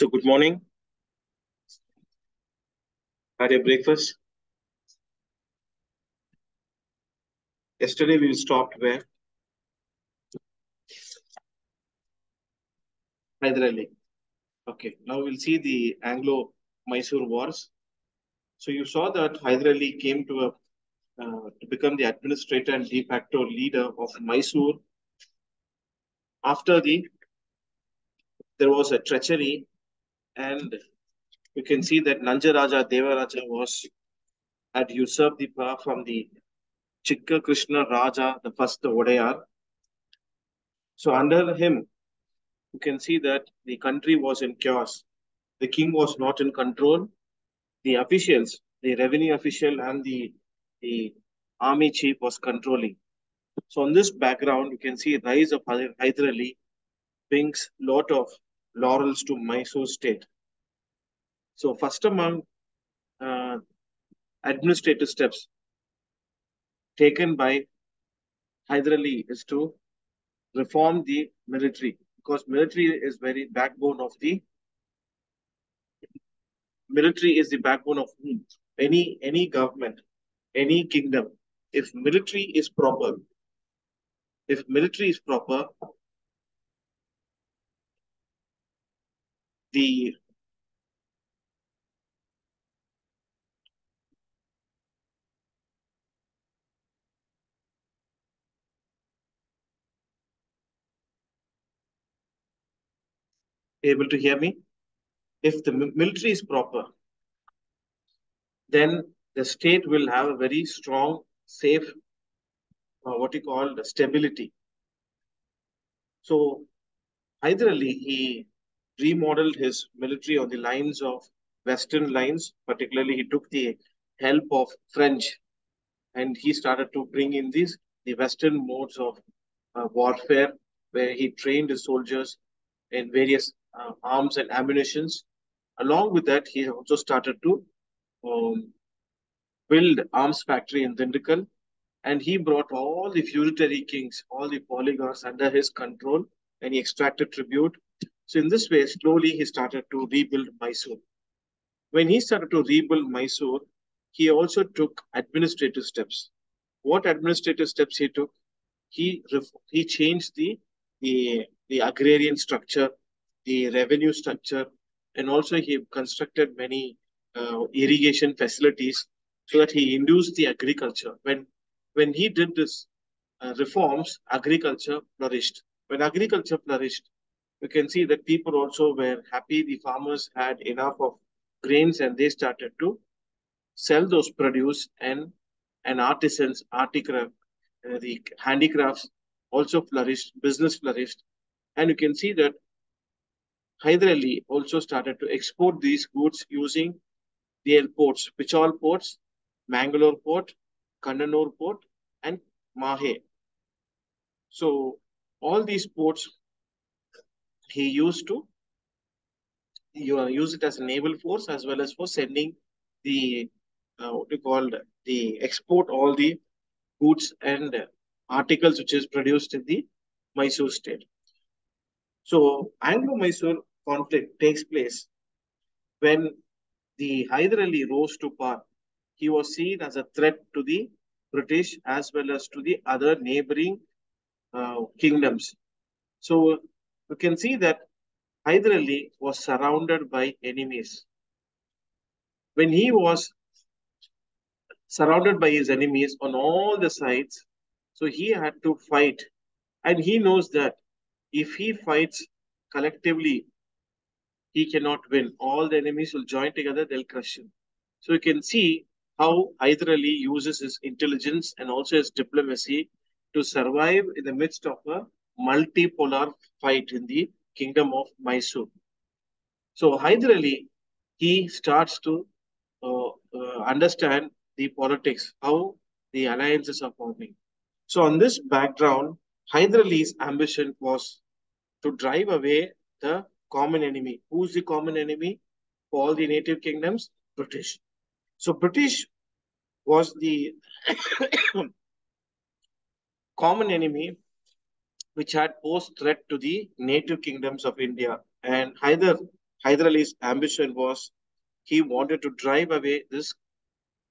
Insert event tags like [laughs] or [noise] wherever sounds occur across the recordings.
So good morning. Had your breakfast? Yesterday we stopped where? Hyder Ali. Okay, now we'll see the Anglo-Mysore wars. So you saw that Hyder Ali came to a uh, to become the administrator and de facto leader of Mysore after the there was a treachery and you can see that Nanjaraja Devaraja was had usurped the power from the Chikka Krishna Raja, the first Odayar. So under him, you can see that the country was in chaos. The king was not in control. The officials, the revenue official and the, the army chief was controlling. So on this background, you can see rise of Hyder Ali brings lot of laurels to Mysore state. So first among uh, administrative steps taken by Hyder Ali is to reform the military because military is very backbone of the military is the backbone of any any government, any kingdom. If military is proper, if military is proper, the able to hear me? If the military is proper, then the state will have a very strong, safe, uh, what you call the stability. So, ideally, he remodeled his military on the lines of Western lines. Particularly, he took the help of French, and he started to bring in these the Western modes of uh, warfare, where he trained his soldiers in various uh, arms and ammunitions. Along with that, he also started to um, build arms factory in Dindigul, and he brought all the feudatory kings, all the polygars under his control, and he extracted tribute. So in this way, slowly he started to rebuild Mysore. When he started to rebuild Mysore, he also took administrative steps. What administrative steps he took? He he changed the the the agrarian structure the revenue structure, and also he constructed many uh, irrigation facilities so that he induced the agriculture. When when he did this uh, reforms, agriculture flourished. When agriculture flourished, you can see that people also were happy. The farmers had enough of grains, and they started to sell those produce and and artisans, articraft, uh, the handicrafts also flourished. Business flourished, and you can see that Hyder Ali also started to export these goods using their ports, which all ports? Mangalore port, Kannanur port, and Mahe. So all these ports he used to you use it as a naval force as well as for sending the uh, what we call the export all the goods and articles which is produced in the Mysore state. So Anglo-Mysore conflict takes place when the Hyder Ali rose to power, he was seen as a threat to the British as well as to the other neighboring uh, kingdoms. So you can see that Hyder Ali was surrounded by enemies. When he was surrounded by his enemies on all the sides, so he had to fight. And he knows that if he fights collectively he cannot win. All the enemies will join together, they'll crush him. So you can see how Hyder Ali uses his intelligence and also his diplomacy to survive in the midst of a multipolar fight in the kingdom of Mysore. So Hyder Ali, he starts to uh, uh, understand the politics, how the alliances are forming. So on this background, Hyder Ali's ambition was to drive away the common enemy. Who's the common enemy for all the native kingdoms? British. So British was the [coughs] common enemy which had posed threat to the native kingdoms of India. And Hyder Hyder Ali's ambition was he wanted to drive away this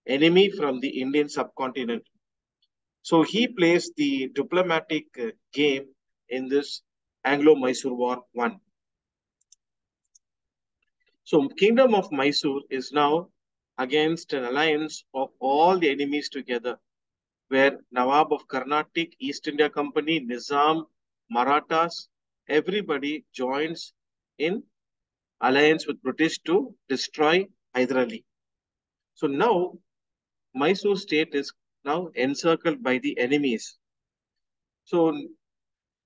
enemy from the Indian subcontinent. So he plays the diplomatic uh, game in this Anglo-Mysore War 1. So Kingdom of Mysore is now against an alliance of all the enemies together, where Nawab of Carnatic, East India Company, Nizam, Marathas, everybody joins in alliance with British to destroy Hyder Ali. So now Mysore state is now encircled by the enemies. So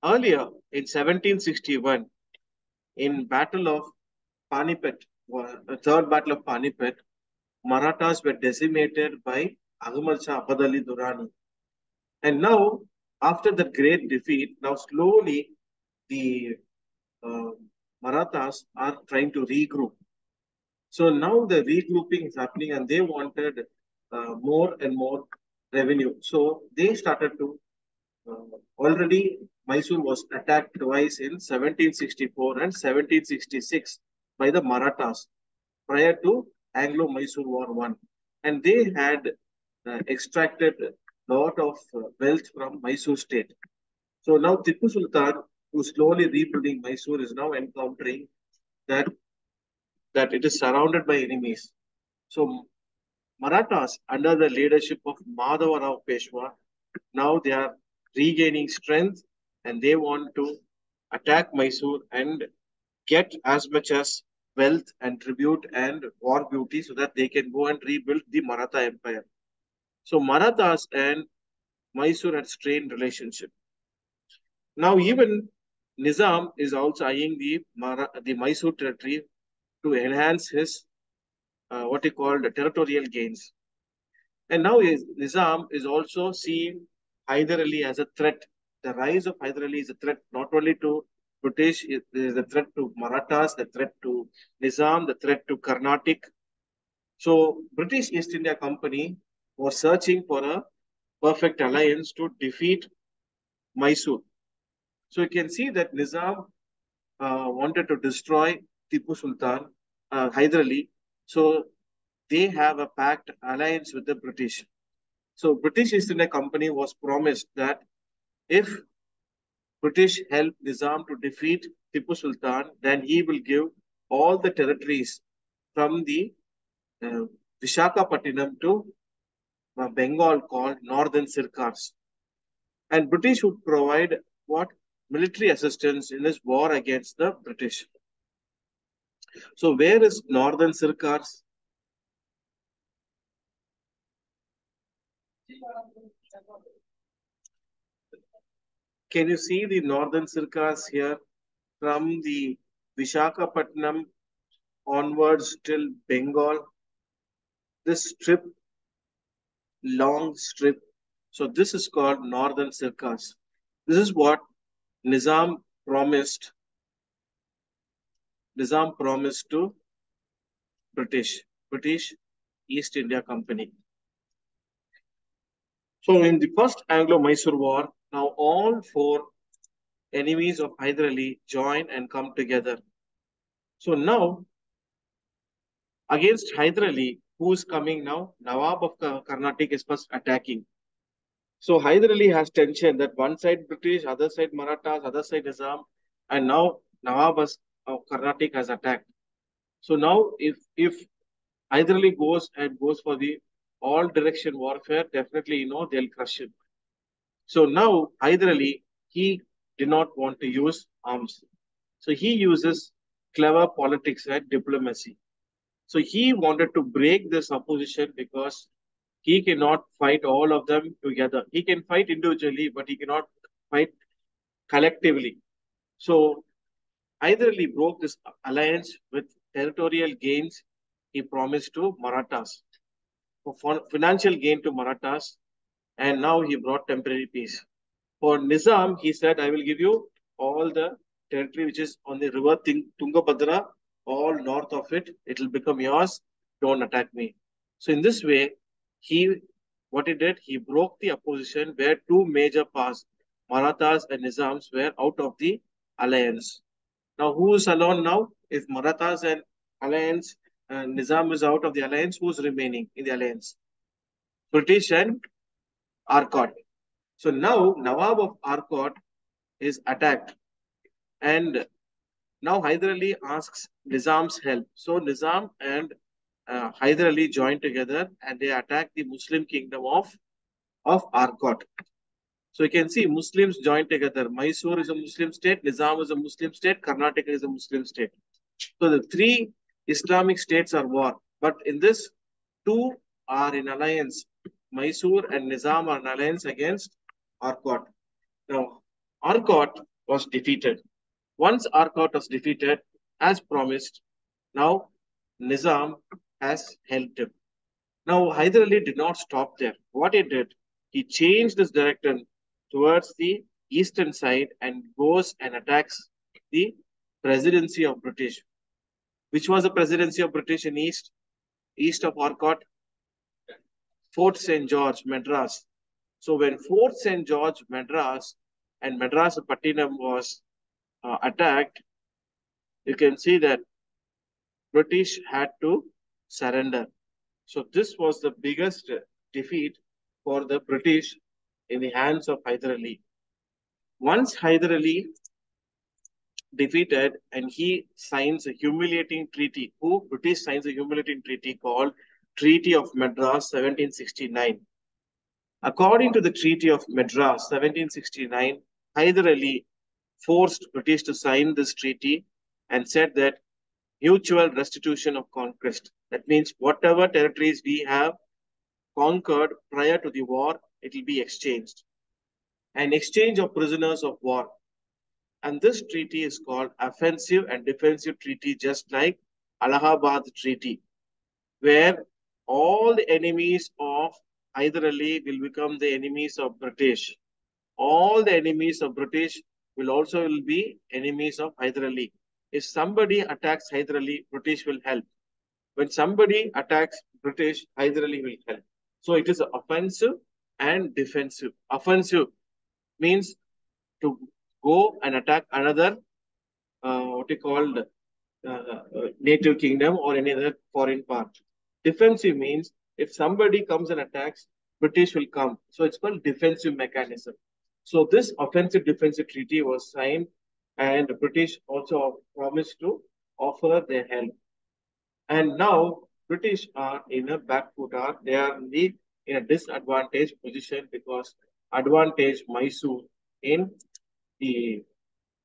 earlier in 1761, in Battle of Panipat, the uh, third Battle of Panipat, Marathas were decimated by Ahmad Shah. And now, after the great defeat, now slowly the uh, Marathas are trying to regroup. So now the regrouping is happening and they wanted uh, more and more revenue. So they started to, uh, already Mysore was attacked twice in 1764 and 1766 by the Marathas prior to Anglo-Mysore War One, and they had extracted a lot of uh, wealth from Mysore state. So now Tipu Sultan, who's slowly rebuilding Mysore, is now encountering that that it is surrounded by enemies. So Marathas, under the leadership of Madhava Rao Peshwa, now they are regaining strength and they want to attack Mysore and get as much as wealth and tribute and war beauty so that they can go and rebuild the Maratha Empire. So Marathas and Mysore had strained relationship. Now even Nizam is also eyeing the, the Mysore territory to enhance his uh, what he called territorial gains. And now Nizam is also seeing Hyder Ali as a threat. The rise of Hyder Ali is a threat not only to British is the threat to Marathas, the threat to Nizam, the threat to Carnatic. So British East India Company was searching for a perfect alliance to defeat Mysore. So you can see that Nizam uh, wanted to destroy Tipu Sultan, uh, Hyder Ali. So they have a pact alliance with the British. So British East India Company was promised that if British help Nizam to defeat Tipu Sultan, then he will give all the territories from the uh, to uh, Bengal called Northern Sirkars. And British would provide what? Military assistance in this war against the British. So where is Northern Sirkars? Can you see the northern Sirkars here from the Vishakhapatnam onwards till Bengal? This strip, long strip. So this is called northern Sirkars. This is what Nizam promised. Nizam promised to British, British East India Company. So in the first Anglo-Mysore War, now all four enemies of Hyder Ali join and come together. So now, against Hyder Ali, who is coming now? Nawab of Carnatic is first attacking. So Hyder Ali has tension that one side British, other side Marathas, other side Nizam, and now Nawab of Carnatic has attacked. So now if if Hyder Ali goes and goes for the all direction warfare, definitely you know they'll crush him. So now, Hyder Ali, he did not want to use arms. So he uses clever politics and diplomacy. So he wanted to break this opposition because he cannot fight all of them together. He can fight individually, but he cannot fight collectively. So Ali broke this alliance with territorial gains he promised to Marathas. For financial gain to Marathas, and now he brought temporary peace. For Nizam, he said, I will give you all the territory which is on the river Tungabhadra, all north of it. It will become yours. Don't attack me. So in this way, he what he did, he broke the opposition where two major powers, Marathas and Nizams, were out of the alliance. Now, who is alone now? if Marathas and alliance, uh, Nizam is out of the alliance, who's remaining in the alliance? British and Arcot. So now Nawab of Arcot is attacked and now Hyder Ali asks Nizam's help. So Nizam and uh, Hyder Ali join together and they attack the Muslim kingdom of, of Arcot. So you can see Muslims join together. Mysore is a Muslim state, Nizam is a Muslim state, Karnataka is a Muslim state. So the three Islamic states are war. But in this, two are in alliance. Mysore and Nizam are in alliance against Arcot. Now, Arcot was defeated. Once Arcot was defeated, as promised, now Nizam has helped him. Now, Hyder Ali did not stop there. What he did, he changed his direction towards the eastern side and goes and attacks the presidency of British. Which was the presidency of British in east? East of Arcot? Fort St. George, Madras. So when Fort St. George, Madras and Madras Pattinam was uh, attacked, you can see that British had to surrender. So this was the biggest defeat for the British in the hands of Hyder Ali. Once Hyder Ali defeated and he signs a humiliating treaty, who British signs a humiliating treaty called Treaty of Madras 1769. According to the Treaty of Madras 1769, Hyder Ali forced British to sign this treaty and said that mutual restitution of conquest. That means whatever territories we have conquered prior to the war, it will be exchanged. An exchange of prisoners of war. And this treaty is called offensive and defensive treaty, just like Allahabad Treaty, where all the enemies of Hyder Ali will become the enemies of British. All the enemies of British will also will be enemies of Hyder Ali. If somebody attacks Hyder Ali, British will help. When somebody attacks British, Hyder Ali will help. So it is offensive and defensive. Offensive means to go and attack another, uh, what you called uh, uh, native kingdom or any other foreign part. Defensive means if somebody comes and attacks, British will come. So it's called defensive mechanism. So this offensive defensive treaty was signed and the British also promised to offer their help. And now British are in a back foot, they are in, a disadvantaged position because advantage Mysore in the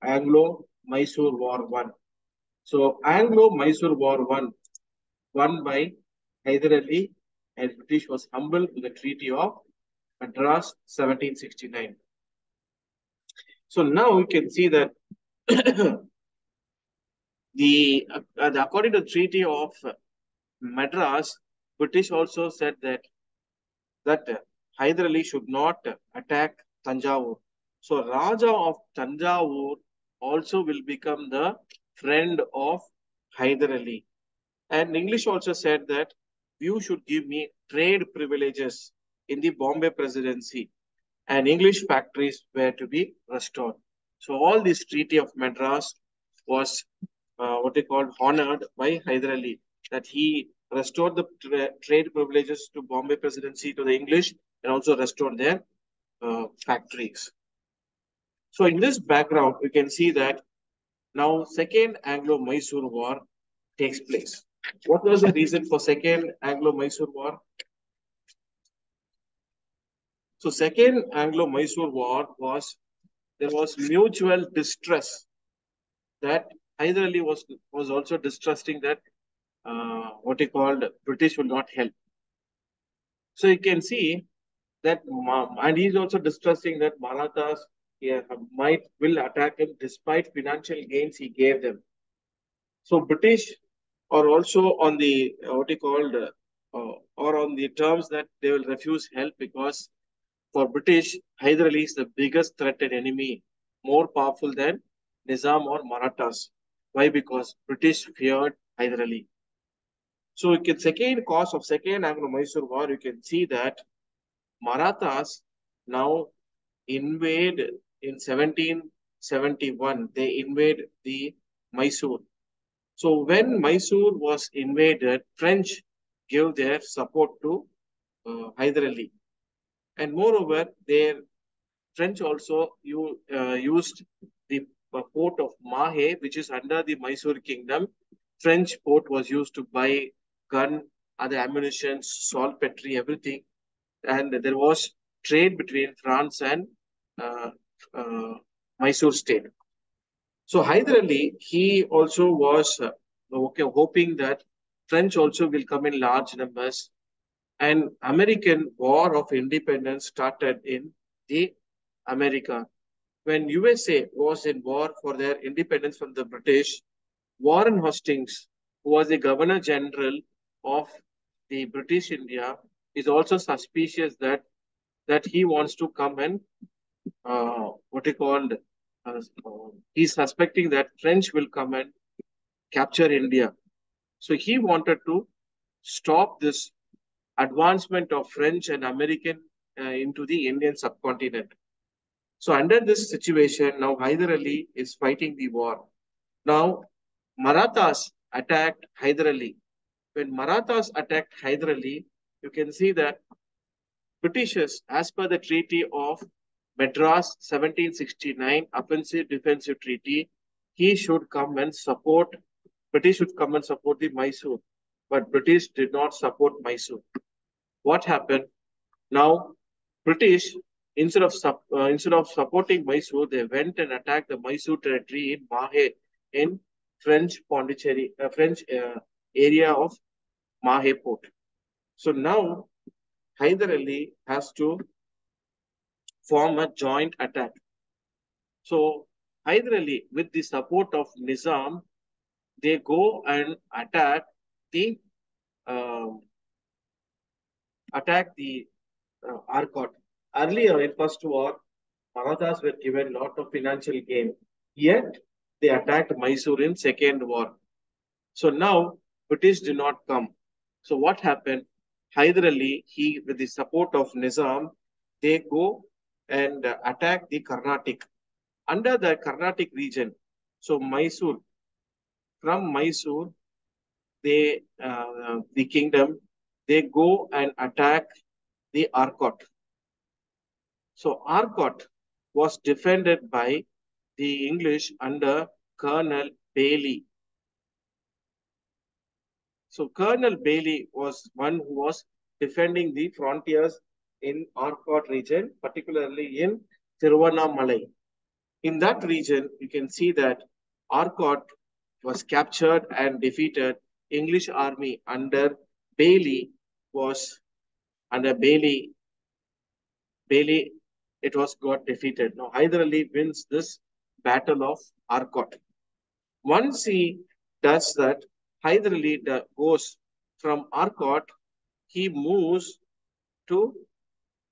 Anglo-Mysore War 1. So Anglo-Mysore War 1 won by Hyder Ali and British was humbled with the Treaty of Madras 1769. So now we can see that the, uh, according to the Treaty of Madras, British also said that that Hyder Ali should not attack Tanjavur. So Raja of Tanjavur also will become the friend of Hyder Ali. And English also said that you should give me trade privileges in the Bombay presidency and English factories were to be restored. So all this Treaty of Madras was uh, what they called honored by Hyder Ali, that he restored the tra trade privileges to Bombay presidency to the English and also restored their uh, factories. So in this background, we can see that now second Anglo-Mysore war takes place. What was the reason for second Anglo-Mysore war? So second Anglo-Mysore war was, there was mutual distress that Hyder Ali was, was also distrusting that uh, what he called British will not help. So you can see that, and he's also distrusting that Marathas yeah, might will attack him despite financial gains he gave them. So British are also on the what he called uh, or on the terms that they will refuse help because for British, Hyder Ali is the biggest threat and enemy, more powerful than Nizam or Marathas. Why? Because British feared Hyder Ali. So you can second cause of second Anglo-Mysore war, you can see that Marathas now invade in 1771. They invade the Mysore. So when Mysore was invaded, French gave their support to uh, Hyder Ali. And moreover, their French also you, uh, used the uh, port of Mahe, which is under the Mysore kingdom. French port was used to buy gun, other ammunition, saltpetre, everything. And there was trade between France and uh, uh, Mysore state. So Hyder Ali, he also was uh, okay, hoping that French also will come in large numbers. And American War of Independence started in the America. When USA was in war for their independence from the British, Warren Hastings, who was the Governor General of the British India, is also suspicious that that he wants to come and uh, what he called uh, he's suspecting that French will come and capture India. So he wanted to stop this advancement of French and American uh, into the Indian subcontinent. So under this situation, now Hyder Ali is fighting the war. Now, Marathas attacked Hyder Ali. When Marathas attacked Hyder Ali, you can see that Britishers, as per the Treaty of Madras 1769, Offensive Defensive Treaty, he should come and support, British should come and support the Mysore. But British did not support Mysore. What happened? Now, British Instead of uh, instead of supporting Mysore, they went and attacked the Mysore territory in Mahe, in French Pondicherry, uh, French uh, area of Mahe port. So now Hyder Ali has to form a joint attack. So Hyder Ali, with the support of Nizam, they go and attack the uh, attack the uh, Arcot. Earlier in First War, Marathas were given lot of financial gain, yet they attacked Mysore in Second War. So now British did not come. So what happened? Hyder Ali, he with the support of Nizam, they go and attack the Carnatic. Under the Carnatic region, so Mysore, from Mysore, they uh, the kingdom, they go and attack the Arcot. So Arcot was defended by the English under Colonel Baillie. So Colonel Baillie was one who was defending the frontiers in Arcot region, particularly in Tiruvannamalai. In that region, you can see that Arcot was captured and defeated. English army under Baillie was under Baillie. Baillie it was got defeated. Now Hyder Ali wins this battle of Arcot. Once he does that, Hyder Ali goes from Arcot, he moves to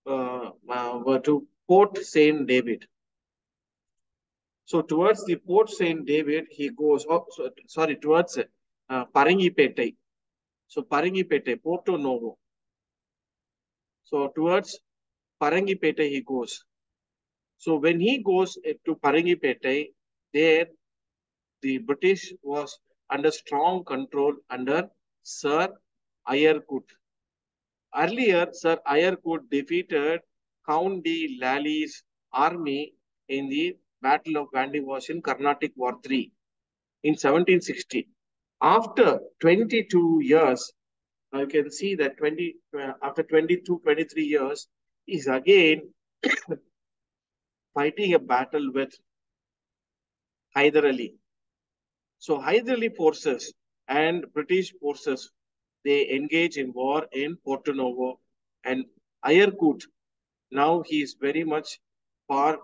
uh, uh, to Port Saint David. So towards the Port Saint David, he goes. Oh, so, sorry, towards uh, Parangipete. So Parangipete, Porto Novo. So towards Parangipete he goes. So when he goes to Parangipete, there the British was under strong control under Sir Eyre Coote. Earlier, Sir Eyre Coote defeated Count de Lally's army in the Battle of Vandewash in Carnatic War 3 in 1760. After 22 years, you can see that 20 uh, after 22, 23 years, is again [coughs] fighting a battle with Hyder Ali. So Hyder Ali forces and British forces, they engage in war in Porto Novo and Eyre Coote. Now he is very much uh,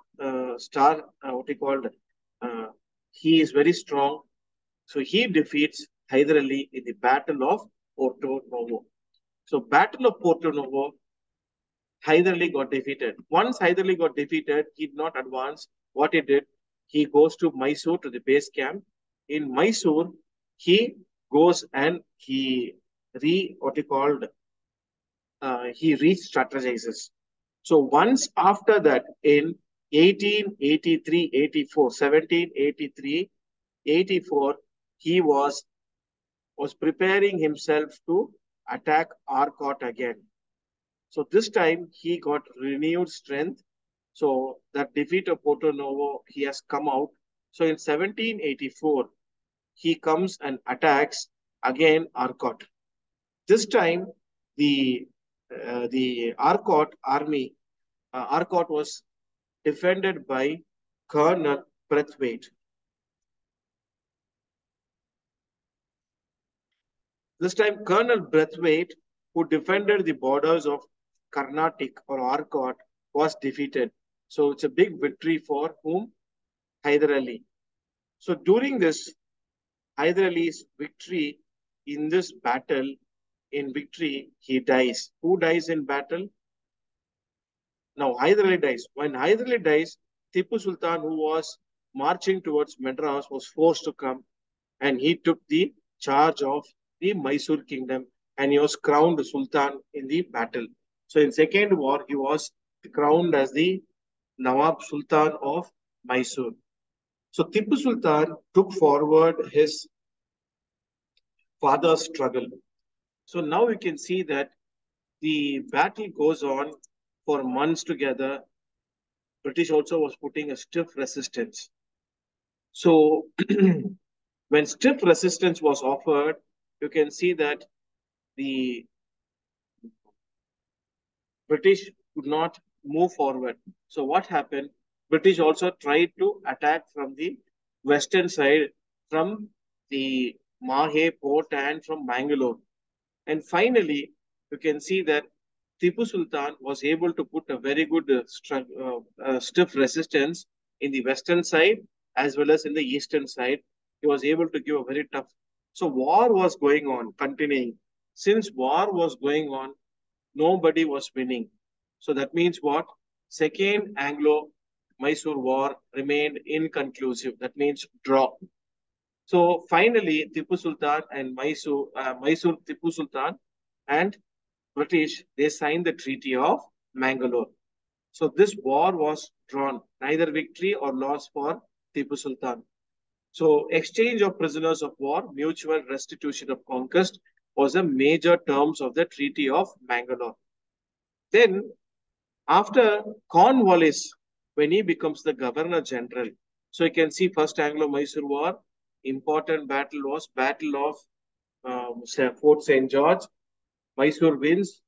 star, uh, what he called, uh, he is very strong. So he defeats Hyder Ali in the Battle of Porto Novo. So Battle of Porto Novo, Hyder Ali got defeated. Once Hyder Ali got defeated, he did not advance. What he did, he goes to Mysore to the base camp. In Mysore, he goes and he re what he called uh, he re-strategizes. So once after that, in 1883, 84, 1783, 84, he was was preparing himself to attack Arcot again. So this time he got renewed strength. So that defeat of Porto Novo, he has come out. So in 1784, he comes and attacks again Arcot. This time, the uh, the Arcot army, uh, Arcot was defended by Colonel Braithwaite. This time, Colonel Braithwaite, who defended the borders of Carnatic or Arcot, was defeated. So it's a big victory for whom? Hyder Ali. So during this, Hyder Ali's victory in this battle, in victory, he dies. Who dies in battle? Now, Hyder Ali dies. When Hyder Ali dies, Tipu Sultan, who was marching towards Madras, was forced to come and he took the charge of the Mysore kingdom and he was crowned Sultan in the battle. So in second war, he was crowned as the Nawab Sultan of Mysore. So Tipu Sultan took forward his father's struggle. So now we can see that the battle goes on for months together. British also was putting a stiff resistance. So [clears throat] when stiff resistance was offered, you can see that the British could not move forward. So what happened? British also tried to attack from the western side from the Mahe port and from Bangalore. And finally, you can see that Tipu Sultan was able to put a very good uh, uh, uh, stiff resistance in the western side as well as in the eastern side. He was able to give a very tough. So war was going on, continuing. Since war was going on, nobody was winning. So that means what? Second Anglo-Mysore war remained inconclusive. That means draw. So finally, Tipu Sultan and Mysore, uh, Mysore Tipu Sultan and British, they signed the Treaty of Mangalore. So this war was drawn, neither victory or loss for Tipu Sultan. So exchange of prisoners of war, mutual restitution of conquest was a major terms of the Treaty of Mangalore. Then after Cornwallis, when he becomes the Governor General, so you can see first Anglo-Mysore War, important battle was Battle of um, Fort St. George. Mysore wins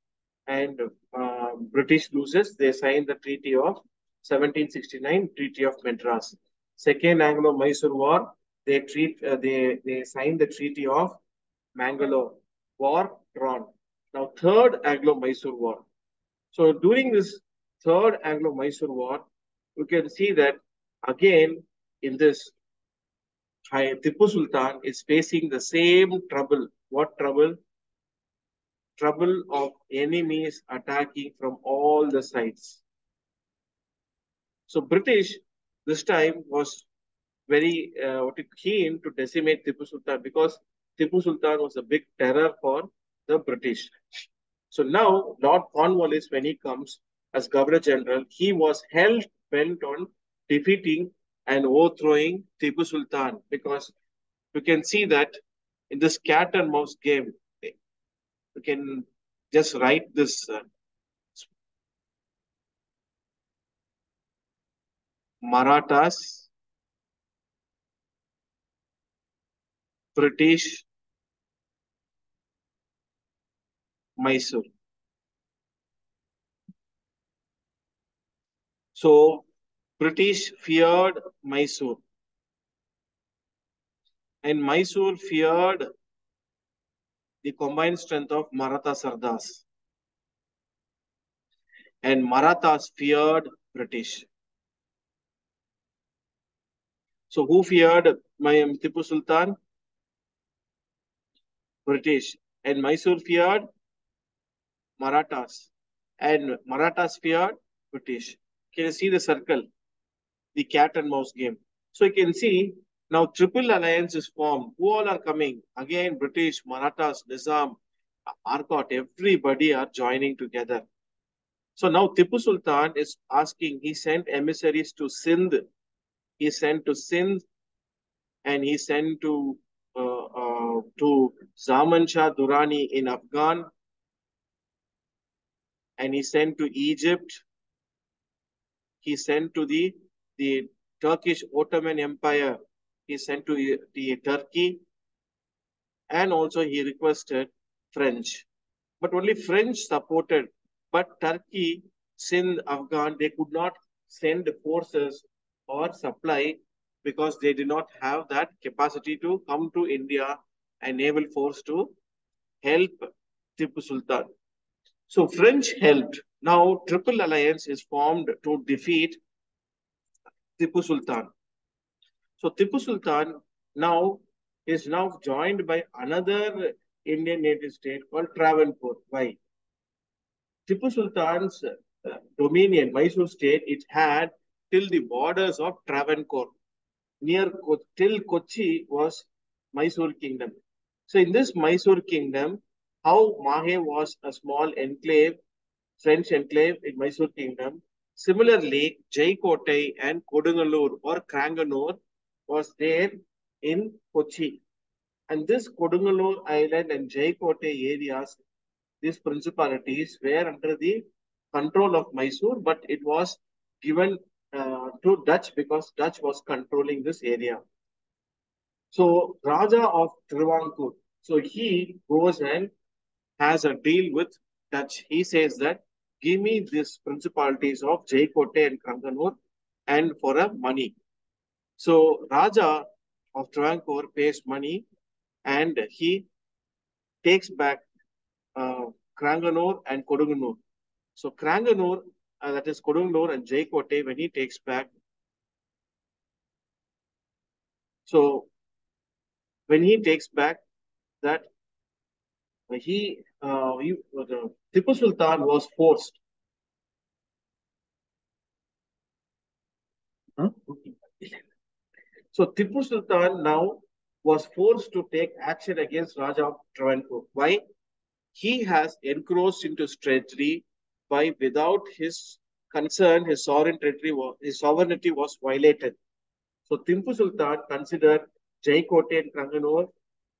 and uh, British loses. They signed the Treaty of 1769, Treaty of Madras. Second Anglo-Mysore War, they treat uh, they they signed the Treaty of Mangalore. War drawn. Now third Anglo-Mysore War. So during this third Anglo-Mysore War, you can see that again in this Tipu Sultan is facing the same trouble. What trouble? Trouble of enemies attacking from all the sides. So British this time was very uh, keen to decimate Tipu Sultan because Tipu Sultan was a big terror for the British. So now Lord Cornwallis, when he comes as Governor General, he was hell bent on defeating and overthrowing Tipu Sultan because you can see that in this cat and mouse game, you can just write this uh, Marathas, British, Mysore. So British feared Mysore. And Mysore feared the combined strength of Maratha Sardars. And Marathas feared British. So who feared my Tipu Sultan? British. And Mysore feared Marathas. And Marathas feared British. Can you see the circle? the cat and mouse game. So you can see now triple alliance is formed. Who all are coming? Again, British, Marathas, Nizam, Arcot, everybody are joining together. So now Tipu Sultan is asking, he sent emissaries to Sindh. He sent to Sindh and he sent to uh, uh, to Zaman Shah Durrani in Afghan, and he sent to Egypt. He sent to the the Turkish Ottoman Empire. He sent to the Turkey, and also he requested French, but only French supported. But Turkey, Sindh, Afghan, they could not send forces or supply because they did not have that capacity to come to India and naval force to help Tipu Sultan. So French helped. Now Triple Alliance is formed to defeat Tipu Sultan. So Tipu Sultan now is now joined by another Indian native state called Travancore. Why? Tipu Sultan's dominion, Mysore state, it had till the borders of Travancore. Near till Kochi was Mysore kingdom. So in this Mysore kingdom, how Mahe was a small enclave, French enclave in Mysore kingdom. Similarly, Jaikote and Kodungalur or Kranganur was there in Kochi. And this Kodungalur island and Jaikote areas, these principalities were under the control of Mysore, but it was given uh, to Dutch because Dutch was controlling this area. So Raja of Travancore, so he goes and has a deal with Dutch. He says that give me these principalities of Jaikote and Kranganur and for a money. So Raja of Travancore pays money and he takes back uh, and Kodunganur. So Kranganur uh, that is Kodunglur and Jaikote when he takes back. So when he takes back that he, uh, he the Tipu Sultan was forced. Huh? So Tipu Sultan now was forced to take action against Raja of Travancore. Why? He has encroached into treasury by without his concern, his sovereignty was, his sovereignty was violated. So Tipu Sultan considered Jaikote and Kranganur,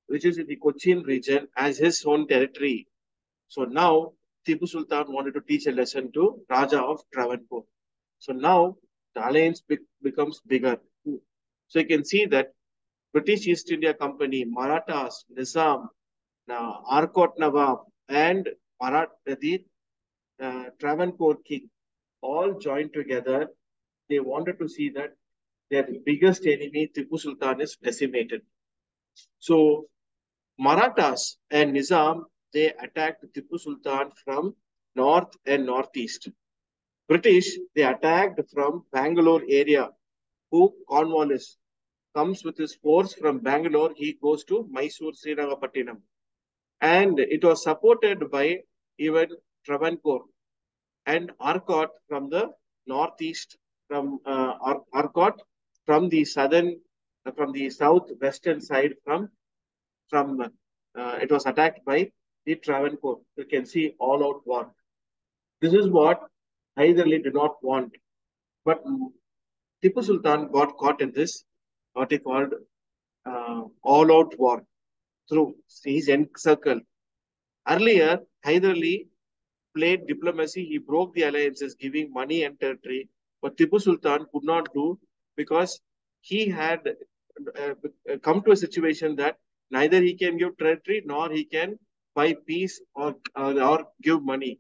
which is in the Cochin region, as his own territory. So now Tipu Sultan wanted to teach a lesson to Raja of Travancore. So now the alliance be becomes bigger. So you can see that British East India Company, Marathas, Nizam, uh, now Arcot Nawab, and Marat, the uh, Travancore king all joined together. They wanted to see that their biggest enemy, Tipu Sultan, is decimated. So Marathas and Nizam, they attacked Tipu Sultan from north and northeast. British, they attacked from Bangalore area. Who Cornwallis comes with his force from Bangalore. He goes to Mysore, Srirangapattinam. And it was supported by even Travancore and Arcot from the northeast, from uh, Ar Arcot from the southern, uh, from the southwestern side, from from uh, it was attacked by the Travancore. You can see all out war. This is what Hyder Ali did not want, but Tipu Sultan got caught in this what he called uh, all out war through his encircle. Earlier, Hyder Ali played diplomacy. He broke the alliances, giving money and territory. But Tipu Sultan could not do because he had uh, come to a situation that neither he can give territory nor he can buy peace or, uh, or give money.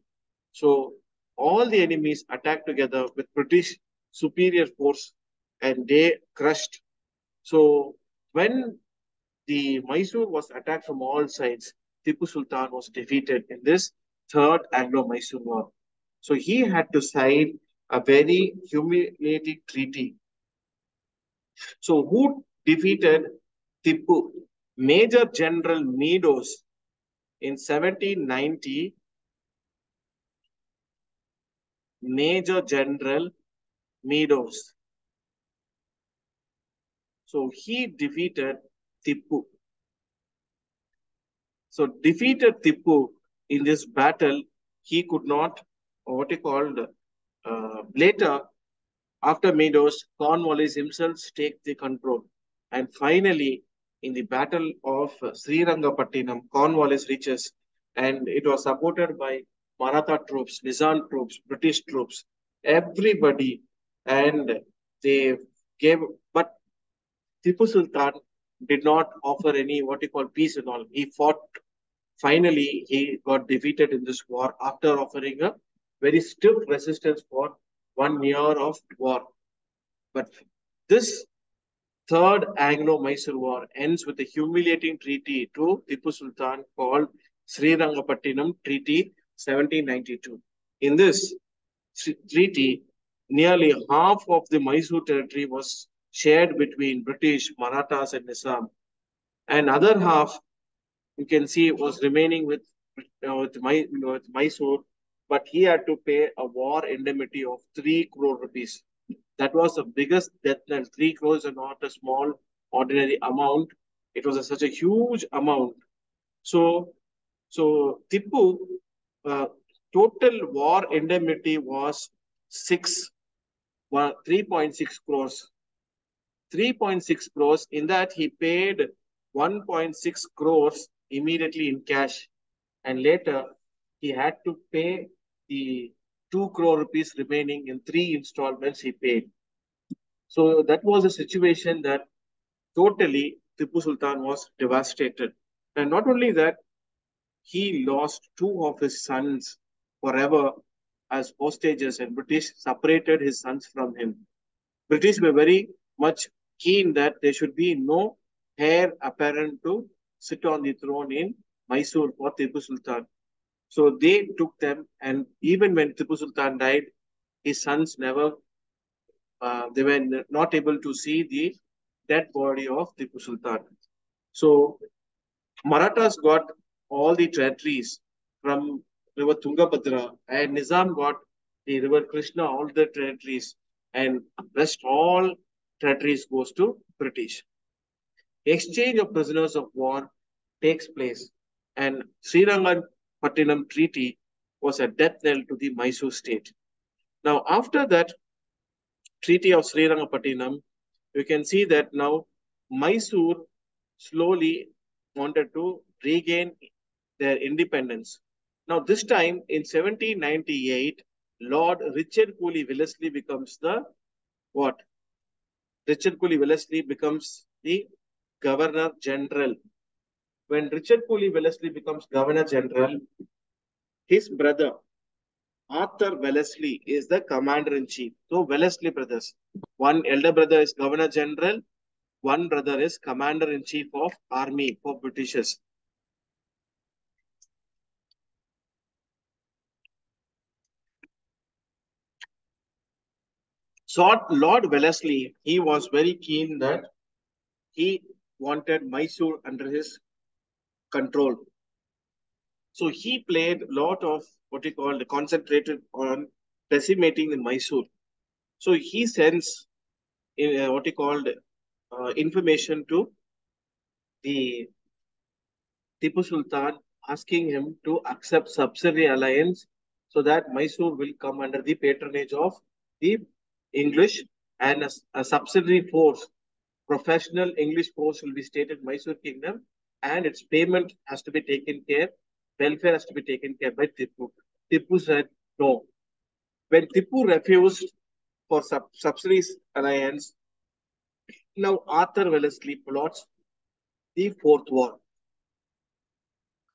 So all the enemies attacked together with British superior force and they crushed. So when the Mysore was attacked from all sides, Tipu Sultan was defeated in this Third Anglo-Mysore War. So he had to sign a very humiliating treaty. So who defeated Tipu? Major General Meadows in 1790. Major General Meadows. So he defeated Tipu. So defeated Tipu in this battle, he could not, what he called, uh, later, after Meadows, Cornwallis himself take the control. And finally, in the Battle of Srirangapattinam, Cornwallis reaches, and it was supported by Maratha troops, Nizam troops, British troops, everybody, and they gave, but Tipu Sultan did not offer any what you call peace and all. He fought. Finally, he got defeated in this war after offering a very stiff resistance for one year of war. But this third Anglo-Mysore War ends with a humiliating treaty to Tipu Sultan called Srirangapattinam Treaty 1792. In this treaty, nearly half of the Mysore territory was shared between British, Marathas and Nizam. And other half, you can see, it was remaining with, uh, with, My, with Mysore, but he had to pay a war indemnity of 3 crore rupees. That was the biggest death knell. 3 crores are not a small, ordinary amount. It was a, such a huge amount. So, so Tipu, uh, total war indemnity was 6, 3.6 crores 3.6 crores. In that, he paid 1.6 crores immediately in cash. And later, he had to pay the 2 crore rupees remaining in three installments he paid. So that was a situation that totally Tipu Sultan was devastated. And not only that, he lost two of his sons forever as hostages and British separated his sons from him. British were very much keen that there should be no heir apparent to sit on the throne in Mysore for Tipu Sultan. So they took them, and even when Tipu Sultan died, his sons never, uh, they were not able to see the dead body of Tipu Sultan. So Marathas got all the territories from river Tungabhadra, and Nizam got the river Krishna, all the territories, and rest all territories goes to British. Exchange of prisoners of war takes place and Srirangapattinam Treaty was a death knell to the Mysore state. Now, after that Treaty of Srirangapattinam, you can see that now Mysore slowly wanted to regain their independence. Now, this time in 1798, Lord Richard Colley Wellesley becomes the what? Richard Colley Wellesley becomes the Governor General. When Richard Colley Wellesley becomes Governor General, his brother Arthur Wellesley is the Commander in Chief. So Wellesley brothers, one elder brother is Governor General, one brother is Commander in Chief of Army for Britishers. So Lord Wellesley, he was very keen that he wanted Mysore under his control. So he played a lot of what he called concentrated on decimating the Mysore. So he sends uh, what he called uh, information to the Tipu Sultan asking him to accept subsidiary alliance so that Mysore will come under the patronage of the English and a, a subsidiary force, professional English force will be stated Mysore Kingdom and its payment has to be taken care, welfare has to be taken care by Tipu. Tipu said no. When Tipu refused for sub subsidies alliance, now Arthur Wellesley plots the fourth war.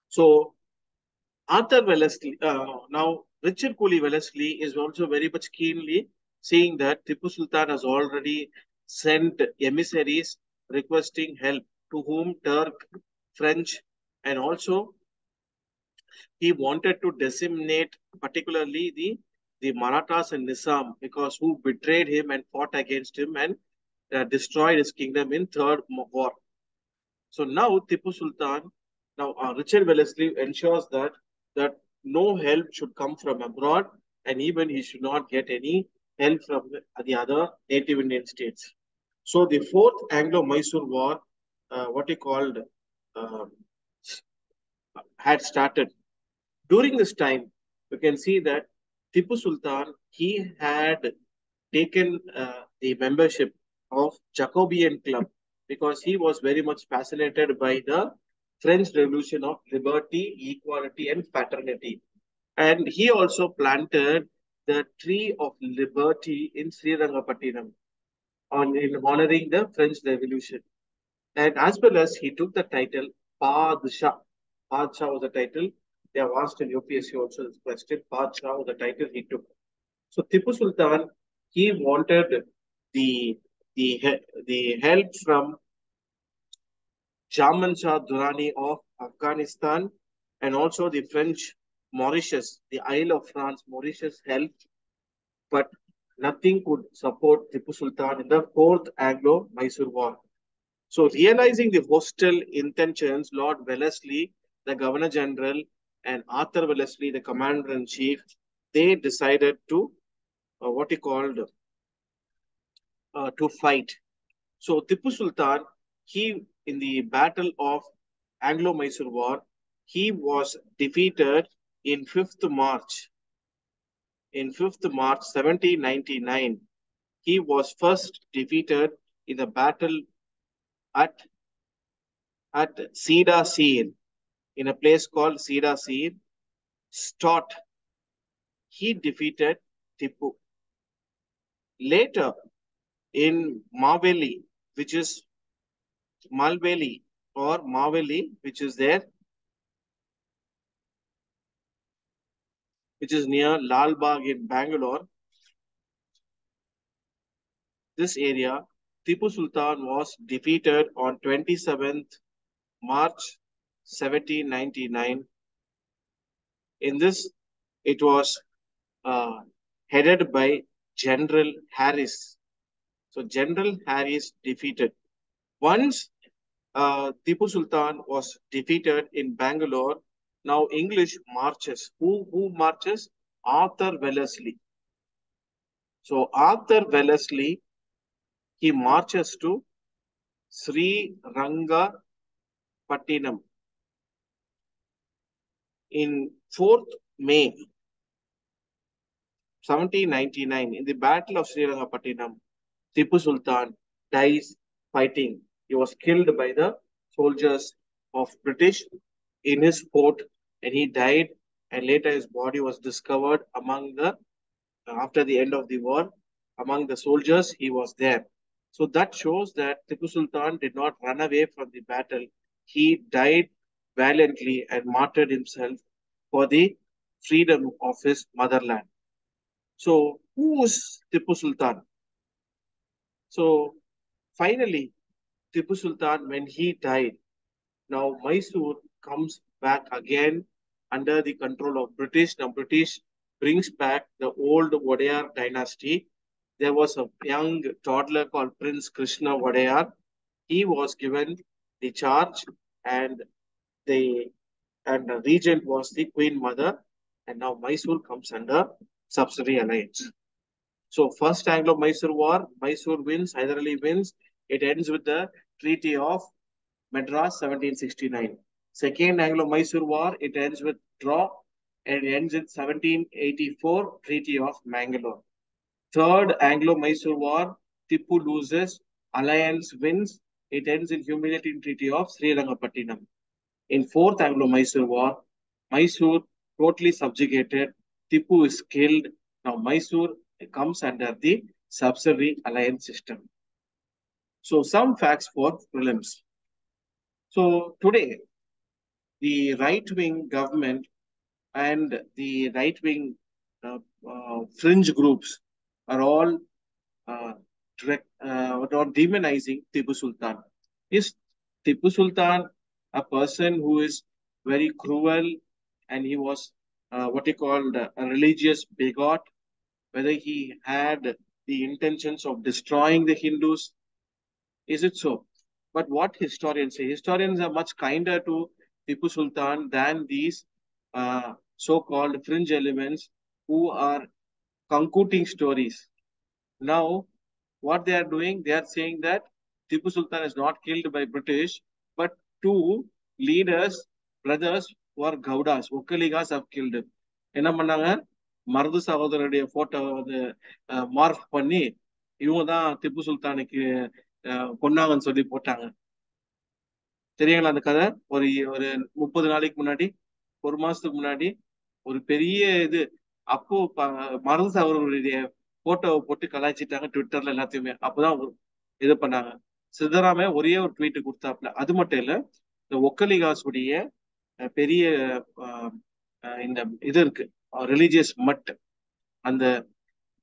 So Arthur Wellesley, uh, now Richard Colley Wellesley is also very much keenly seeing that Tipu Sultan has already sent emissaries requesting help to whom Turk, French, and also he wanted to disseminate particularly the, the Marathas and Nizam because who betrayed him and fought against him and uh, destroyed his kingdom in third war. So now Tipu Sultan, now uh, Richard Wellesley ensures that that no help should come from abroad and even he should not get any help from the other native Indian states. So the fourth Anglo-Mysore War, uh, what he called, uh, had started. During this time, you can see that Tipu Sultan, he had taken uh, the membership of Jacobin Club. because he was very much fascinated by the French Revolution of liberty, equality, and fraternity. And he also planted the tree of liberty in Sri Srirangapattinam on in honoring the French Revolution. And as well as he took the title Padshah. Padshah was the title. They have asked in UPSC also this question. Padshah was the title he took. So Tipu Sultan, he wanted the the the help from Jaman Shah Durrani of Afghanistan and also the French Mauritius, the Isle of France, Mauritius helped, but nothing could support Tipu Sultan in the Fourth Anglo-Mysore War. So realizing the hostile intentions, Lord Wellesley, the Governor General, and Arthur Wellesley, the Commander-in-Chief, they decided to, uh, what he called, uh, to fight. So Tipu Sultan, he, in the Battle of Anglo-Mysore War, he was defeated in 5th March. In 5th March 1799, he was first defeated in the battle at, at Sida Seer, in a place called Sida Seer. Stott, he defeated Tipu. Later, in Maveli, which is Malveli or Maveli, which is there, which is near Lalbagh in Bangalore. This area, Tipu Sultan was defeated on 27th March 1799. In this, it was uh, headed by General Harris. So General Harris defeated. Once uh, Tipu Sultan was defeated in Bangalore, now English marches. Who, who marches? Arthur Wellesley. So Arthur Wellesley, he marches to Sri Ranga Pattinam in 4th May 1799 in the Battle of Srirangapattinam, Tipu Sultan dies fighting. He was killed by the soldiers of British in his fort and he died and later his body was discovered among the after the end of the war among the soldiers he was there so that shows that Tipu Sultan did not run away from the battle he died valiantly and martyred himself for the freedom of his motherland so who is Tipu Sultan so finally Tipu Sultan when he died now Mysore comes back again under the control of British. Now British brings back the old Wadayar dynasty. There was a young toddler called Prince Krishna Wadayar. He was given the charge and the and the regent was the Queen Mother. And now Mysore comes under subsidiary alliance. So first Anglo-Mysore War, Mysore wins, Hyder Ali wins. It ends with the Treaty of Madras 1769. Second Anglo-Mysore War, it ends with draw and it ends in 1784 Treaty of Mangalore. Third Anglo-Mysore War, Tipu loses, Alliance wins, it ends in humiliating Treaty of Sri Srirangapattinam. In Fourth Anglo-Mysore War, Mysore totally subjugated, Tipu is killed. Now Mysore comes under the subsidiary alliance system. So some facts for prelims. So today, the right-wing government and the right-wing uh, uh, fringe groups are all uh, direct, uh, demonizing Tipu Sultan. Is Tipu Sultan a person who is very cruel and he was uh, what he called a religious bigot? Whether he had the intentions of destroying the Hindus? Is it so? But what historians say? Historians are much kinder to Tipu Sultan than these uh, so-called fringe elements who are concocting stories. Now, what they are doing, they are saying that Tipu Sultan is not killed by British, but two leaders, brothers who are Gaudas, Okaligas have killed him. என்ன பண்ணாங்க மருது சகோதரருடைய photo வந்து mark பண்ணி இவங்க தான் திப்பு சுல்தானுக்கு கொன்னாங்கன்னு சொல்லி போட்டாங்க தெரியுங்களா அந்த கதை ஒரு ஒரு முப்பது நாளைக்கு முன்னாடி ஒரு மாசத்துக்கு முன்னாடி ஒரு பெரிய இது அப்போ ப- மருது அவர்களுடைய போட்டோவை போட்டு கலாய்ச்சிட்டாங்க ட்விட்டர்ல எல்லாத்தையுமே. அப்பதான் இது பண்ணாங்க. சித்தராமையா ஒரே ஒரு ட்வீட் கொடுத்தாப்புல. அது மட்டும் இல்ல இந்த ஒக்கலிகாசுடைய பெரிய இந்த இது இருக்கு. ரிலீஜியஸ் மட். அந்த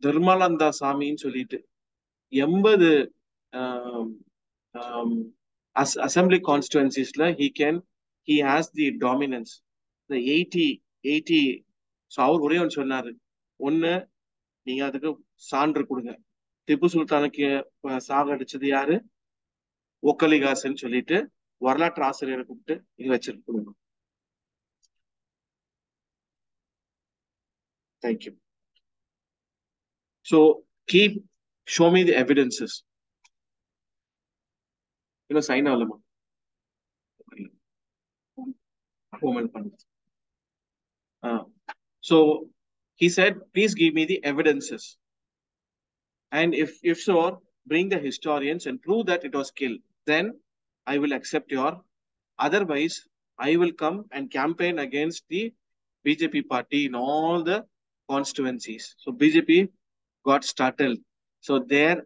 தர்மாலந்தா சாமின்னு சொல்லிட்டு எண்பது assembly கான்ஸ்டுவன்சிஸ்ல he can he has the dominance இந்த எயிட்டி எயிட்டி ஸோ அவர் ஒரே ஒன்று சொன்னாரு. ஒன்னு நீங்க அதுக்கு சான்று கொடுங்க. திப்பு சுல்தானுக்கு சாக சாகடிச்சது யாரு? ஒக்கலிகாசுன்னு சொல்லிட்டு வரலாற்று ஆசிரியரை கூப்பிட்டு இங்க வச்சிருக்கணும் thank you so keep show me the evidences இன்னும் சைன் ஆகலமா பண்ணுது ஆ. So he said please give me the evidences. And if if so bring the historians and prove that it was killed then i will accept your otherwise i will come and campaign against the bjp party in all the constituencies. So bjp got startled. So their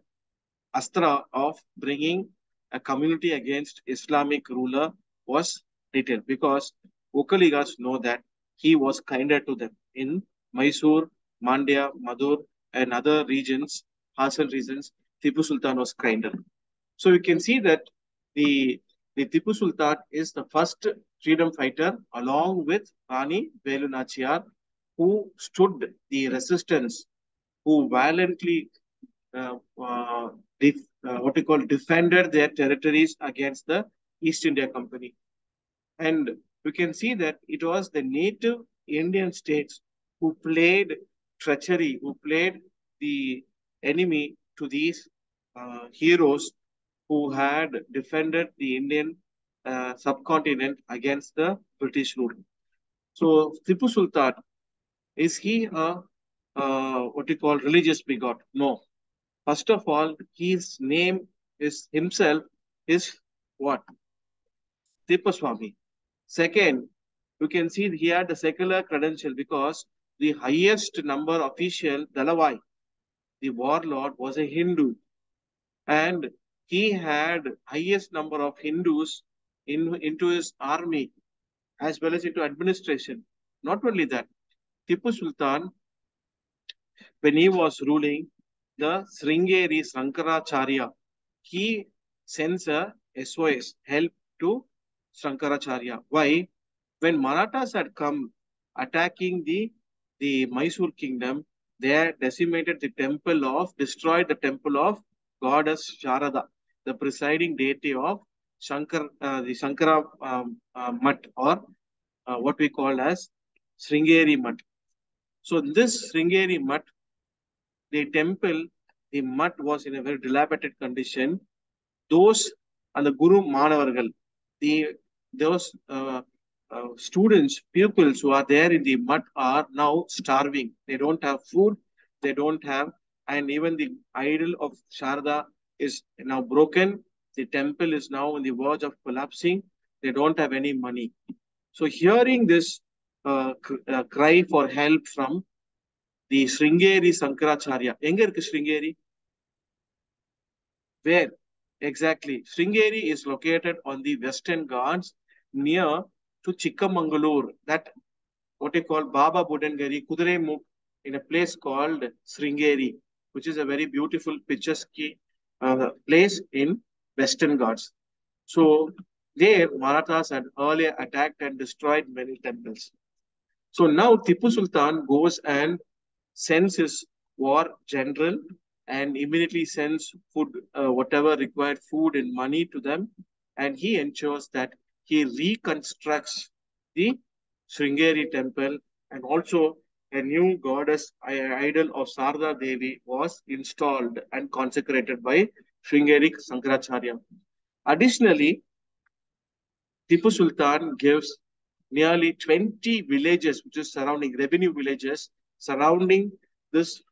astra of bringing a community against islamic ruler was detailed because Okaligas know that he was kinder to them in Mysore, Mandya, Maddur, and other regions, Hassan regions, Tipu Sultan was kinder. So you can see that the, the Tipu Sultan is the first freedom fighter along with Rani Velu Nachiyar who stood the resistance, who violently uh, uh, uh, what we call defended their territories against the East India Company. And we can see that it was the native Indian states who played treachery, who played the enemy to these uh, heroes who had defended the Indian uh, subcontinent against the British rule. So Tipu Sultan, is he a uh, what you call religious bigot? No. First of all, his name is himself is what? Tipaswami. Second, you can see here the secular credential because the highest number official, Dalawai, the warlord, was a Hindu. And he had highest number of Hindus in, into his army as well as into administration. Not only that, Tipu Sultan, when he was ruling, the Sringeri Sankaracharya, he sends a SOS, help to Sankaracharya. Why? When Marathas had come attacking the, the Mysore kingdom, they decimated the temple of, destroyed the temple of goddess Sharada, the presiding deity of Shankar, uh, the Shankara um, uh, Mat or uh, what we call as Sringeri Mutt. So this Sringeri Mutt, the temple, the Mutt was in a very dilapidated condition. Those and the Guru Manavargal, the those uh, uh, students, pupils who are there in the mud are now starving. They don't have food, they don't have, and even the idol of Sharda is now broken. The temple is now on the verge of collapsing. They don't have any money. So, hearing this uh, uh, cry for help from the Sringeri Sankaracharya. Enga Sringeri? Where? Exactly. Sringeri is located on the western Ghats near to Chikkamangalore. That what they call Baba Budangiri, Kudremukh, in a place called Sringeri, which is a very beautiful picturesque uh, place in Western Ghats. So there, Marathas had earlier attacked and destroyed many temples. So now Tipu Sultan goes and sends his war general and immediately sends food, uh, whatever required food and money to them. And he ensures that he reconstructs the Sringeri temple and also a new goddess idol of Sarda Devi was installed and consecrated by Sringeri Sankaracharya. Additionally, Tipu Sultan gives nearly 20 villages, which is surrounding revenue villages, surrounding this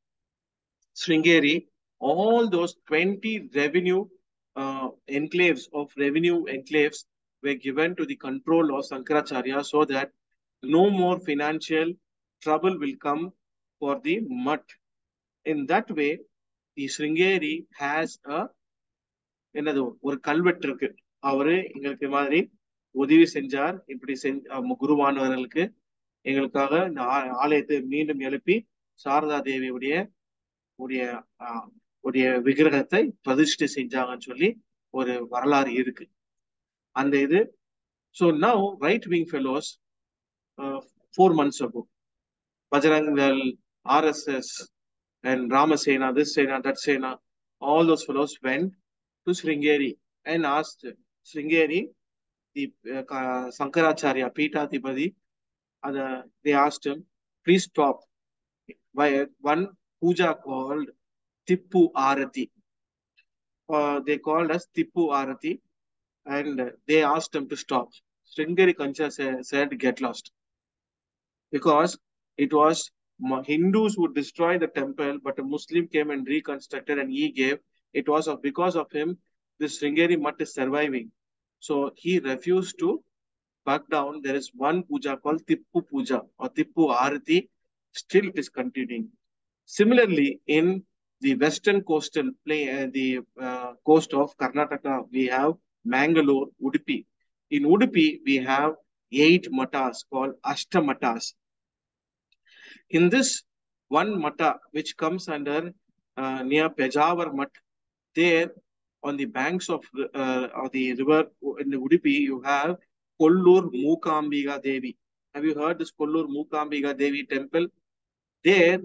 Sringeri. All those 20 revenue uh, enclaves of revenue enclaves were given to the control of Sankaracharya so that no more financial trouble will come for the mutt. In that way, the Sringeri has a என்னது ஒரு கல்வெட்டு இருக்கு. அவரு எங்களுக்கு மாதிரி உதவி செஞ்சார். இப்படி செஞ்ச குருவானவர்களுக்கு எங்களுக்காக இந்த ஆலயத்தை மீண்டும் எழுப்பி சாரதா தேவியுடைய உடைய உடைய விக்கிரகத்தை பிரதிஷ்டை செஞ்சாங்கன்னு சொல்லி ஒரு வரலாறு இருக்கு. அந்த இது so now right wing fellows four months ago பஜரங்கல் RSS and ராமசேனா this Sena that Sena all those fellows went to Sringeri and asked Sringeri, the uh, Sankaracharya, Peethadipadi, uh, they asked him, please stop. By one puja called Tippu Arati. Uh, they called us Tippu Arati and they asked him to stop. Sringeri Kancha said, get lost. Because it was Hindus would destroy the temple, but a Muslim came and reconstructed and he gave. It was of, because of him, this Sringeri Mutt is surviving. So he refused to back down. There is one puja called Tippu Puja or Tippu Arati. Still it is continuing. Similarly, in the western coastal play, uh, the uh, coast of Karnataka, we have Mangalore, Udupi. In Udupi, we have eight matas called Ashtamatas. In this one mata, which comes under uh, near Pejavar Mat, there on the banks of, uh, of the river in the Udupi, you have Kollur Mookambiga Devi. Have you heard this Kollur Mookambiga Devi temple? There,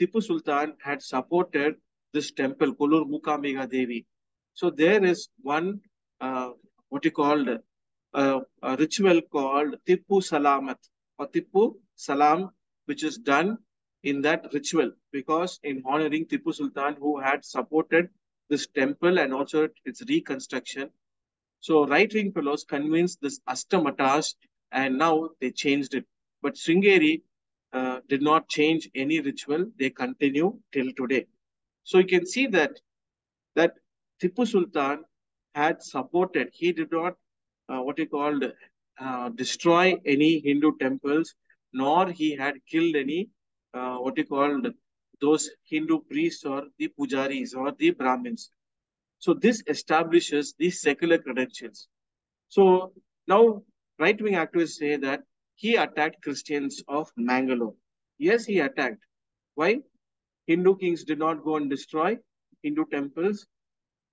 Tipu Sultan had supported this temple, Kollur Mookambiga Devi. So there is one, uh, what you called, uh, a ritual called Tippu Salamat or Tippu Salam, which is done in that ritual because in honoring Tipu Sultan who had supported this temple and also its reconstruction. So right-wing fellows convinced this Astamatas and now they changed it. But Sringeri uh, did not change any ritual. They continue till today. So you can see that that Tipu Sultan had supported. He did not uh, what he called uh, destroy any Hindu temples, nor he had killed any uh, what he called those Hindu priests or the pujaris or the Brahmins. So this establishes these secular credentials. So now right-wing activists say that he attacked Christians of Mangalore. Yes, he attacked. Why? Hindu kings did not go and destroy Hindu temples.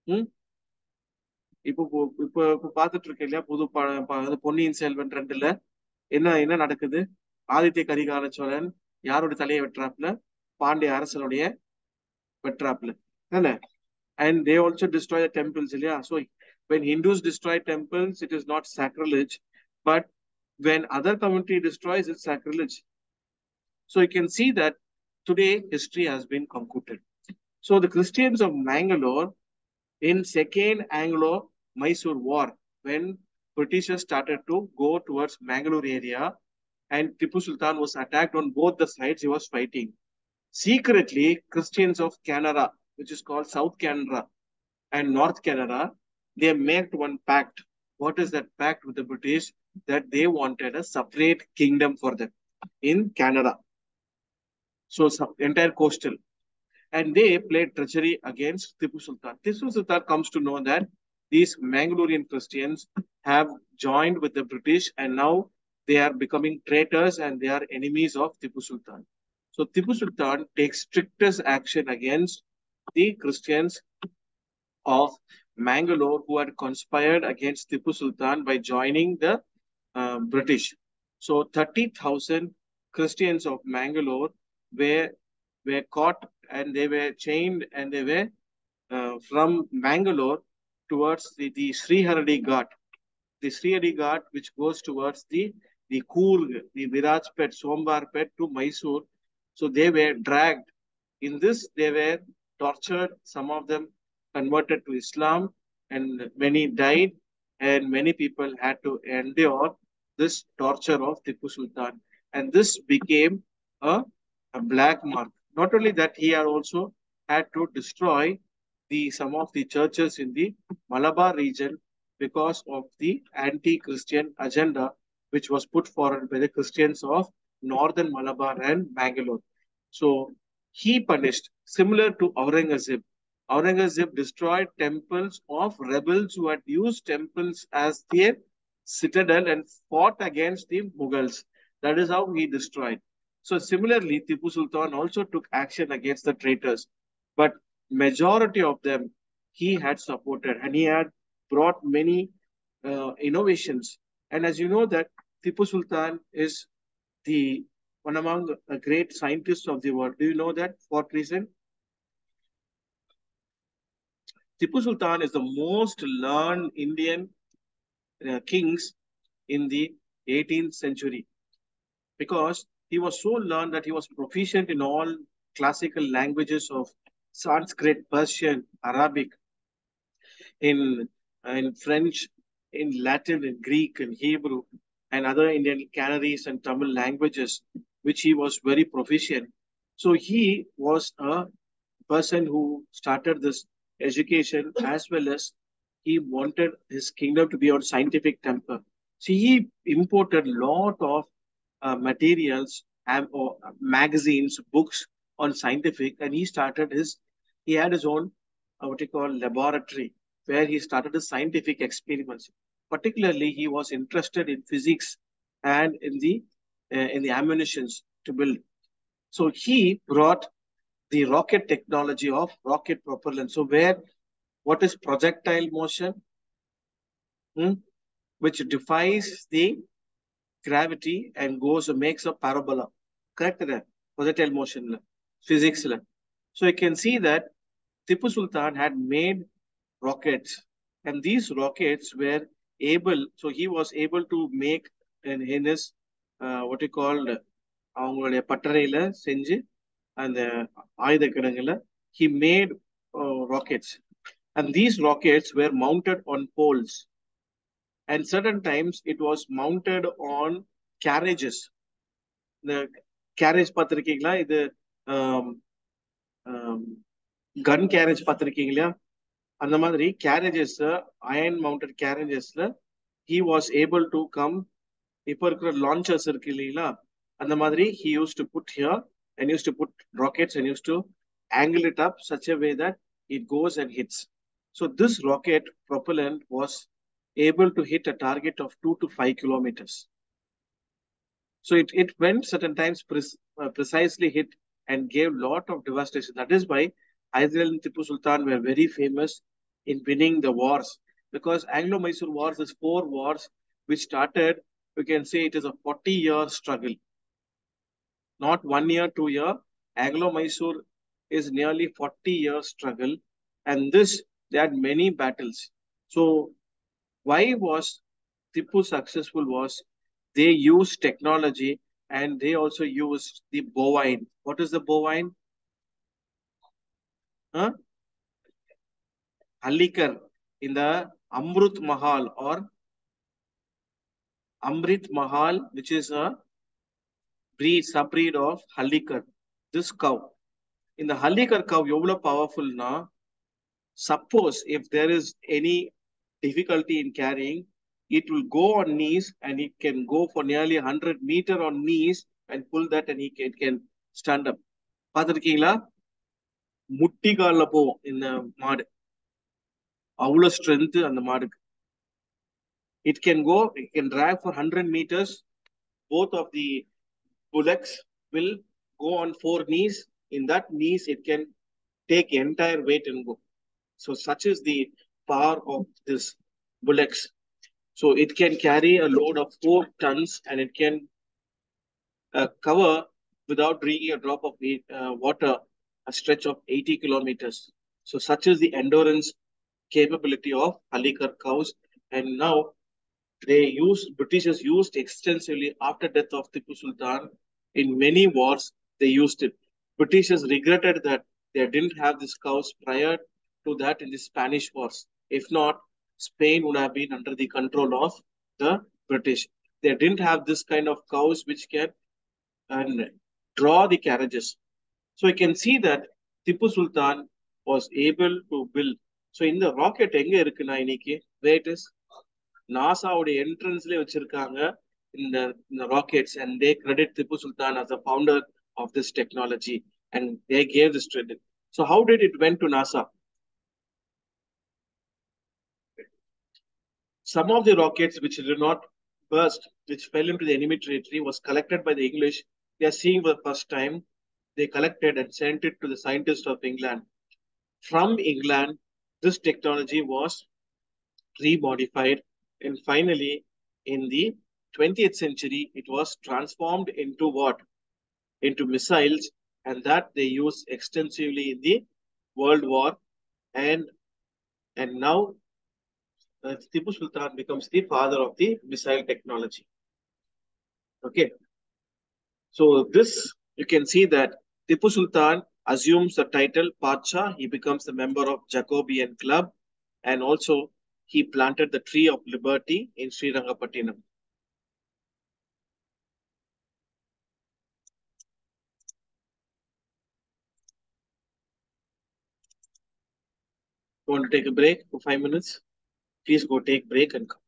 Hmm? இப்போ இப்போ இப்போ பார்த்துட்டு இருக்கேன் இல்லையா புது பொன்னியின் செல்வன் ரெண்டுல என்ன என்ன நடக்குது ஆதித்ய கரிகால சோழன் யாரோட தலையை வெட்டுறாப்புல பாண்டிய அரசனுடைய வெட்டுறாப்புல தானே and they also destroy the temples yeah so when hindus destroy temples it is not sacrilege but when other community destroys it's sacrilege so you can see that today history has been concluded so the christians of mangalore in second anglo mysore war when britishers started to go towards mangalore area and tipu sultan was attacked on both the sides he was fighting secretly christians of canara which is called South Canara and North Canara, they made one pact. What is that pact with the British? That they wanted a separate kingdom for them in Canara. So entire coastal. And they played treachery against Tipu Sultan. Tipu Sultan comes to know that these Mangalorean Christians have joined with the British and now they are becoming traitors and they are enemies of Tipu Sultan. So Tipu Sultan takes strictest action against the Christians of Mangalore who had conspired against Tipu Sultan by joining the uh, British. So 30,000 Christians of Mangalore were, were caught and they were chained and they were uh, from Mangalore towards the, the Sriharadi Ghat. The Sriharadi Ghat which goes towards the, the Coorg, the Virajpet, Sombarpet to Mysore. So they were dragged. In this, they were tortured. Some of them converted to Islam and many died and many people had to endure this torture of Tipu Sultan. And this became a, a black mark. Not only that, he had also had to destroy the some of the churches in the Malabar region because of the anti-Christian agenda which was put forward by the Christians of northern Malabar and Bangalore. So he punished, similar to Aurangzeb. Aurangzeb destroyed temples of rebels who had used temples as their citadel and fought against the Mughals. That is how he destroyed. So similarly, Tipu Sultan also took action against the traitors, but majority of them he had supported and he had brought many uh, innovations. And as you know that Tipu Sultan is the one among the great scientists of the world. Do you know that? For reason? Tipu Sultan is the most learned Indian uh, kings in the 18th century because he was so learned that he was proficient in all classical languages of Sanskrit, Persian, Arabic, in, in French, in Latin, in Greek, in Hebrew, and other Indian Canarese and Tamil languages, which he was very proficient. So he was a person who started this education as well as he wanted his kingdom to be on scientific temper. So he imported a lot of uh, materials, or magazines, books on scientific, and he started his, he had his own, uh, what you call laboratory, where he started his scientific experiments. Particularly, he was interested in physics and in the uh, in the ammunitions to build. So he brought the rocket technology of rocket propellant. So where what is projectile motion? Hmm? Which defies the gravity and goes makes a parabola. Correct that? Projectile motion, physics. So you can see that Tipu Sultan had made rockets and these rockets were able, so he was able to make in, in his, uh, what you called, அவங்களுடைய பட்டறையில செஞ்சு அந்த ஆயுத கிடங்குல he made uh, rockets and these rockets were mounted on poles and certain times it was mounted on carriages the carriage பார்த்திருக்கீங்களா இது கன் garage பார்த்திருக்கீங்களா அந்த மாதிரி carriages iron mounted கேரேஜஸ்ல he was able to come இப்போ இருக்கிற லான்ச்சர்ஸ் இருக்கு இல்லைங்களா அந்த மாதிரி he use to put here and used to put rockets and used to angle it up such a way that it goes and hits. So this rocket propellant was able to hit a target of two to five kilometers. So it, it went certain times pre uh, precisely hit and gave lot of devastation. That is why Hyderabad and Tipu Sultan were very famous in winning the wars because Anglo-Mysore wars is four wars which started, we can say it is a 40-year struggle not one year, two year. Anglo-Mysore is nearly 40 year struggle. And this, they had many battles. So why was Tipu successful was they used technology and they also used the bovine. What is the bovine? huh? In the Amrut Mahal or Amrit Mahal, which is a breed, sub-breed of Hallikar, this cow. In the Hallikar cow, Yovla powerful na. Suppose if there is any difficulty in carrying, it will go on knees and it can go for nearly 100 meter on knees and pull that and he can, can stand up. பார்த்துருக்கீங்களா முட்டி காலில் போவோம் இந்த மாடு அவ்வளோ strength அந்த மாடுக்கு it can go it can drag for hundred metres both of the bullocks will go on four knees. In that knees, it can take entire weight and go. So such is the power of this bullocks. So it can carry a load of four tons and it can uh, cover without drinking a drop of uh, water a stretch of 80 kilometers. So such is the endurance capability of Hallikar cows. And now they used, Britishers used extensively after death of Tipu Sultan. In many wars, they used it. Britishers regretted that they didn't have these cows prior to that in the Spanish wars. If not, Spain would have been under the control of the British. They didn't have this kind of cows which can and draw the carriages. So you can see that Tipu Sultan was able to build. So இந்த rocket எங்க இருக்குன்னா இன்னைக்கு where it is நாசாவுடைய என்ட்ரன்ஸ்லயே வச்சிருக்காங்க இந்த இந்த rockets and they credit Tipu Sultan as the founder of this technology and they gave this credit. So how did it went to NASA? Some of the rockets which did not burst, which fell into the enemy territory, was collected by the English. They are seeing for the first time. they collected and sent it to the scientists of England. From England, this technology was remodified, and finally, in the 20th century, it was transformed into what? Into missiles, and that they use extensively in the World War, and and now uh, Tipu Sultan becomes the father of the missile technology. Okay. So this, you can see that Tipu Sultan assumes the title Pacha. He becomes a member of Jacobin Club. And also he planted the tree of liberty in Srirangapattinam. You want to take a break for five minutes? Please go take break and come.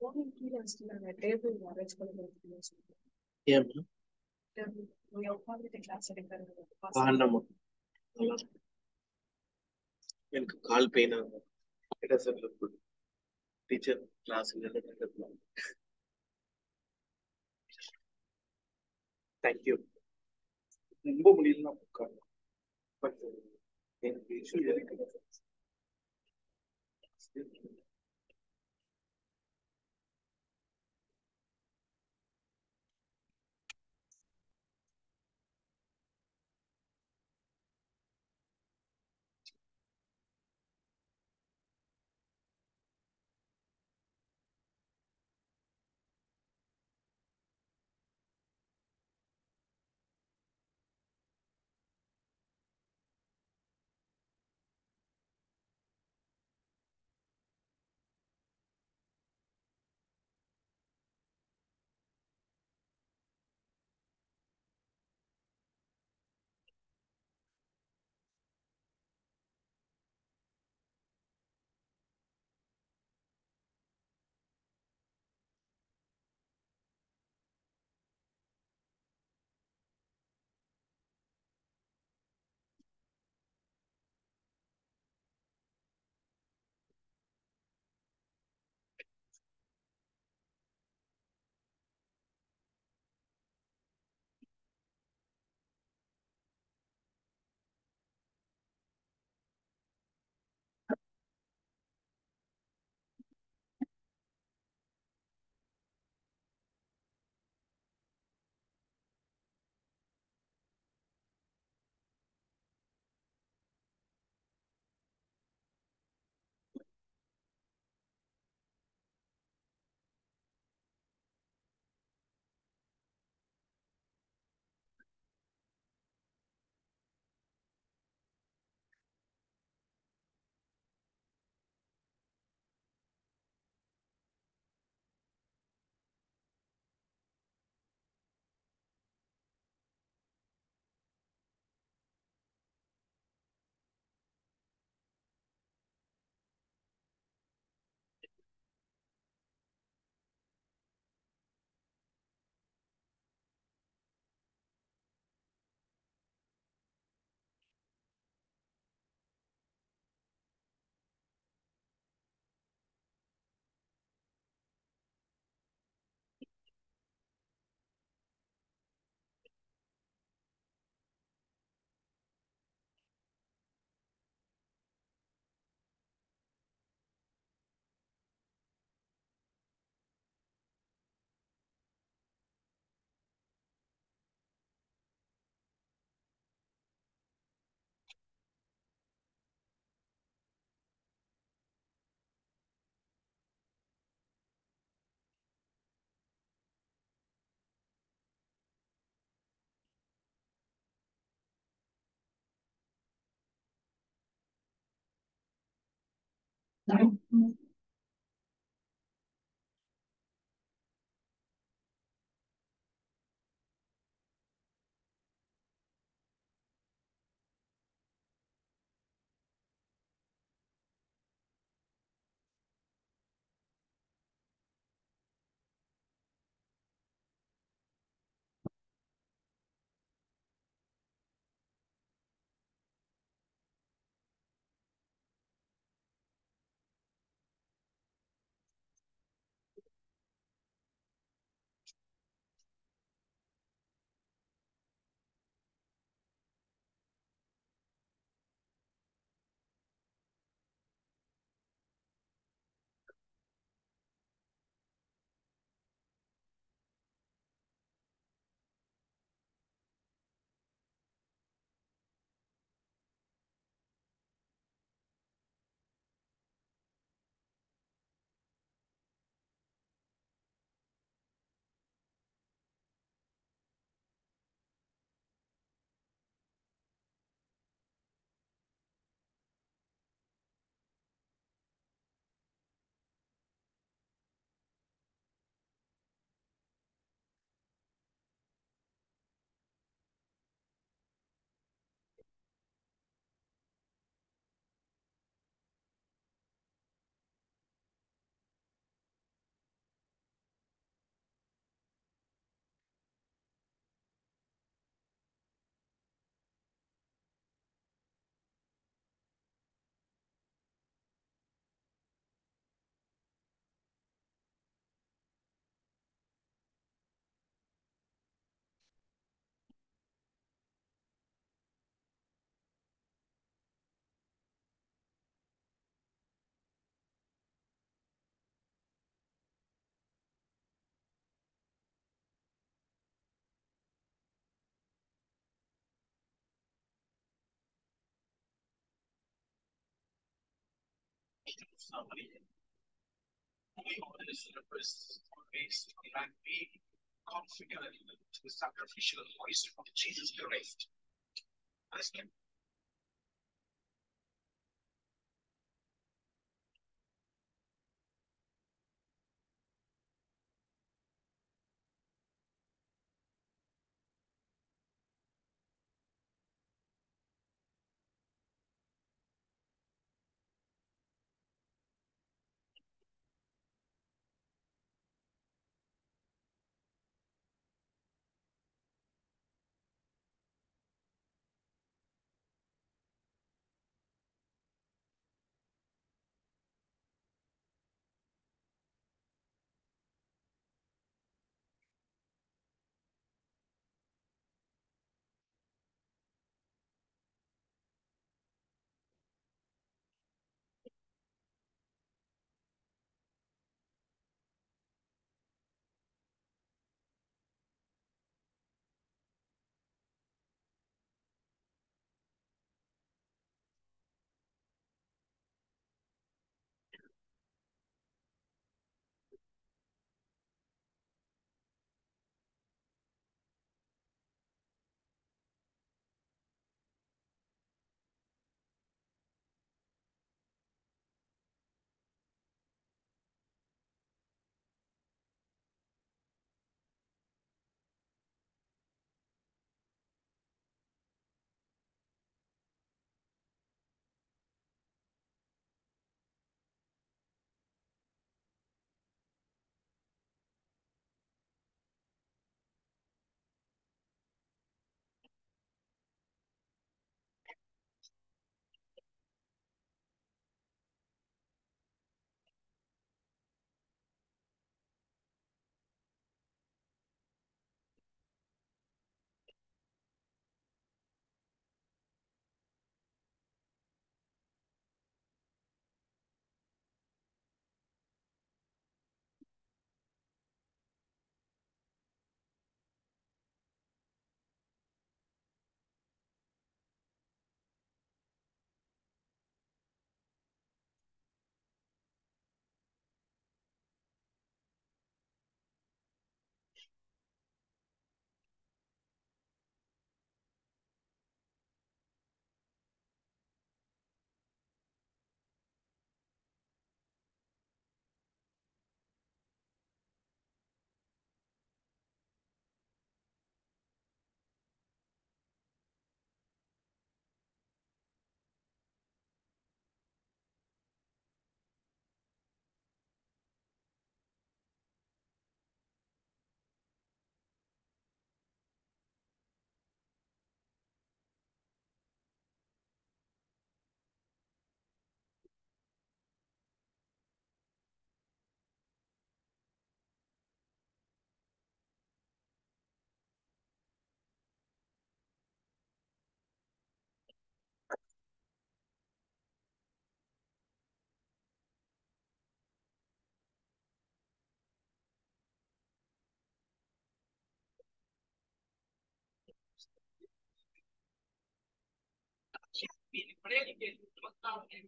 ஃபோனின் கீழே வச்சுட்டாங்க table arrange பண்ணுங்க உட்காந்துட்டு class எடுக்கிறது எனக்கு கால் pain ஆகும் sir teacher class thank you ரொம்ப முடியல உட்காந்து பட் எனக்கு இஷ்யூ இருக்கு 然后，嗯，somebody we service based and be configured to the sacrificial voice of Jesus Christ. लिए पढ़े लिखे समझता होने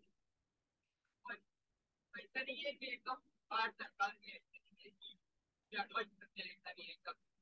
ऐसा नहीं है कि एकदम पाठ सरकार ने एडवाइस करते हैं ऐसा नहीं है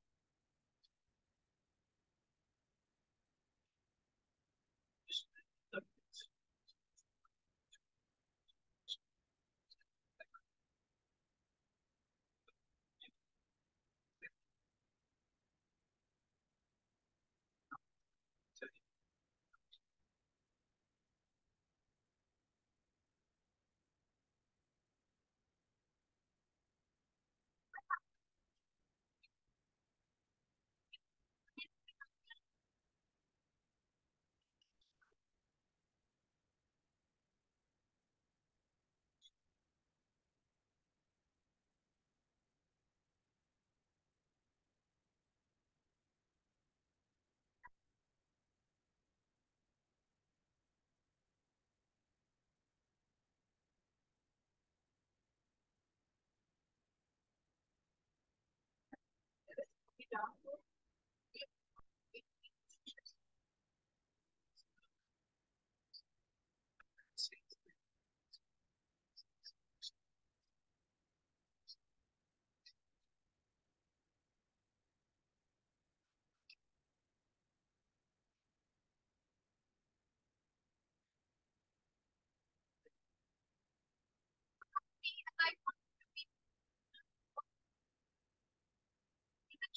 like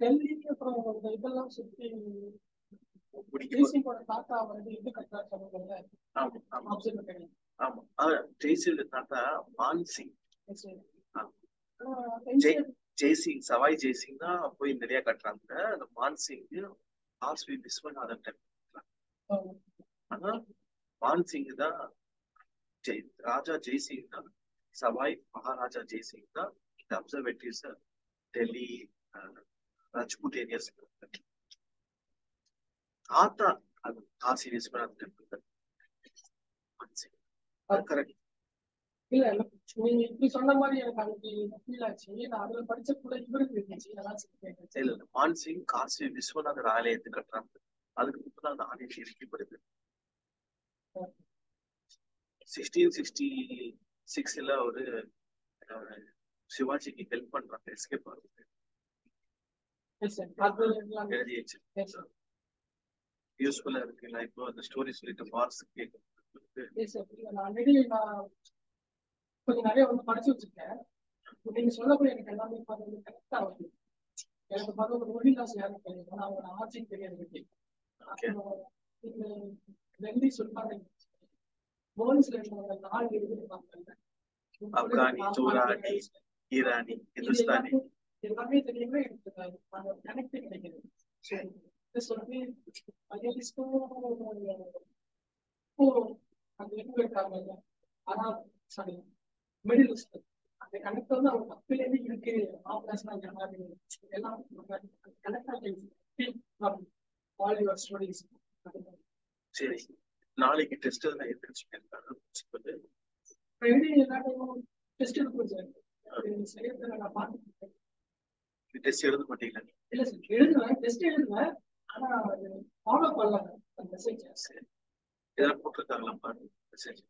டெல்லி அப்புறம் இந்த இதெல்லாம் சுத்தி பிடிக்கும் தேசியமோட தாத்தா வந்து இது கட்டுறாரு சொல்லுவாங்கல்ல ஆமா ஜெய்சிங் தாத்தா மான்சிங் ஜெய்சிங் சவாய் ஜெய்சிங் தான் போய் நிறைய கட்டுறாங்க. அந்த மான்சிங் ஆர்ஸ்வி விஸ்வநாதன் டைம் ஆனா மான்சிங் தான் ஜெய் ராஜா ஜெய்சிங் தான் சவாய் மகாராஜா ஜெய்சிங் தான் இந்த அப்சர்வேட்டரிஸ் டெல்லி ராஜ்புட் ஏரியாஸ் தாத்தா அது டெம்பிள் மான்சிங் கரெக்ட் இல்ல நீங்க இப்படி சொன்ன மாதிரி எனக்கு அன்னைக்கு ஃபீல் ஆச்சு. நான் அதுல படிச்ச கூட இவருக்கு இருந்துச்சு. கேட்டேன். இல்ல மான்சிங் காசி விஸ்வநாதர் ஆலயத்தை கட்டுறாங்க. அதுக்கு முன்னாடி அந்த ஆலயம் இடிக்கப்படுது. சிக்ஸ்டீன் சிக்ஸ்டி சிக்ஸ்ல அஹ், சிவாஜிக்கு ஹெல்ப் பண்றாங்க. எஸ்கேப் ஆகுது. யூஸ்ஃபுல்லா இருக்கு. இப்போ அந்த ஸ்டோரி சொல்லிட்டு மார்க்ஸ் கேட்கும் ஆல்ரெடி நான் கொஞ்சம் நிறைய வந்து படிச்சு வச்சிருக்கேன். நீங்க சொல்லக்கூடிய எனக்கு எல்லாமே பார்த்து கரெக்டா வருது எனக்கு பார்த்து ஒரு மிடில் கிளாஸ் யாரும் தெரியும் ஆனா அவங்க ஆர்ஜிங் தெரியாது நீங்க வெள்ளி சொல்றாங்க நாலு எழுதி பார்த்தாங்க ஆப்கானி ஈரானி இந்துஸ்தானி. எல்லாமே தெரியுமே கனெக்ட் கிடைக்குது ஸோ இப்போ அந்த இருக்காங்க ஆனா சாரி மிடில் ஈஸ்ட். அந்த கனெக்ட் வந்து அவங்க தப்பிலேருந்து இருக்கு. ஆப்ரேஷன் ஜனாதி எல்லாம் கனெக்ட் ஆல் யுவர் ஸ்டோரிஸ் சரி. நாளைக்கு டெஸ்ட் எல்லாம் இருக்குன்னு சொல்லியிருக்காங்க? எப்படி எல்லா டைமும் டெஸ்ட் எடுக்கும் சார் நான் பார்த்துருக்கேன் டெஸ்ட் எழுத மாட்டீங்களா இல்ல சார் எழுதுவேன் டெஸ்ட் எழுதுவேன் ஆனா ஃபாலோ பண்ணல மெசேஜ் ஏதாவது போட்டிருக்காங்களா பாருங்க மெசேஜ்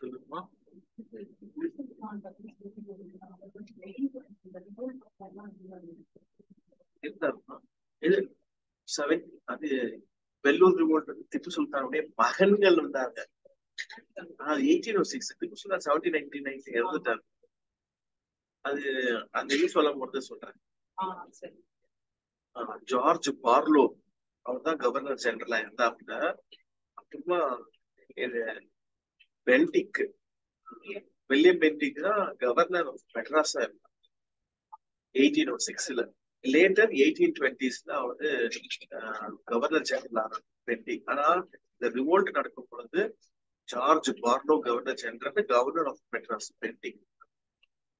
சொல்லுமா? இது செவன் அது வெள்ளூர் ரிவோல்ட் திப்பு சுல்தானுடைய மகன்கள் வந்தாங்க. அது eighteen O six Tipu Sultan seventeen nineteen ninety இறந்துட்டாரு. அது அந்த இது சொல்லும் போது சொல்றேன். ஆஹ் ஜார்ஜ் பார்லோ அவர் தான் கவர்னர் ஜெனரலா இருந்தாப்புல அப்புறமா இது பென்டிக் வில்லியம் பென்டிக் தான் கவர்னர் ஆஃப் மெட்ராஸா இருந்தார். எயிட்டீன் ஓ சிக்ஸ்ல லேட்டர் எயிட்டீன் டுவெண்ட்டிஸ்ல அவரு கவர்னர் ஜெனரல் ஆனார் பென்டிக் ஆனா இந்த ரிவோல்ட் நடக்கும் பொழுது George Barlow governor general governor of Madras Bentinck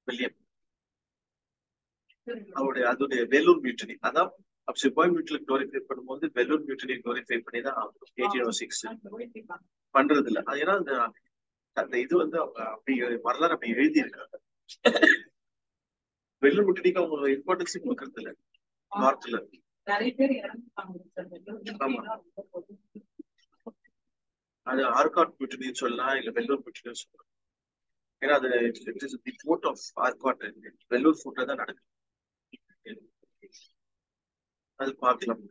William. அவருடைய அதோடைய வேலூர் மியூட்டனி அதான் அப்ப சிப்பாய் மியூட்டனி குளோரிஃபை பண்ணும்போது வெல்லூர் மியூட்டனி குளோரிஃபை பண்ணி தான் எயிட்டீன் ஓ சிக்ஸ் பண்றது இல்லை அது ஏன்னா அந்த இது வந்து அவங்க அப்படி வரலாறு அப்படி எழுதி இருக்காங்க வெள்ளூர் மியூட்டனிக்கு அவங்க இம்பார்ட்டன்ஸ் கொடுக்கறது இல்ல. நார்த்ல அது ஆர்காட் மியூட்டனின்னு சொல்லலாம் இல்ல வெள்ளூர் மியூட்டனின்னு சொல்லலாம். ஏன்னா அது it is the fort of Arcot Vellore ஃபோர்ட்ல தான் நடக்குது. அது பார்க்கலாம்.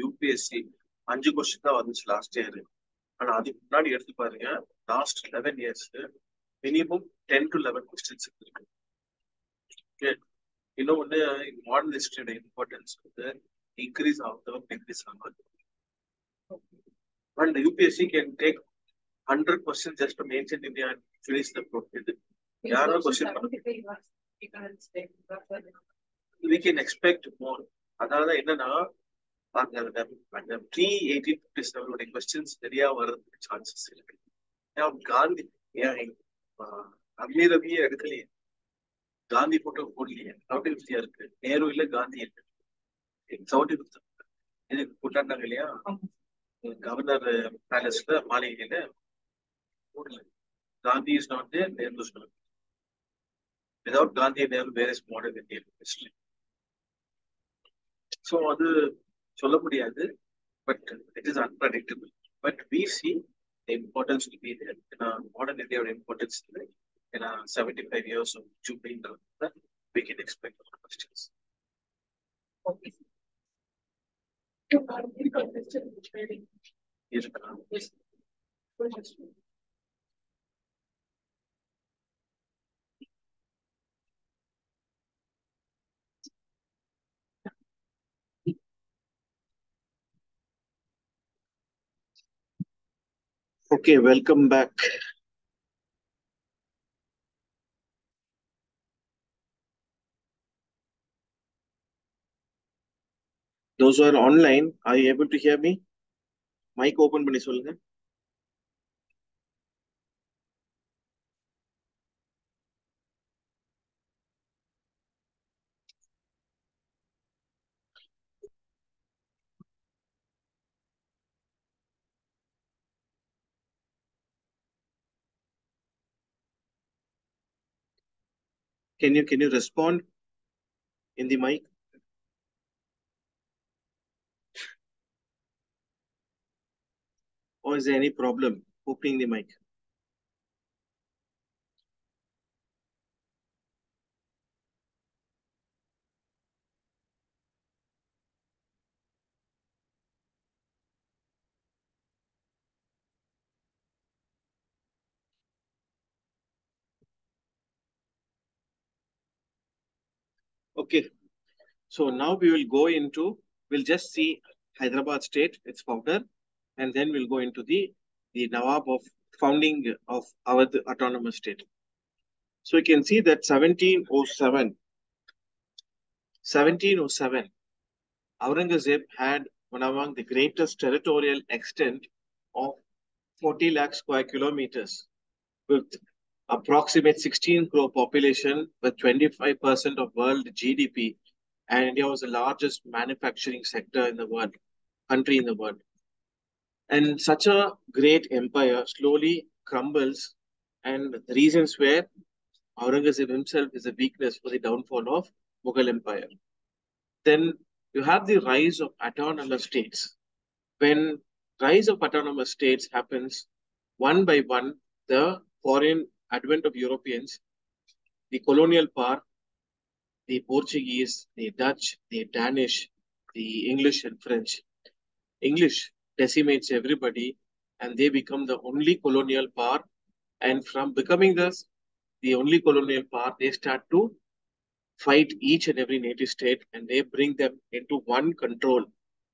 யூபிஎஸ்சி அஞ்சு கொஸ்டின் தான் வந்துச்சு லாஸ்ட் இயர் ஆனா அதுக்கு முன்னாடி எடுத்து பாருங்க. Last eleven years minimum ten to eleven questions இருக்கு. இன்னொன்னு மாடர்ன் ஹிஸ்டரியோட இம்பார்ட்டன்ஸ் வந்து இன்க்ரீஸ் ஆகுது டிக்ரீஸ் ஆகுது and UPSC can take hundred question just from India finish the இது யாரோ கொஸ்டின் பண்ண we can expect more. அதனாலதான் என்னன்னா அந்த அந்த ப்ரீ எயிட்டீன் ஃபிஃப்டி செவனுடைய கொஸ்டின்ஸ் நிறைய வர்றதுக்கு சான்சஸ் இருக்கு ஏன்னா காந்தி ஏன் அமீர் ரவியே எடுக்கலையே. காந்தி போட்டோ போடலையே. சவுட்டி ஃபிஃப்டியா இருக்கு. நேரு இல்ல காந்தி இருக்கு. இதுக்கு போட்டாண்டாங்க இல்லையா? கவர்னர் பேலஸ்ல மாளிகையில போடல. Gandhi is not there Nehru is not without Gandhi and Nehru, where is modern Indian history? So அது சொல்ல முடியாது but it is unpredictable but we C importance to be there ஏன்னா மாடர்ன் இந்தியாவோட இம்பார்ட்டன்ஸ் ஏன்னா seventy five years of ஜூபிலின்றது we can expect questions இருக்கலாம் Okay, welcome back. Those who are online, are you able to hear me? Mic open பண்ணி சொல்லுங்க Can you can you respond in the mic? Or is there any problem opening the mic? Okay, so now we will go into, we'll just see Hyderabad state, its founder, and then we'll go into the, the Nawab of founding of our the autonomous state. So you can see that 1707, 1707, Aurangzeb had one among the greatest territorial extent of 40 lakh square kilometers with approximate 16 crore population with 25% of world GDP and India was the largest manufacturing sector in the world, country in the world. And such a great empire slowly crumbles and the reasons were Aurangzeb himself is a weakness for the downfall of Mughal Empire. Then you have the rise of autonomous states. When rise of autonomous states happens, one by one, the foreign advent of Europeans, the colonial power, the Portuguese, the Dutch, the Danish, the English and French. English decimates everybody and they become the only colonial power. And from becoming this, the only colonial power, they start to fight each and every native state and they bring them into one control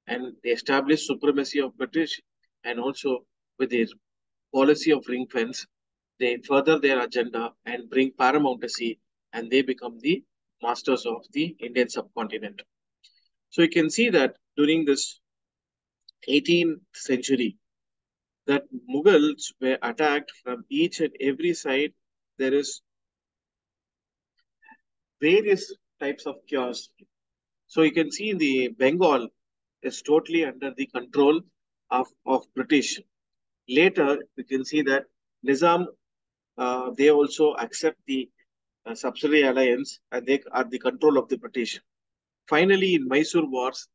and they establish supremacy of British and also with their policy of ring fence, they further their agenda and bring paramountcy and they become the masters of the Indian subcontinent. So you can see that during this 18th century, that Mughals were attacked from each and every side. There is various types of chaos. So you can see the Bengal is totally under the control of, of British. Later, you can see that Nizam, uh, they also accept the uh, subsidiary alliance and they are the control of the British. Finally, in Mysore wars,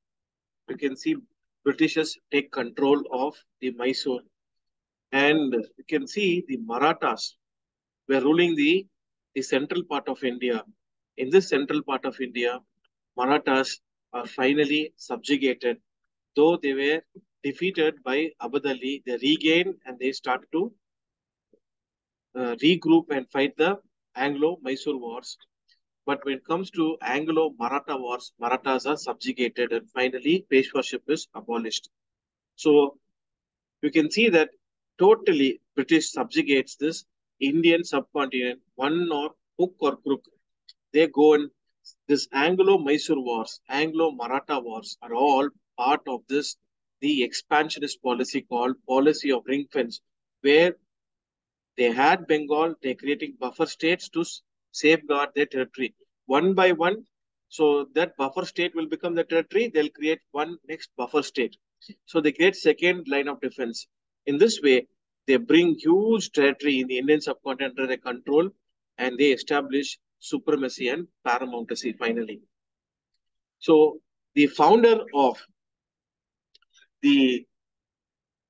you can see Britishers take control of the Mysore. And you can see the Marathas were ruling the, the central part of India. In this central part of India, Marathas are finally subjugated. Though they were defeated by Abdali, they regain and they start to uh, regroup and fight the Anglo-Mysore wars. But when it comes to Anglo-Maratha wars, Marathas are subjugated and finally Peshwaship is abolished. So you can see that totally British subjugates this Indian subcontinent, one or hook or crook. They go and this Anglo-Mysore wars, Anglo-Maratha wars are all part of this, the expansionist policy called policy of ring fence, where they had Bengal, they're creating buffer states to safeguard their territory. One by one, so that buffer state will become the territory, they'll create one next buffer state. So they create second line of defense. In this way, they bring huge territory in the Indian subcontinent under their control and they establish supremacy and paramountcy finally. So the founder of the,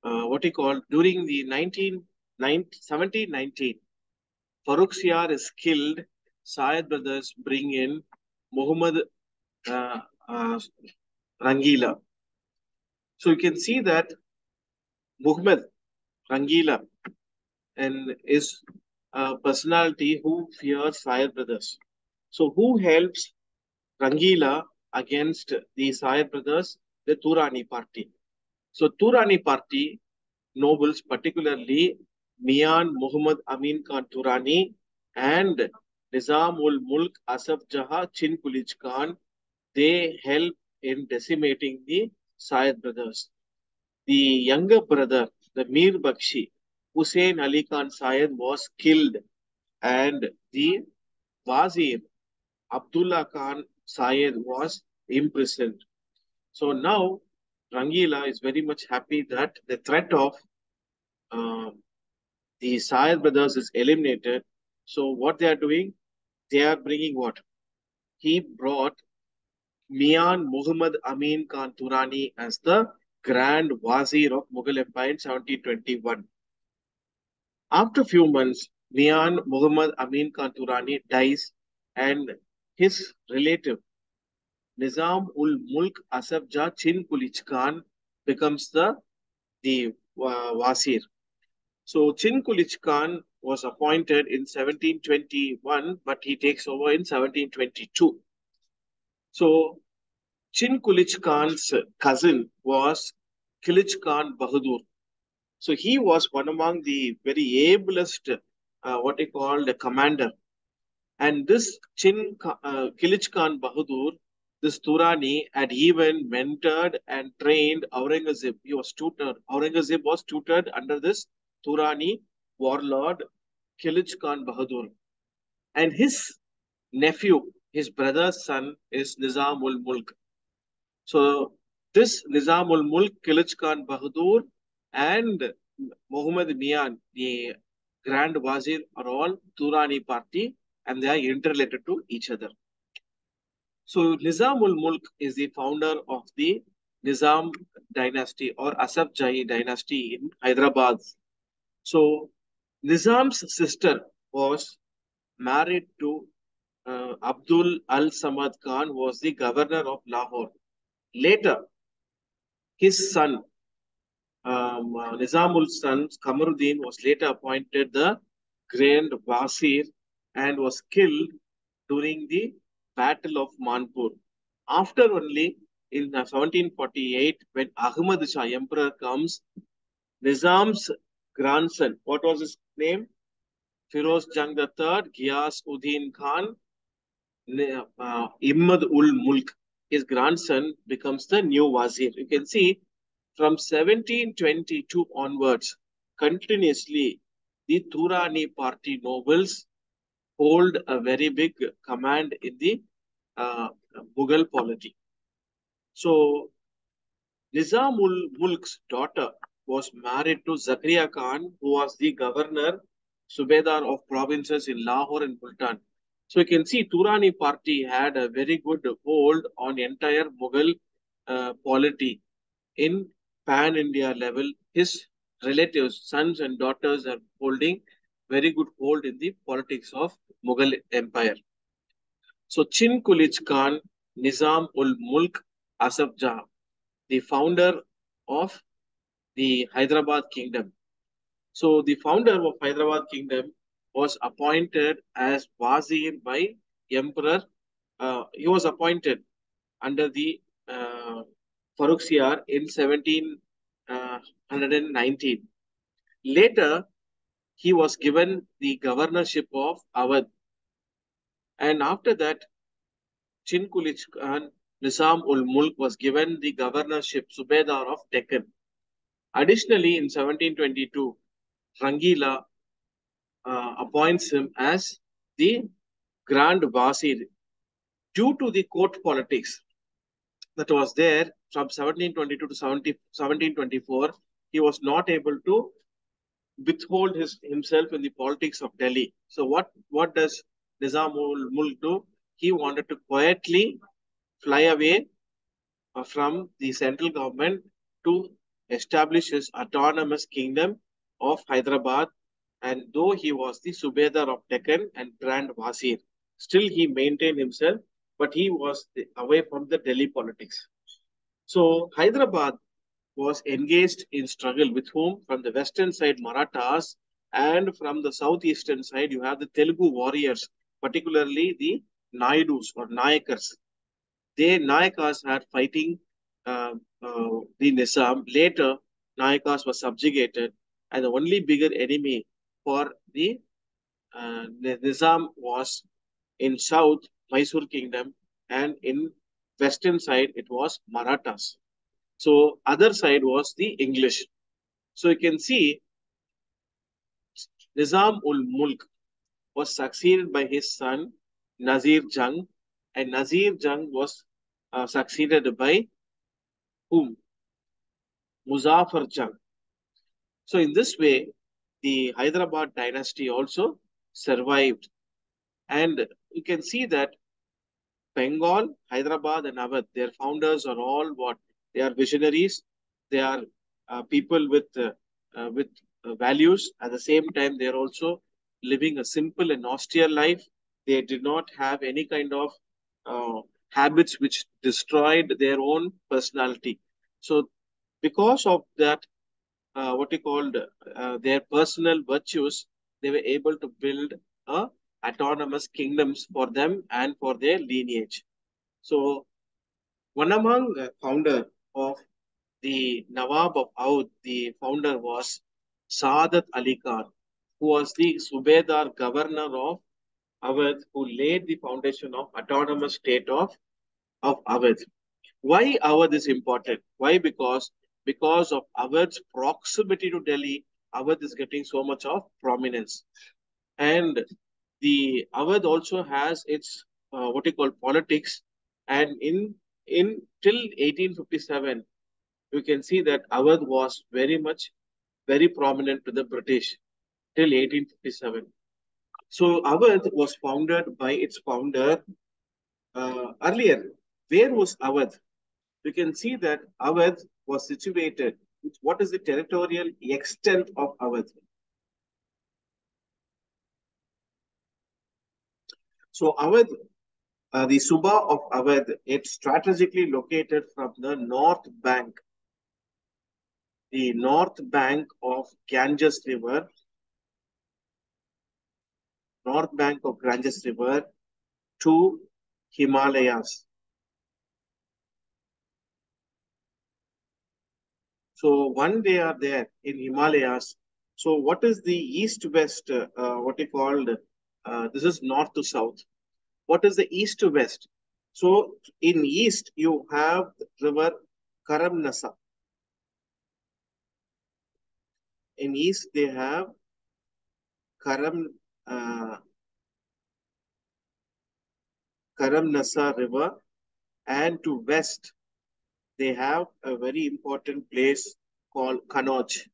uh, what he called during the 19, 1719, Farrukh Siyar is killed. Sayed brothers bring in Muhammad uh, uh, Rangila. So you can see that Muhammad Rangila and is a personality who fears Sayed brothers. So who helps Rangila against the Sayed brothers? The Turani party. So Turani party nobles, particularly Mian Muhammad Amin Khan Turani and Nizamul Mulk Asaf Jaha Chin Kulij Khan, they help in decimating the Sayed brothers. The younger brother, the Mir Bakshi, Hussein Ali Khan Sayed was killed and the Wazir Abdullah Khan Sayed was imprisoned. So now Rangila is very much happy that the threat of uh, the Sayed brothers is eliminated. So what they are doing, they are bringing what? He brought Mian Muhammad Amin Khan Turani as the Grand Wazir of Mughal Empire in 1721. After a few months, Mian Muhammad Amin Khan Turani dies and his relative Nizam ul Mulk Asaf Jah Chin Kulich Khan becomes the, the uh, Wazir. So Chin Kulich Khan was appointed in 1721, but he takes over in 1722. So Chin Kulich Khan's cousin was Kilich Khan Bahadur. So he was one among the very ablest, uh, what they call the commander. And this Chin uh, Kilich Khan Bahadur, this Turani had even mentored and trained Aurangzeb. He was tutored. Aurangzeb was tutored under this Turani warlord Kilich Khan Bahadur. And his nephew, his brother's son, is Nizam ul Mulk. So this Nizam ul Mulk, Kilich Khan Bahadur, and Muhammad Mian, the Grand Wazir, are all Turani party and they are interrelated to each other. So Nizam ul Mulk is the founder of the Nizam dynasty or Asaf Jahi dynasty in Hyderabad. So Nizam's sister was married to uh, Abdul Al Samad Khan, was the governor of Lahore. Later, his son, um, uh, Nizamul's son, Kamaruddin, was later appointed the Grand Wazir and was killed during the Battle of Manupur. After only in 1748, when Ahmad Shah Emperor comes, Nizam's grandson, what was his name? Firoz Jang III, Ghiyas Uddin Khan, uh, Imad ul Mulk, his grandson becomes the new Wazir. You can see from 1722 onwards, continuously, the Turani party nobles hold a very big command in the uh, Mughal polity. So, Nizamul Mulk's daughter was married to Zakaria Khan, who was the governor, Subedar of provinces in Lahore and Multan. So you can see Turani party had a very good hold on entire Mughal uh, polity in pan-India level. His relatives, sons and daughters are holding very good hold in the politics of Mughal Empire. So Chin Kulich Khan, Nizam ul Mulk Asaf Jah, the founder of the Hyderabad kingdom. So the founder of Hyderabad kingdom was appointed as Wazir by Emperor. Uh, he was appointed under the uh, in 1719. Later, he was given the governorship of Awadh. And after that, Chin Kulich Khan Nizam ul Mulk was given the governorship Subedar of Deccan. Additionally, in 1722, Rangila uh, appoints him as the Grand Wazir. Due to the court politics that was there from 1722 to 70, 1724, he was not able to withhold his himself in the politics of Delhi. So what, what does Nizam ul Mulk do? He wanted to quietly fly away uh, from the central government to establish his autonomous kingdom of Hyderabad. And though he was the Subedar of Deccan and Grand Wazir, still he maintained himself, but he was the, away from the Delhi politics. So Hyderabad was engaged in struggle with whom? From the western side, Marathas, and from the southeastern side, you have the Telugu warriors, particularly the Naidus or Nayakars. They, Nayakas, are fighting uh, uh, the Nizam. Later, Nayakas was subjugated, and the only bigger enemy for the uh, Nizam was in south, Mysore kingdom, and in western side, it was Marathas. So other side was the English. So you can see Nizam ul Mulk was succeeded by his son Nazir Jung, and Nazir Jung was uh, succeeded by whom? Muzaffar Jang. So in this way, the Hyderabad dynasty also survived And you can see that Bengal, Hyderabad, and Awadh, their founders are all what? They are visionaries. They are uh, people with uh, uh, with uh, values. At the same time, they are also living a simple and austere life. They did not have any kind of uh, habits which destroyed their own personality. So, because of that, uh, what you called their personal virtues, they were able to build a autonomous kingdoms for them and for their lineage. So, one among founder of the Nawab of Oudh, the founder was Saadat Ali Khan, who was the Subedar governor of Awadh, who laid the foundation of autonomous state of, of Awadh. Why Awadh is important? Why? Because because of Awadh's proximity to Delhi, Awadh is getting so much of prominence. And the Awadh also has its uh, what you call politics. And in in till 1857, you can see that Awadh was very much very prominent to the British till 1857. So Awadh was founded by its founder uh, earlier. Where was Awadh? You can see that Awadh was situated. What is the territorial extent of Awadh? So Awadh, uh, the Suba of Awadh, it's strategically located from the north bank, the north bank of Ganges River, north bank of Ganges River to Himalayas. So one they are there in Himalayas. So what is the east-west, uh, what you called, uh, this is north to south. What is the east to west? So in east, you have river Karamnasa. In east, they have Karam, Karamnasa river. And to west, they have a very important place called Kanauj.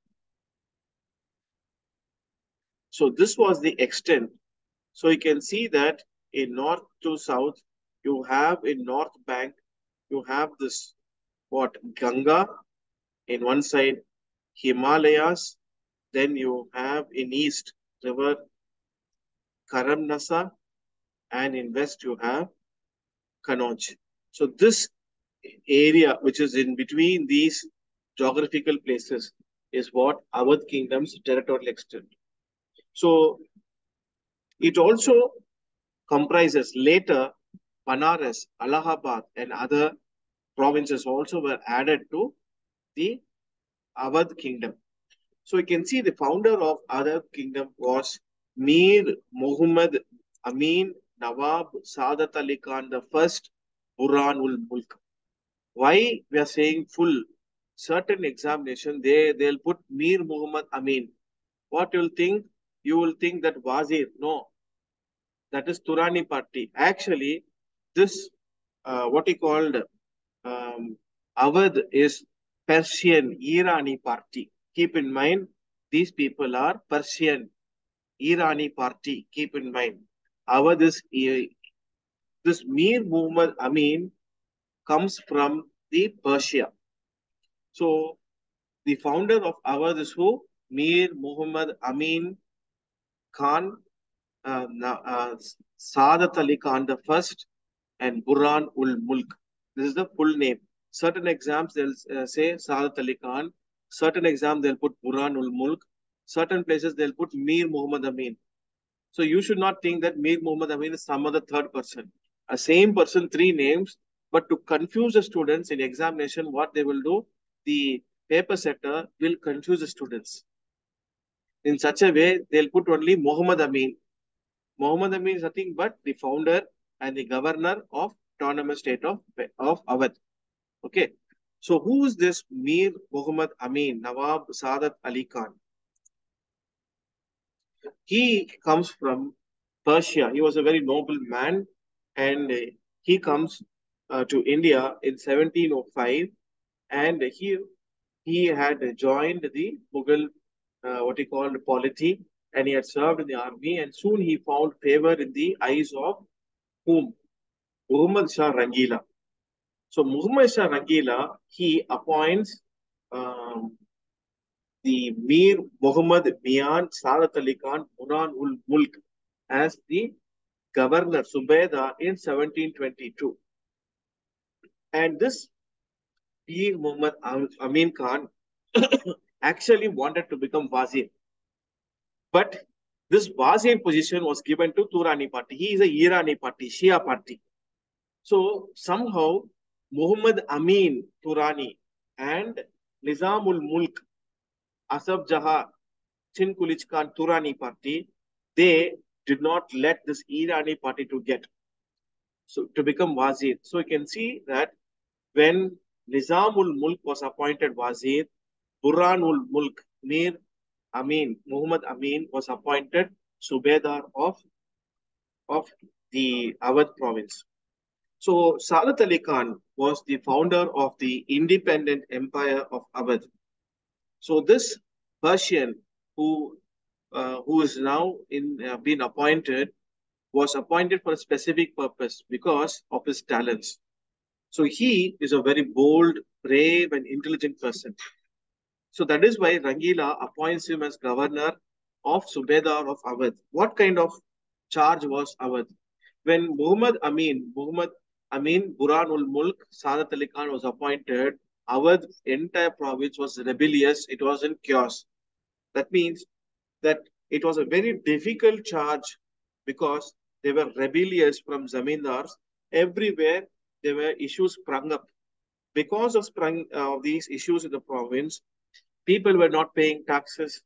So this was the extent. So you can see that in north to south, you have in north bank, you have this what Ganga in one side, Himalayas, then you have in east river Karamnasa, and in west you have Kanauj. So this area which is in between these geographical places is what Awadh kingdom's territorial extent. So it also comprises later Banaras, Allahabad and other provinces also were added to the Awadh kingdom. So you can see the founder of Awadh kingdom was Mir Muhammad Amin Nawab Saadat Ali Khan the first Burhan ul Mulk. Why we are saying full? Certain examination, they, they'll put Mir Muhammad Amin. What you'll think? You will think that Wazir. No. That is Turani party. Actually, this, uh, what he called um, Awadh is Persian Irani party. Keep in mind, these people are Persian Irani party. Keep in mind. our this this Mir Muhammad Amin comes from the Persia. So the founder of our this who? Mir Muhammad Amin Khan, uh, uh, Saadat Ali Khan the first, and Burhan ul Mulk. This is the full name. Certain exams they'll uh, say Saadat Ali Khan. Certain exam they'll put Burhan ul Mulk. Certain places they'll put Mir Muhammad Amin. So you should not think that Mir Muhammad Amin is some other third person. A same person, three names, but to confuse the students in examination, what they will do, the paper setter will confuse the students. In such a way, they'll put only Muhammad Amin. Muhammad Amin is nothing but the founder and the governor of autonomous state of, of Awadh. Okay. So who is this Mir Muhammad Amin, Nawab Sadat Ali Khan? He comes from Persia. He was a very noble man and he comes uh, to India in 1705 and he he had joined the Mughal uh, what he called polity and he had served in the army, and soon he found favor in the eyes of whom? Muhammad Shah Rangila. So Muhammad Shah Rangila, he appoints um, the Mir Muhammad Mian Sadat Ali Khan Burhan ul Mulk as the governor Subeda in 1722. And this Mir Muhammad Amin Khan [coughs] actually wanted to become Wazir. But this Wazir position was given to Turani party. He is a Irani party, Shia party. So somehow Muhammad Amin Turani and Nizamul Mulk Asaf Jaha Chinkulich Khan Turani party, they did not let this Irani party to get so to become Wazir. So you can see that when Nizamul Mulk was appointed Wazir, Burhanul Mulk Mir Amin, Muhammad Amin was appointed Subedar of, of the Awadh province. So Sadat Ali Khan was the founder of the independent empire of Awadh. So this Persian who uh, who is now in uh, been appointed was appointed for a specific purpose because of his talents. So he is a very bold, brave, and intelligent person. So that is why Rangila appoints him as governor of Subedar of Awadh. What kind of charge was Awadh? When Muhammad Amin, Muhammad Amin Burhanul Mulk, Sadat Ali Khan was appointed, Awadh entire province was rebellious. It was in chaos. That means that it was a very difficult charge because they were rebellious from zamindars. Everywhere there were issues sprung up. Because of sprung uh, these issues in the province, people were not paying taxes.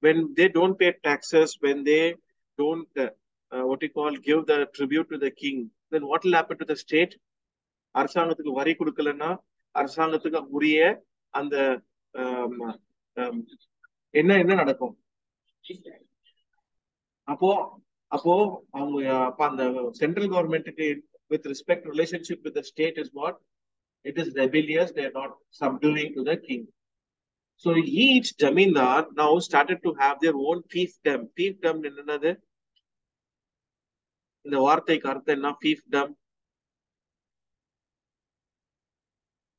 When they don't pay taxes, when they don't, uh, uh, what you call, give the tribute to the king, then what will happen to the state? அரசாங்கத்துக்கு வரி கொடுக்கலன்னா அரசாங்கத்துக்கு உரிய அந்த என்ன என்ன நடக்கும்? அப்போ அப்போ அவங்க அப்ப அந்த சென்ட்ரல் கவர்மெண்ட்டுக்கு with respect relationship with state is what it is rebellious they're not subduing to the king so each zamindar now started to have their own fiefdom fiefdom என்னது? இந்த வார்த்தைக்கு அர்த்தம் என்ன? ஃபீஃப்டம்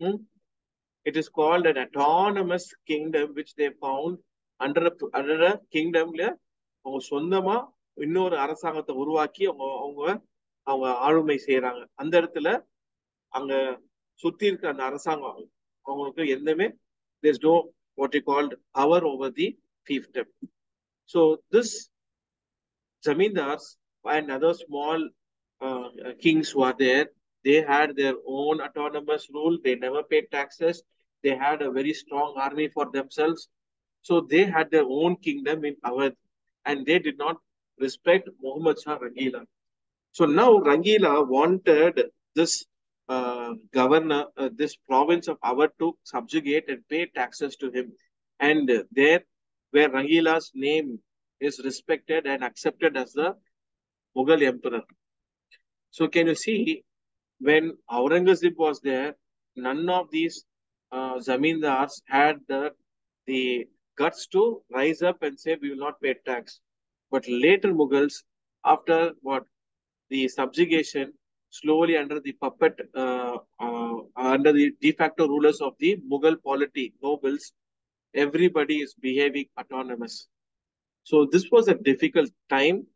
It is called an autonomous kingdom which they found under a, under a kingdomல அவங்க சொந்தமா இன்னொரு அரசாங்கத்தை உருவாக்கி அவங்க அவங்க அவங்க ஆளுமை செய்யறாங்க அந்த இடத்துல அங்க சுத்தி இருக்க அந்த அரசாங்கம் அவங்களுக்கு எந்தமே there's no what you called power over the fiefdom so this zamindars and other small uh, kings who are there they had their own autonomous rule they never paid taxes they had a very strong army for themselves so they had their own kingdom in Awadh and they did not respect Muhammad Shah Rangila. So now Rangila wanted this uh, governor, uh, this province of Awadh to subjugate and pay taxes to him. And there, where Rangila's name is respected and accepted as the Mughal emperor. So can you see, when Aurangzeb was there, none of these uh, zamindars had the, the guts to rise up and say, we will not pay tax. But later Mughals, after what the subjugation, slowly under the puppet, uh, uh, under the de facto rulers of the Mughal polity, nobles, everybody is behaving autonomous. So this was a difficult time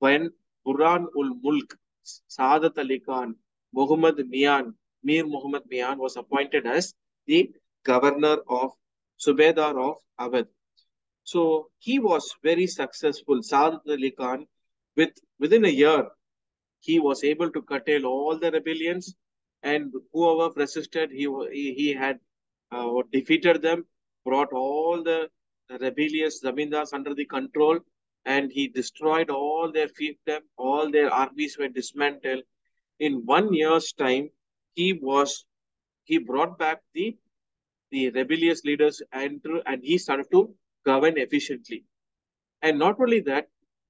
when Burhan ul Mulk, Saadat Ali Khan, Muhammad Mian, Mir Muhammad Mian was appointed as the governor of Subedar of Awadh. So he was very successful. Saadat Ali Khan, with within a year, he was able to curtail all the rebellions, and whoever resisted, he he, he had uh, defeated them, brought all the rebellious zamindars under the control, and he destroyed all their fiefdom. All their armies were dismantled. In one year's time, he was he brought back the the rebellious leaders and and he started to govern efficiently. And not only that,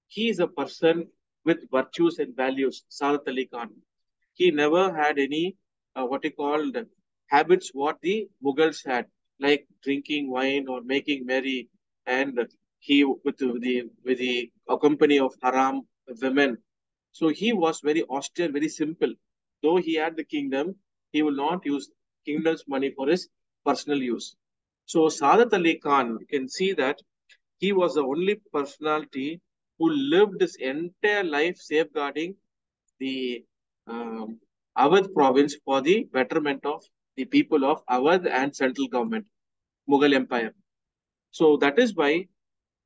he is a person with virtues and values, Saadat Ali Khan. He never had any, uh, what he called, habits what the Mughals had, like drinking wine or making merry and he with the with the company of haram women. So he was very austere, very simple. Though he had the kingdom, he will not use kingdom's money for his personal use. So Sadat Ali Khan, you can see that he was the only personality who lived his entire life safeguarding the um, Awadh province for the betterment of the people of Awadh and central government, Mughal Empire. So that is why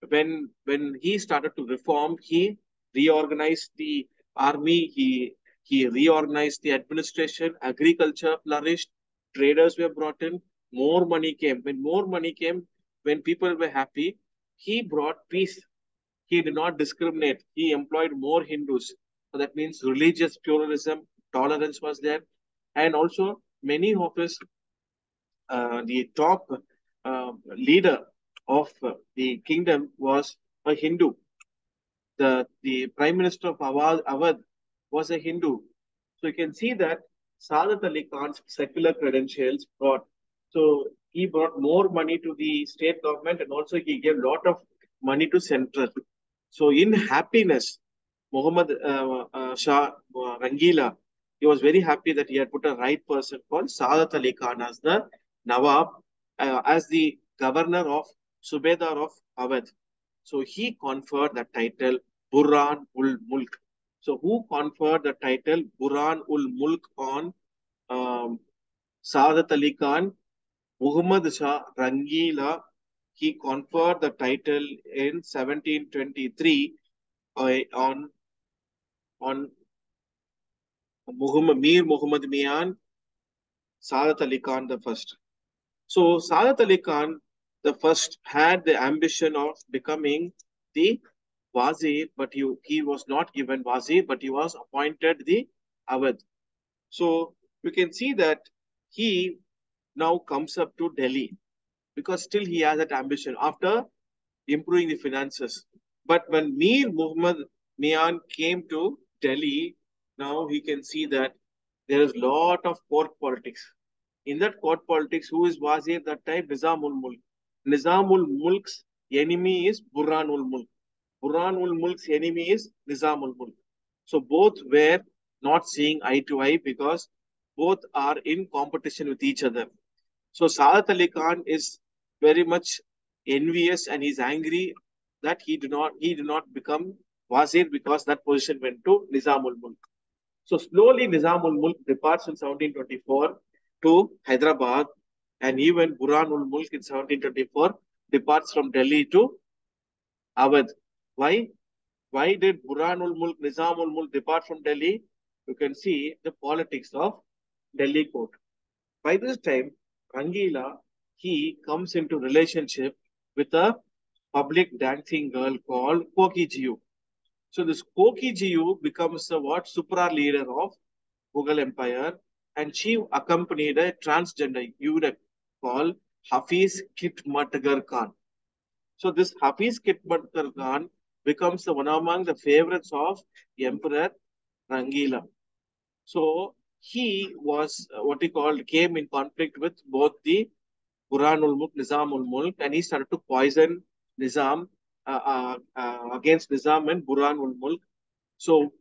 when when he started to reform, he reorganized the army, he he reorganized the administration, agriculture flourished, traders were brought in, more money came. When more money came, when people were happy, he brought peace. He did not discriminate. He employed more Hindus. So that means religious pluralism, tolerance was there. And also many of his, uh, the top uh, leader of the kingdom was a Hindu. The, the prime minister of Awadh, was a Hindu. So you can see that Sadat Ali Khan's secular credentials brought, so he brought more money to the state government and also he gave a lot of money to central. So in happiness, Muhammad uh, uh, Shah uh, Rangila, he was very happy that he had put a right person called Sadat Ali Khan as the Nawab, uh, as the governor of Subedar of Awadh. So he conferred the title Burhan ul Mulk. So who conferred the title Burhan ul Mulk on um, Sadat Ali Khan? Muhammad Shah Rangila. He conferred the title in 1723 uh, on on Muhammad Mir Muhammad Mian Sadat Ali Khan the first. So Sadat Ali Khan the first had the ambition of becoming the Wazir, but he, he was not given Wazir, but he was appointed the Awadh. So you can see that he now comes up to Delhi because still he has that ambition after improving the finances. But when Mir Muhammad Mian came to Delhi, now he can see that there is lot of court politics. In that court politics, who is Wazir that time? Nizamul Mulk. Nizamul Mulk's enemy is Burhanul Mulk. Burhanul Mulk's enemy is Nizamul Mulk. So both were not seeing eye to eye because both are in competition with each other. So Sadat Ali Khan is very much envious and he's angry that he did not he did not become Wazir because that position went to Nizamul Mulk. So slowly Nizamul Mulk departs in 1724 to Hyderabad and even Burhanul Mulk in 1724 departs from Delhi to Awadh. Why? Why did Burhanul Mulk, Nizamul Mulk depart from Delhi? You can see the politics of Delhi court. By this time, Rangila, he comes into relationship with a public dancing girl called Koki Jiu. So this Koki Jiu becomes the what supra leader of Mughal Empire and she accompanied a transgender eunuch called Hafiz Khidmatgar Khan. So this Hafiz Khidmatgar Khan becomes the one among the favorites of Emperor Rangila. So he was uh, what he called came in conflict with both the Burhanul Mulk, Nizamul Mulk, and he started to poison Nizam uh, uh, uh, against Nizam and Burhanul Mulk. So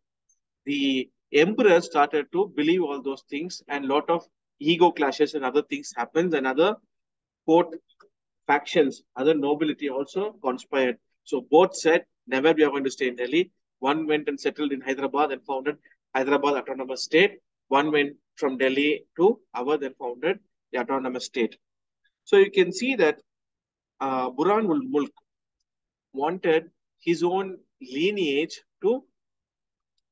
the emperor started to believe all those things, and lot of ego clashes and other things happens, and other court factions, other nobility also conspired. So both said, never we are going to stay in Delhi. One went and settled in Hyderabad and founded Hyderabad Autonomous State. One went from Delhi to Awadh and founded the Autonomous State. So you can see that uh, Burhanul Mulk wanted his own lineage to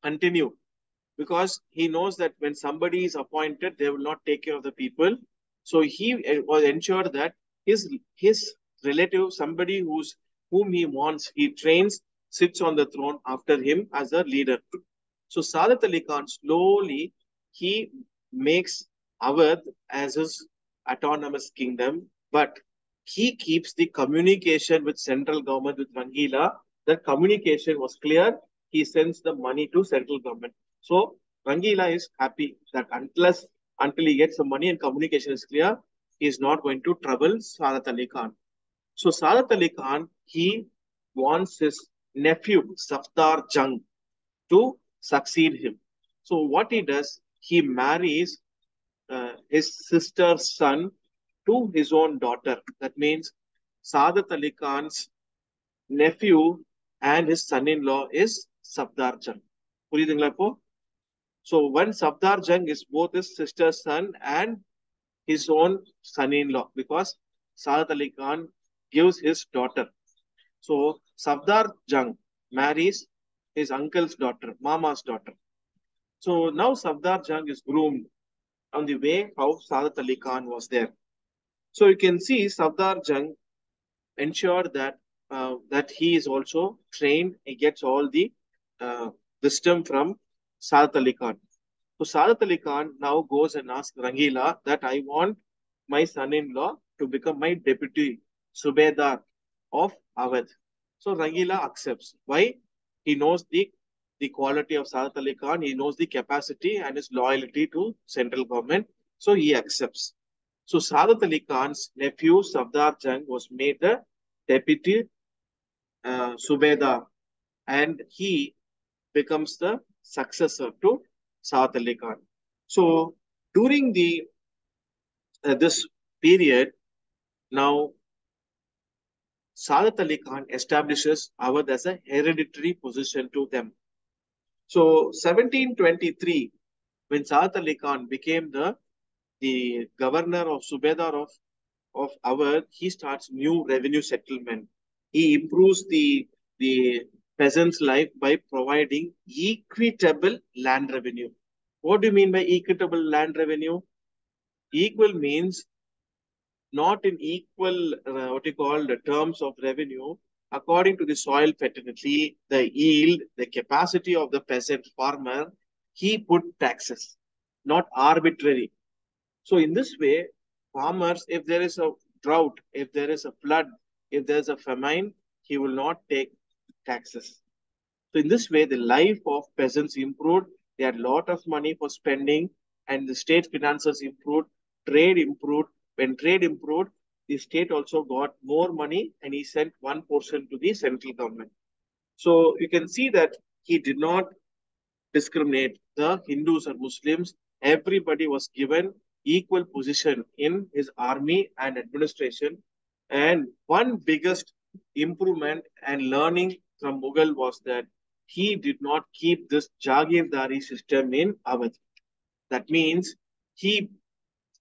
continue because he knows that when somebody is appointed, they will not take care of the people. So he was ensured that his his relative, somebody who's whom he wants, he trains, sits on the throne after him as a leader. So Sadat Ali Khan slowly he makes Awadh as his autonomous kingdom, but he keeps the communication with central government with Rangila. The communication was clear. He sends the money to central government. So Rangila is happy that unless until he gets the money and communication is clear, he is not going to trouble Sadat Ali Khan. So Sadat Ali Khan, he wants his nephew, Safdar Jung, to succeed him. So what he does, he marries uh, his sister's son to his own daughter. That means Sadat Ali Khan's nephew and his son-in-law is Safdar Jung. So when so Jung is both his sister's son and his own son-in-law because law Ali Khan gives his daughter. So Safdar Jung marries his uncle's daughter, Mama's daughter. So now Safdar Jung is groomed on the way how Sadat Ali Khan was there. So you can see Safdar Jung ensured that uh, that he is also trained, he gets all the uh, wisdom from Sadat Ali Khan. So Sadat Ali Khan now goes and asks Rangila that I want my son-in-law to become my deputy Subedar of Awadh. So Rangila accepts. Why? He knows the, the quality of Sadat Ali Khan, he knows the capacity and his loyalty to central government. So he accepts. So Sadat Ali Khan's nephew Safdar Jung was made the deputy uh, Subedar and he becomes the successor to Sadat Ali Khan. So during the uh, this period, now Sadat Ali Khan establishes Awadh as a hereditary position to them. So 1723, when Sadat Ali Khan became the the governor of Subedar of of Awadh, he starts new revenue settlement. He improves the the peasants' life by providing equitable land revenue. What do you mean by equitable land revenue? Equal means not in equal, uh, what you call the terms of revenue, according to the soil fertility, the yield, the capacity of the peasant farmer, he put taxes, not arbitrary. So in this way, farmers, if there is a drought, if there is a flood, if there is a famine, he will not take taxes. So in this way, the life of peasants improved. They had a lot of money for spending and the state finances improved, trade improved. When trade improved, the state also got more money and he sent one portion to the central government. So you can see that he did not discriminate the Hindus or Muslims. Everybody was given equal position in his army and administration. And one biggest improvement and learning from Mughal was that he did not keep this Jagirdari system in Awadh. That means he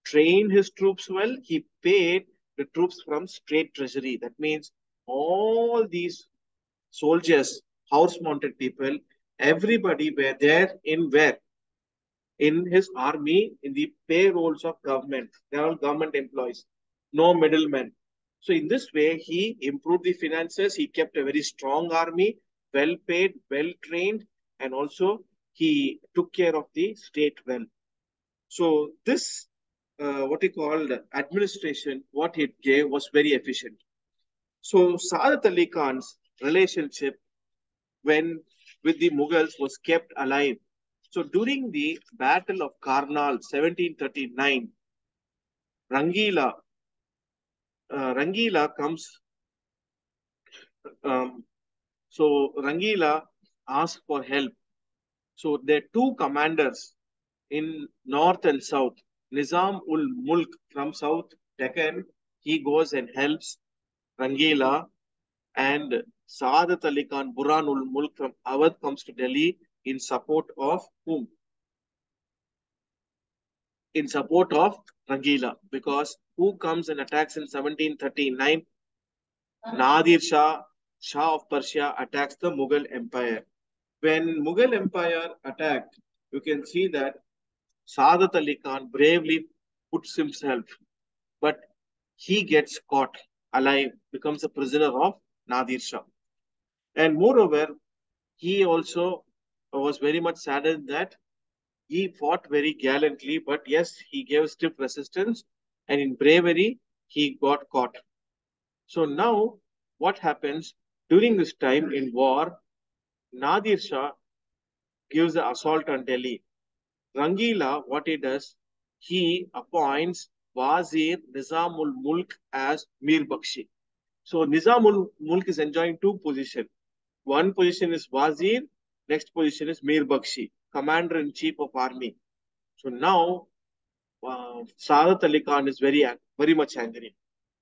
trained his troops well, he paid the troops from state treasury. That means all these soldiers, house-mounted people, everybody were there in where? In his army, in the payrolls of government. They are all government employees, no middlemen. So in this way, he improved the finances. He kept a very strong army, well paid, well trained, and also he took care of the state well. So this, uh, what he called administration, what it gave was very efficient. So Saadat Ali Khan's relationship when with the Mughals was kept alive. So during the Battle of Karnal, 1739, Rangila, uh, Rangila comes. Um, so Rangila asks for help. So there are two commanders in north and south. Nizam ul Mulk from south Deccan, he goes and helps Rangila, and Saadat Ali Khan Burhan ul Mulk from Awadh comes to Delhi in support of whom? In support of Rangila, because who comes and attacks in 1739? Uh-huh. Nadir Shah, Shah of Persia, attacks the Mughal Empire. When Mughal Empire attacked, you can see that Saadat Ali Khan bravely puts himself, but he gets caught alive, becomes a prisoner of Nadir Shah. And moreover, he also was very much saddened that he fought very gallantly, but yes, he gave stiff resistance and in bravery, he got caught. So now, what happens during this time in war? Nadir Shah gives the assault on Delhi. Rangila, what he does, he appoints Wazir Nizamul Mulk as Mir Bakshi. So Nizamul Mulk is enjoying two positions. One position is Wazir, next position is Mir Bakshi, Commander-in-Chief of Army. So now, uh, Saadat Ali Khan is very, very much angry.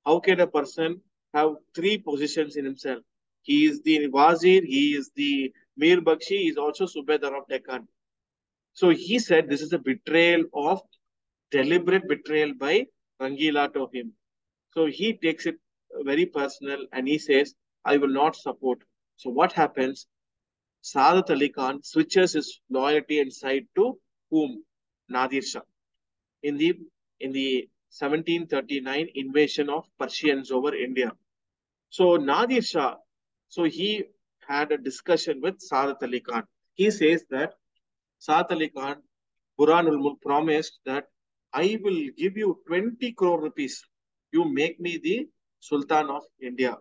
How can a person have three positions in himself? He is the Wazir, he is the Mir Bakshi, he is also Subedar of Deccan. So he said this is a betrayal of, deliberate betrayal by Rangila to him. So he takes it very personal and he says, I will not support. So what happens? Saadat Ali Khan switches his loyalty and side to whom? Nadir Shah. In the in the 1739 invasion of Persians over India. So Nadir Shah, so he had a discussion with Saadat Ali Khan. He says that Saadat Ali Khan, Burhanul Mulk promised that I will give you 20 crore rupees. You make me the Sultan of India,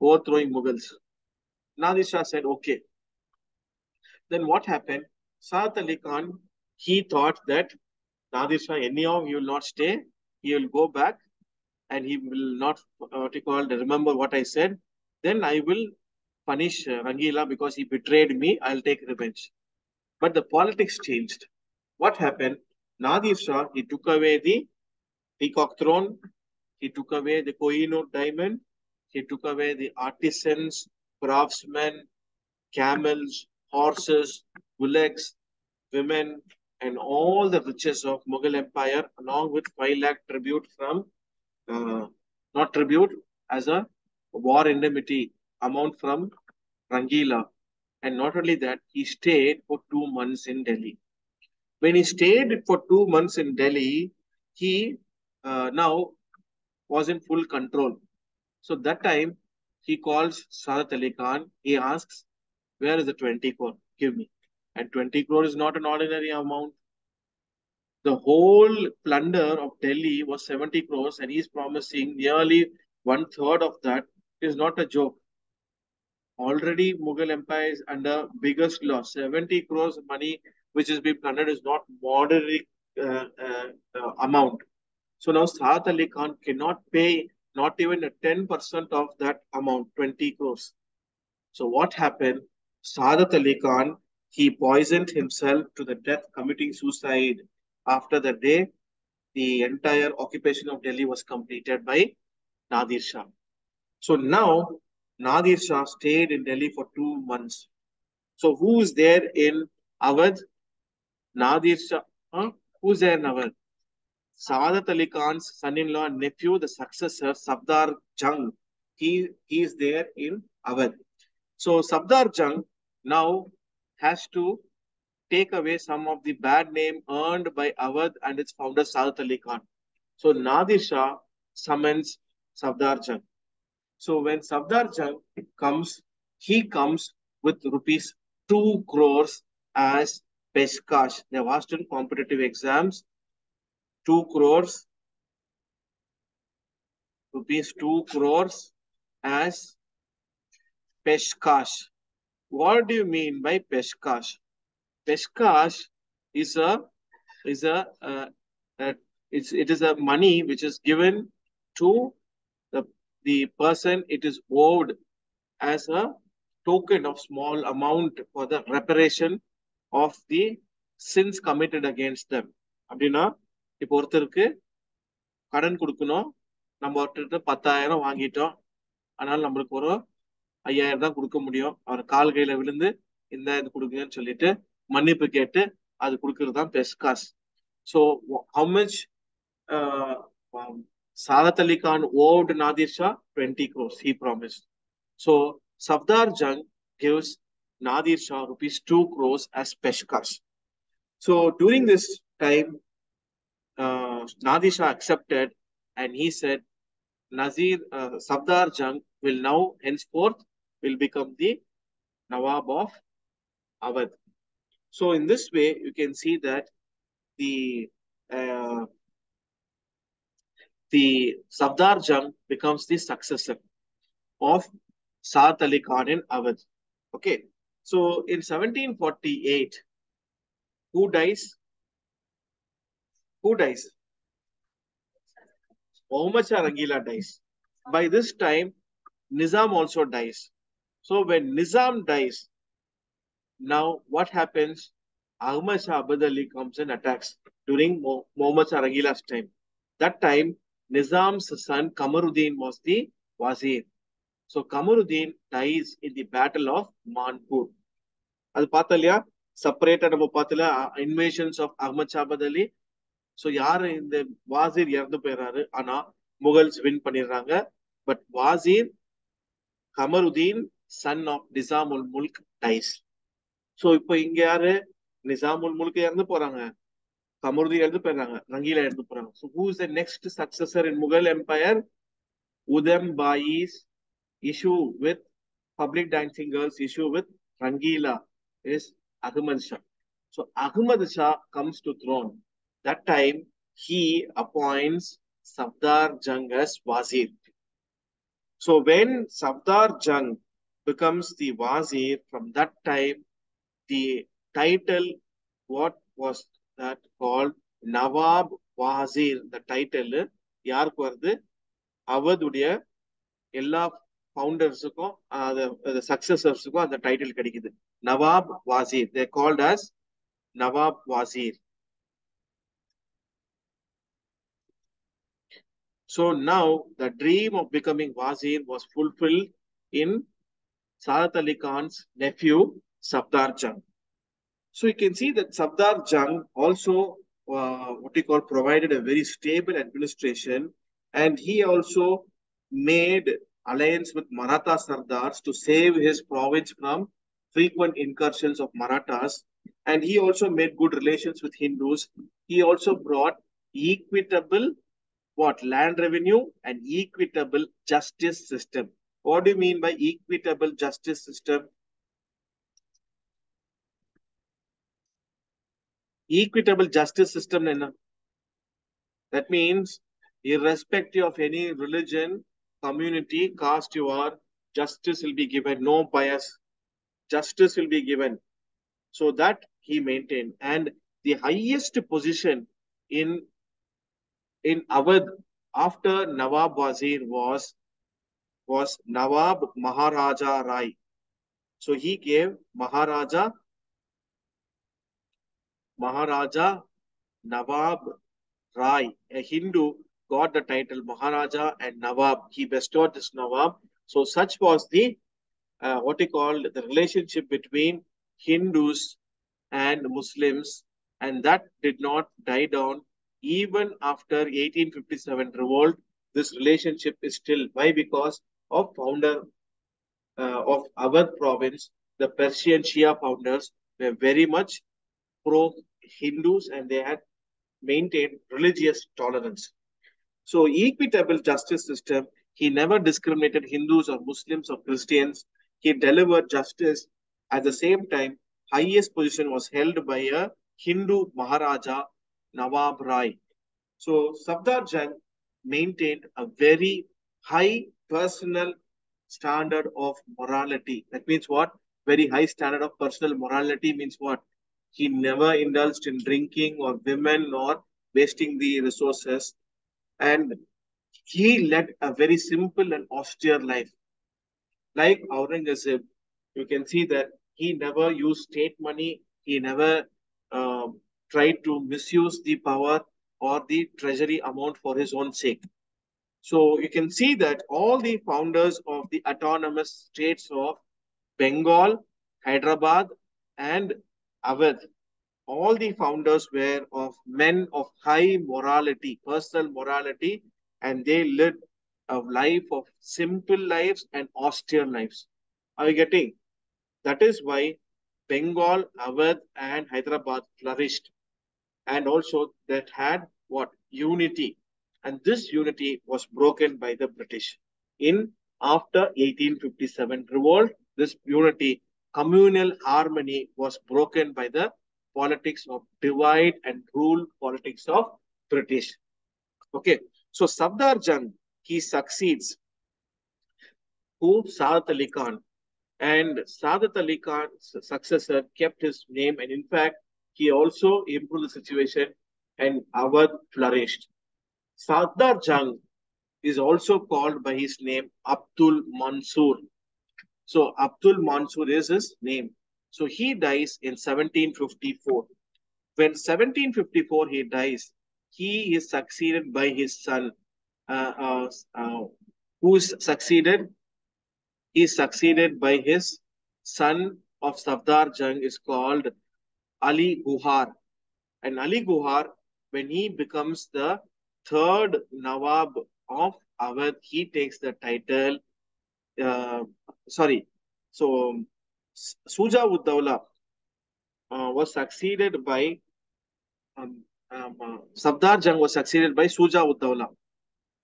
overthrowing Mughals. Nadir Shah said, okay. Then what happened? Saadat Ali Khan, he thought that Nadir Shah, anyhow, he will not stay. He will go back and he will not, what you call, remember what I said. Then I will punish uh, Rangila because he betrayed me. I'll take revenge. But the politics changed. What happened? Nadir Shah, he took away the peacock throne. He took away the Kohinoor diamond. He took away the artisans, craftsmen, camels, horses, bullocks, women, and all the riches of Mughal Empire, along with 5 lakh tribute from, uh, not tribute, as a war indemnity amount from Rangila. And not only that, he stayed for two months in Delhi. When he stayed for two months in Delhi, he uh, now was in full control. So that time, he calls Saadat Ali Khan. He asks, where is the 20 crore? Give me. And 20 crore is not an ordinary amount. The whole plunder of Delhi was 70 crores, and he's promising nearly one third of that is not a joke. Already, Mughal Empire is under biggest loss. 70 crores money which is being plundered is not moderate uh, uh, uh, amount. So now Saadat Ali Khan cannot pay not even a 10% of that amount, 20 crores. So what happened? Saadat Ali Khan, he poisoned himself to the death, committing suicide. After the day, the entire occupation of Delhi was completed by Nadir Shah. So now, Nadir Shah stayed in Delhi for two months. So who is there in Awadh? Nadir Shah. Huh? Who's there in Awadh? Saadat Ali Khan's son-in-law and nephew, the successor, Safdar Jung. He, he is there in Awadh. So Safdar Jung now has to take away some of the bad name earned by Awadh and its founder Saadat Ali Khan. So Nadir Shah summons Safdar Jung. So when Safdar Jung comes, he comes with rupees 2 crores as Peshkash. They have asked in competitive exams 2 crores, rupees 2 crores as Peshkash. What do you mean by Peshkash? Peshkash is a is a uh, uh, it's it is a money which is given to the person it is owed as a token of small amount for the reparation of the sins committed against them. அப்படின்னா இப்போ ஒருத்தருக்கு கடன் கொடுக்கணும். நம்ம ஒருத்தர் பத்தாயிரம் வாங்கிட்டோம். அதனால நம்மளுக்கு ஒரு ஐயாயிரம் தான் கொடுக்க முடியும். அவர் கால் கையில விழுந்து இந்த இது கொடுக்குங்கன்னு சொல்லிட்டு மன்னிப்பு கேட்டு அது கொடுக்கறது தான் பெஸ்ட் காசு so how much Sadat Ali Khan owed Nadir Shah 20 crores, he promised. So Safdar Jung gives Nadir Shah rupees 2 crores as peshkash. So during this time, uh, Nadir Shah accepted and he said, Nazir, uh, Safdar Jung will now henceforth will become the Nawab of Awadh. So in this way, you can see that the uh, the Safdar Jung becomes the successor of Saad Ali Khan in Awadh. Okay, so in 1748, who dies? Who dies? Shah Rangila dies. by this time, Nizam also dies. So when Nizam dies, now what happens? Ahmad Shah Abdali comes and attacks during Muhammad Shah Rangila's time. That time, Nizam's son Kamaruddin was the wazir. So Kamaruddin dies in the battle of Manpur. அது பார்த்தா இல்லையா? செப்பரேட்டா நம்ம பார்த்தல invasions of Ahmad ஷாபத் அலி so யாரு இந்த வாசீர் இறந்து போயிடுறாரு ஆனா முகல்ஸ் வின் பண்ணிடுறாங்க. But வாசீர் Qamaruddin son of Nizamul Mulk dies so இப்போ இங்க யாரு? நிசாமுல் முல்க் இறந்து போறாங்க. கமருதீன் எழுந்து போயிடுறாங்க. ரங்கீலா எழுந்து போறாங்க. So who is the next successor in Mughal empire Udham Faiz issue with public dancing girls issue with Rangeela is Ahmad Shah so Ahmad Shah comes to throne that time he appoints Safdar Jung as wazir so when Safdar Jung becomes the wazir from that time the title what was that called? Nawab Wazir, the title, யாருக்கு வருது அவதுடைய எல்லா ஃபவுண்டர்ஸுக்கும் அது சக்சஸர்ஸுக்கும் அந்த title கிடைக்குது Nawab Wazir they called as Nawab Wazir So now the dream of becoming wazir was fulfilled in Saadat Ali Khan's nephew Safdar Jung. So you can see that Safdar Jung also uh, what you call provided a very stable administration and he also made alliance with Maratha Sardars to save his province from frequent incursions of Marathas. And he also made good relations with Hindus. He also brought equitable what land revenue and equitable justice system. What do you mean by equitable justice system? Equitable justice system. That means irrespective of any religion, community, caste you are, justice will be given, no bias. Justice will be given. So that he maintained. And the highest position in in Awadh after Nawab Wazir was was Nawab Maharaja Rai. So he gave Maharaja Maharaja Nawab Rai, a Hindu, got the title Maharaja and Nawab. He bestowed this Nawab. So such was the uh, what he called the relationship between Hindus and Muslims, and that did not die down even after 1857 revolt. This relationship is still why because of founder uh, of Awadh province, the Persian Shia founders were very much pro Hindus and they had maintained religious tolerance. So equitable justice system, he never discriminated Hindus or Muslims or Christians. He delivered justice. At the same time, highest position was held by a Hindu Maharaja, Nawab Rai. So Safdar Jung maintained a very high personal standard of morality. That means what? Very high standard of personal morality means what? He never indulged in drinking or women or wasting the resources. And he led a very simple and austere life. Like Aurangzeb, you can see that he never used state money. He never uh, tried to misuse the power or the treasury amount for his own sake. So you can see that all the founders of the autonomous states of Bengal, Hyderabad, and Awadh, all the founders were of men of high morality, personal morality, and they lived a life of simple lives and austere lives. Are you getting? That is why Bengal, Awadh, and Hyderabad flourished. And also that had what? Unity. And this unity was broken by the British. In after 1857 revolt, this unity, communal harmony was broken by the politics of divide and rule politics of British. Okay, so Safdar Jung, he succeeds who Sadat Ali Khan. And Sadat Ali Khan's successor kept his name, and in fact, he also improved the situation, and Awadh flourished. Safdar Jung is also called by his name Abdul Mansur. So Abdul Mansur is his name. So he dies in 1754. When 1754 he dies, he is succeeded by his son, uh, uh, uh, who is succeeded? He is succeeded by his son of Safdar Jung is called Ali Gauhar. And Ali Gauhar, when he becomes the third Nawab of Awadh, he takes the title, sorry, so Suja Uddawla uh, was succeeded by, um, um, uh, Safdar Jung was succeeded by Suja Uddawla.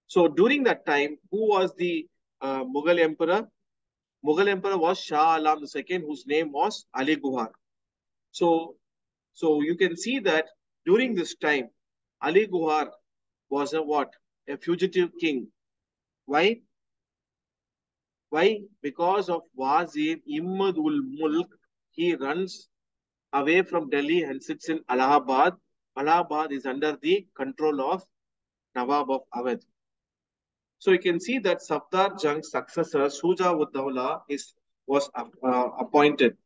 So during that time, who was the uh, Mughal emperor? Mughal emperor was Shah Alam II, whose name was Ali Gauhar. So, so you can see that during this time, Ali Gauhar was a what? A fugitive king. Why? Why? Because of Wazir Imad ul Mulk, he runs away from Delhi and sits in Allahabad. Allahabad is under the control of Nawab of Awadh. So you can see that Safdar Jung's successor, Suja Uddawla, is was uh, appointed.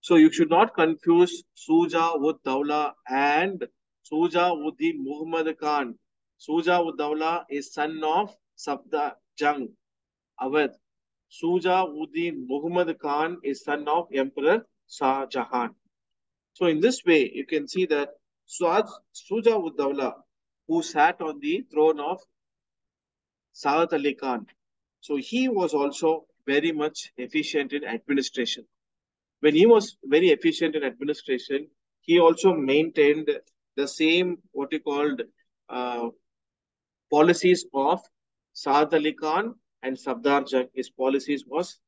So you should not confuse Suja Uddawla and Suja Uddin Muhammad Khan. Suja Uddawla is son of Safdar Jung, Awadh. Suja Uddin Muhammad Khan is son of Emperor Shah Jahan. So in this way, you can see that Suja Uddawla, who sat on the throne of Saadat Ali Khan. So he was also very much efficient in administration. When he was very efficient in administration, he also maintained the same what he called uh, policies of Saadat Ali Khan and Safdar Jung. His policies was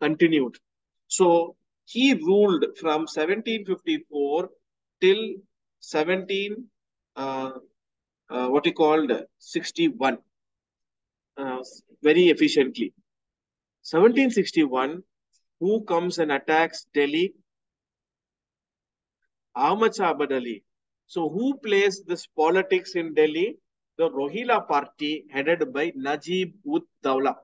continued. So he ruled from 1754 till 17 uh, uh, what he called 61 uh, very efficiently. 1761, who comes and attacks Delhi? Ahmad Shah Ali. So who plays this politics in Delhi? The Rohilla party headed by Najib ud Dawla.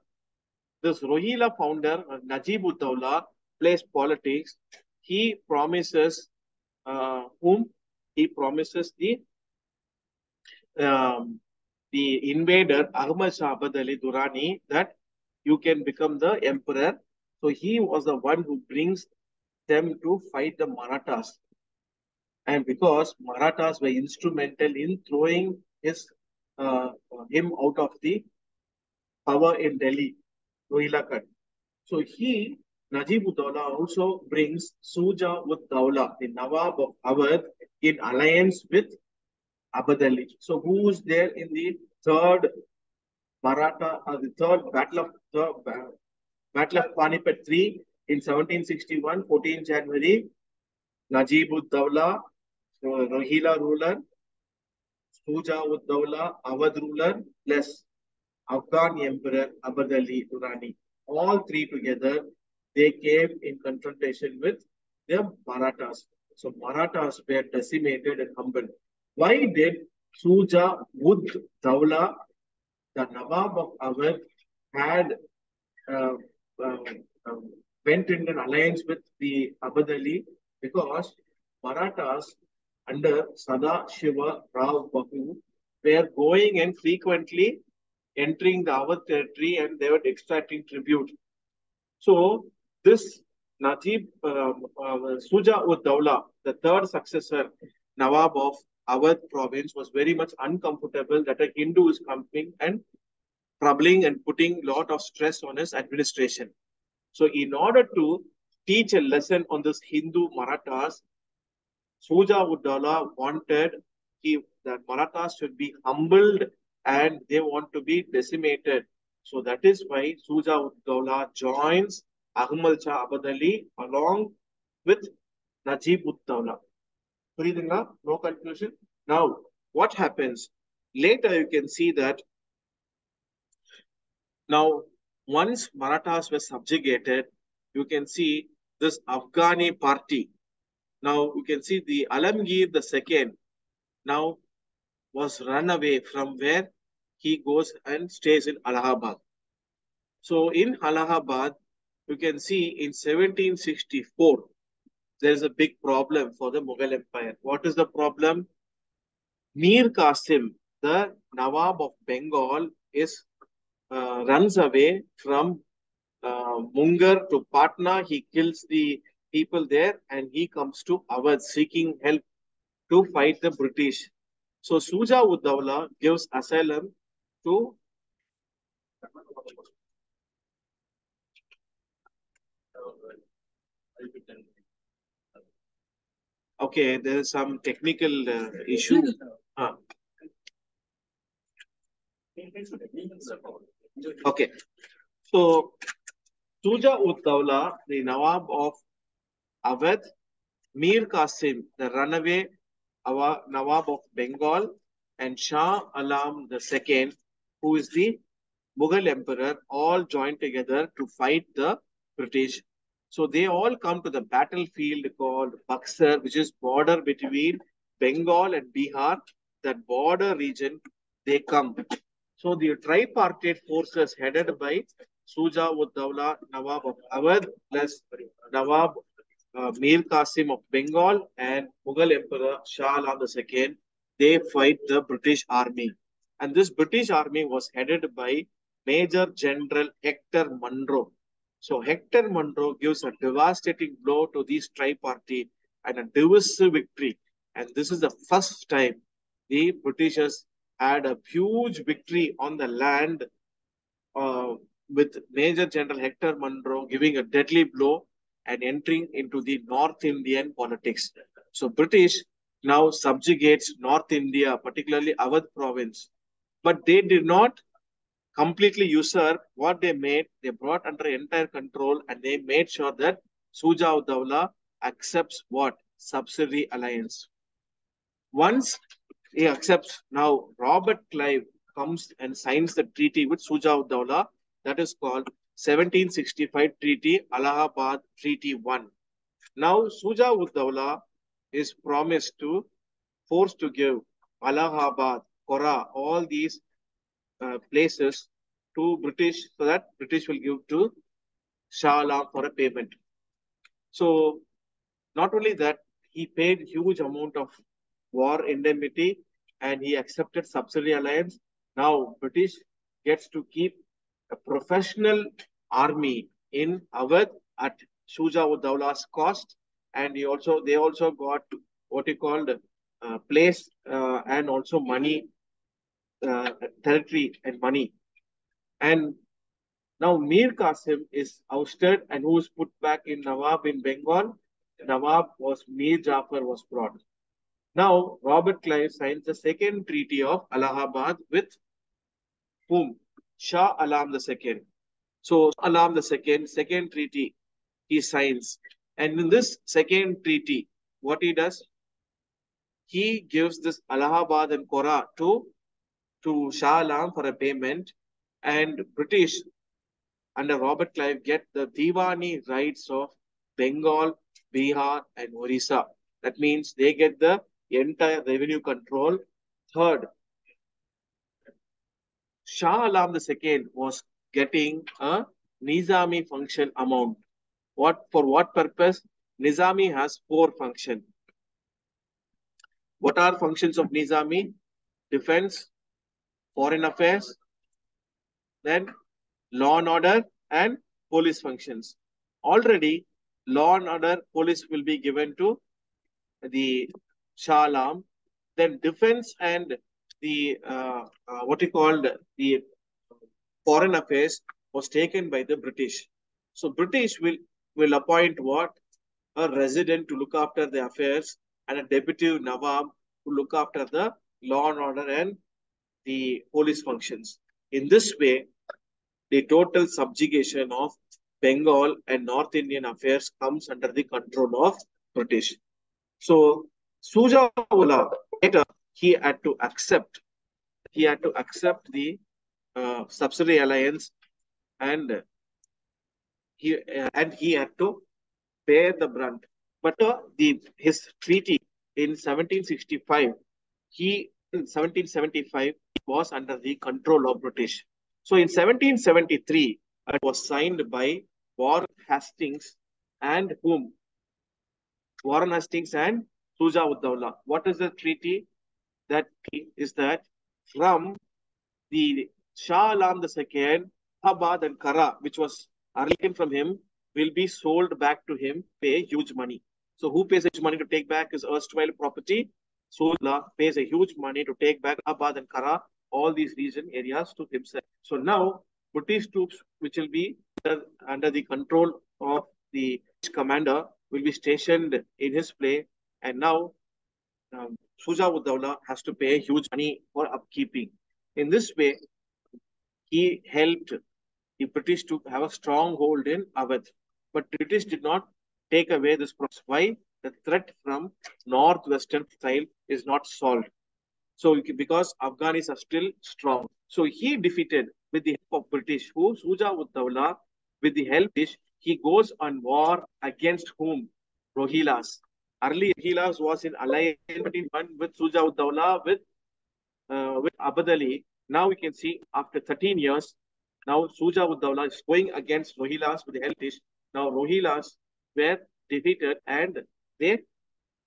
This Rohilla founder, Najib ud Dawla, plays politics. He promises uh, whom? He promises the um, the invader Ahmad Shah Abdali Durrani that you can become the emperor. So he was the one who brings them to fight the Marathas. And because Marathas were instrumental in throwing his Uh, uh, him out of the power in Delhi, Rohilla Khan. So he, Najib Dawla, also brings Suja ud Dawla, the Nawab of Awadh, in alliance with Abdali. So who is there in the third Maratha, uh, the third battle of the battle of Panipat 3 in 1761, 14 January, Najib ud Dawla, so uh, Rohilla ruler, Suja ud Dawla, Awadh ruler, plus Afghan Emperor Abdali Durrani. All three together, they came in confrontation with the Marathas. So Marathas were decimated and humbled. Why did Suja ud Dawla, the Nawab of Awadh, had uh, uh, went in an alliance with the Abdali because Marathas under Sada Shiva Rao Bhau were going and frequently entering the Awadh territory and they were extracting tribute. So this Najib uh, uh, Suja ud Dawla, the third successor Nawab of Awadh province, was very much uncomfortable that a Hindu is coming and troubling and putting a lot of stress on his administration. So in order to teach a lesson on this Hindu Marathas, Suja ud Dawla wanted he, that Marathas should be humbled and they want to be decimated. So that is why Suja ud Dawla joins Ahmad Shah Abdali along with Najib ud Dawla. No conclusion. Now, what happens? Later, you can see that now, once Marathas were subjugated, you can see this Afghani party. Now, you can see the Alamgir the second now was run away from where he goes and stays in Allahabad. So in Allahabad, you can see in 1764, there is a big problem for the Mughal Empire. What is the problem? Mir Qasim, the Nawab of Bengal, is uh, runs away from uh, Munger to Patna. He kills the people there and he comes to Awadh seeking help to fight the British. So Suja Uddawla gives asylum to Okay, there is some technical uh, issue. Ah. Okay, so Suja ud the Nawab of Awadh, Mir Qasim, the runaway Nawab of Bengal, and Shah Alam II, who is the Mughal emperor, all joined together to fight the British. So they all come to the battlefield called Buxar, which is border between Bengal and Bihar. That border region, they come. So the tripartite forces headed by Suja ud Nawab of Awadh, plus Nawab uh, Mir Qasim of Bengal and Mughal Emperor Shah Alam II, they fight the British army. And this British army was headed by Major General Hector Munro. So Hector Munro gives a devastating blow to these tripartite and a divisive victory. And this is the first time the Britishers had a huge victory on the land uh, with Major General Hector Munro giving a deadly blow and entering into the North Indian politics. So British now subjugates North India, particularly Awadh province. But they did not completely usurp what they made. They brought under entire control and they made sure that Suja Dawla accepts what? Subsidiary alliance. Once he accepts, now Robert Clive comes and signs the treaty with Suja Dawla. That is called 1765 Treaty, Allahabad Treaty 1. Now, Suja ud Dawla is promised to, forced to give Allahabad, Kora, all these uh, places to British so that British will give to Shah Alam for a payment. So, not only that, he paid huge amount of war indemnity and he accepted subsidiary alliance. Now, British gets to keep a professional army in Awadh at Shuja ud cost. And he also they also got what he called uh, place uh, and also money, uh, territory and money. And now Mir Qasim is ousted and who is put back in Nawab in Bengal. Nawab was Mir Jafar was brought. Now Robert Clive signs the second treaty of Allahabad with whom? Shah Alam II. So Alam II, second treaty, he signs. And in this second treaty, what he does? He gives this Allahabad and Kora to, to Shah Alam for a payment. And British, under Robert Clive, get the Diwani rights of Bengal, Bihar, and Orissa. That means they get the entire revenue control. Third, Shah Alam II was getting a Nizami function amount. What for what purpose? Nizami has four functions. What are functions of Nizami? Defense, foreign affairs, then law and order and police functions. Already, law and order, police will be given to the Shah Alam. Then defense and the uh, uh, what he called the foreign affairs was taken by the British. So British will will appoint what a resident to look after the affairs and a deputy Nawab to look after the law and order and the police functions. In this way, the total subjugation of Bengal and North Indian affairs comes under the control of British. So Suja Ula later he had to accept he had to accept the uh, subsidiary alliance and he uh, and he had to bear the brunt but uh, the his treaty in 1765 he in 1775 was under the control of British. So in 1773, it was signed by Warren Hastings and whom? Warren Hastings and Suja Uddawla. What is the treaty? That is that from the Shah Alam II, Abad and Kara, which was earlier from him, will be sold back to him, pay huge money. So who pays huge money to take back his erstwhile property? Sula pays a huge money to take back Abad and Kara, all these region areas to himself. So now British troops, which will be under, under the control of the commander, will be stationed in his place. And now um, Suja Uddawla has to pay huge money for upkeeping. In this way, he helped the British to have a strong hold in Awadh. But British did not take away this process. Why? The threat from northwestern style is not solved. So because Afghans are still strong. So he defeated with the help of British, who Suja Uddawla, with the help of he goes on war against whom? Rohillas. Early Rohillas was in alignment with Suja with, uh, with Abdali. Now we can see after 13 years, now Suja Uddawla is going against Rohillas with the of Now Rohillas were defeated and their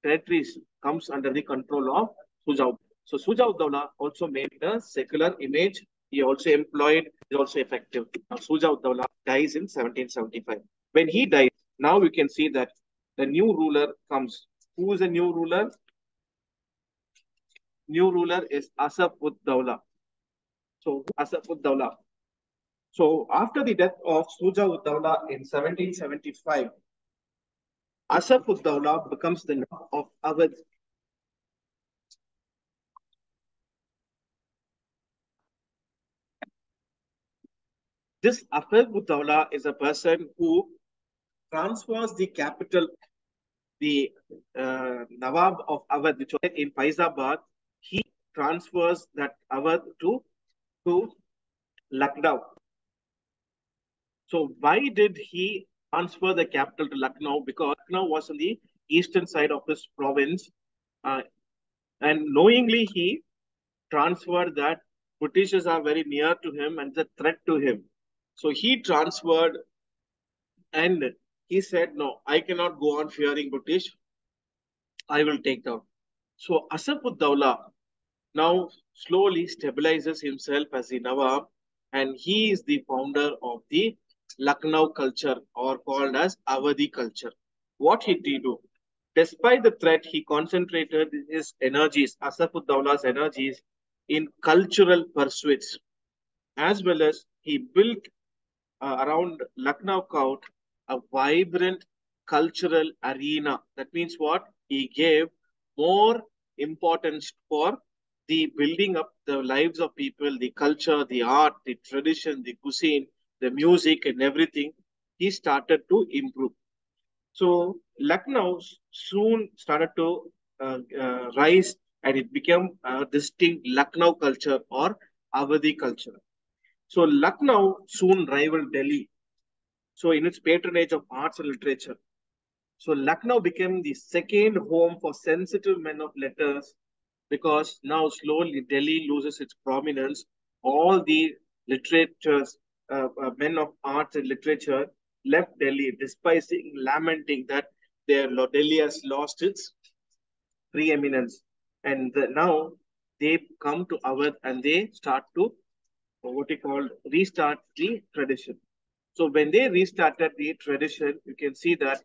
territories comes under the control of Suja So Suja Uddawla also made a secular image. He also employed, is also effective. Now Suja Uddawla dies in 1775. When he dies, now we can see that the new ruler comes. Who is the new ruler? New ruler is Asaf Uddawla. So Asaf Uddawla. So after the death of Suja Uddawla in 1775, Asaf Uddawla becomes the Nawab of Awadh. This Asaf Uddawla is a person who transfers the capital, the uh, Nawab of Awadh, which was in Faizabad, he transfers that Awadh to, to Lucknow. So why did he transfer the capital to Lucknow? Because Lucknow was on the eastern side of his province. Uh, and knowingly he transferred that Britishers are very near to him and the threat to him. So he transferred and he said, no, I cannot go on fearing British. I will take down. So Asafud now slowly stabilizes himself as the Nawab and he is the founder of the Lucknow culture or called as Awadhi culture. What he did do? Despite the threat, he concentrated his energies, Asafuddawla's energies, in cultural pursuits, as well as he built uh, around Lucknow Court a vibrant cultural arena. That means what? He gave more importance for the building up the lives of people, the culture, the art, the tradition, the cuisine, the music and everything, he started to improve. So Lucknow soon started to uh, uh, rise and it became a distinct Lucknow culture or Awadhi culture. So Lucknow soon rivaled Delhi. So in its patronage of arts and literature. So Lucknow became the second home for sensitive men of letters because now slowly Delhi loses its prominence. All the literatures, uh, uh, men of arts and literature left Delhi, despising, lamenting that their Delhi has lost its preeminence. And the, now they come to Awadh and they start to what you call restart the tradition. So when they restarted the tradition, you can see that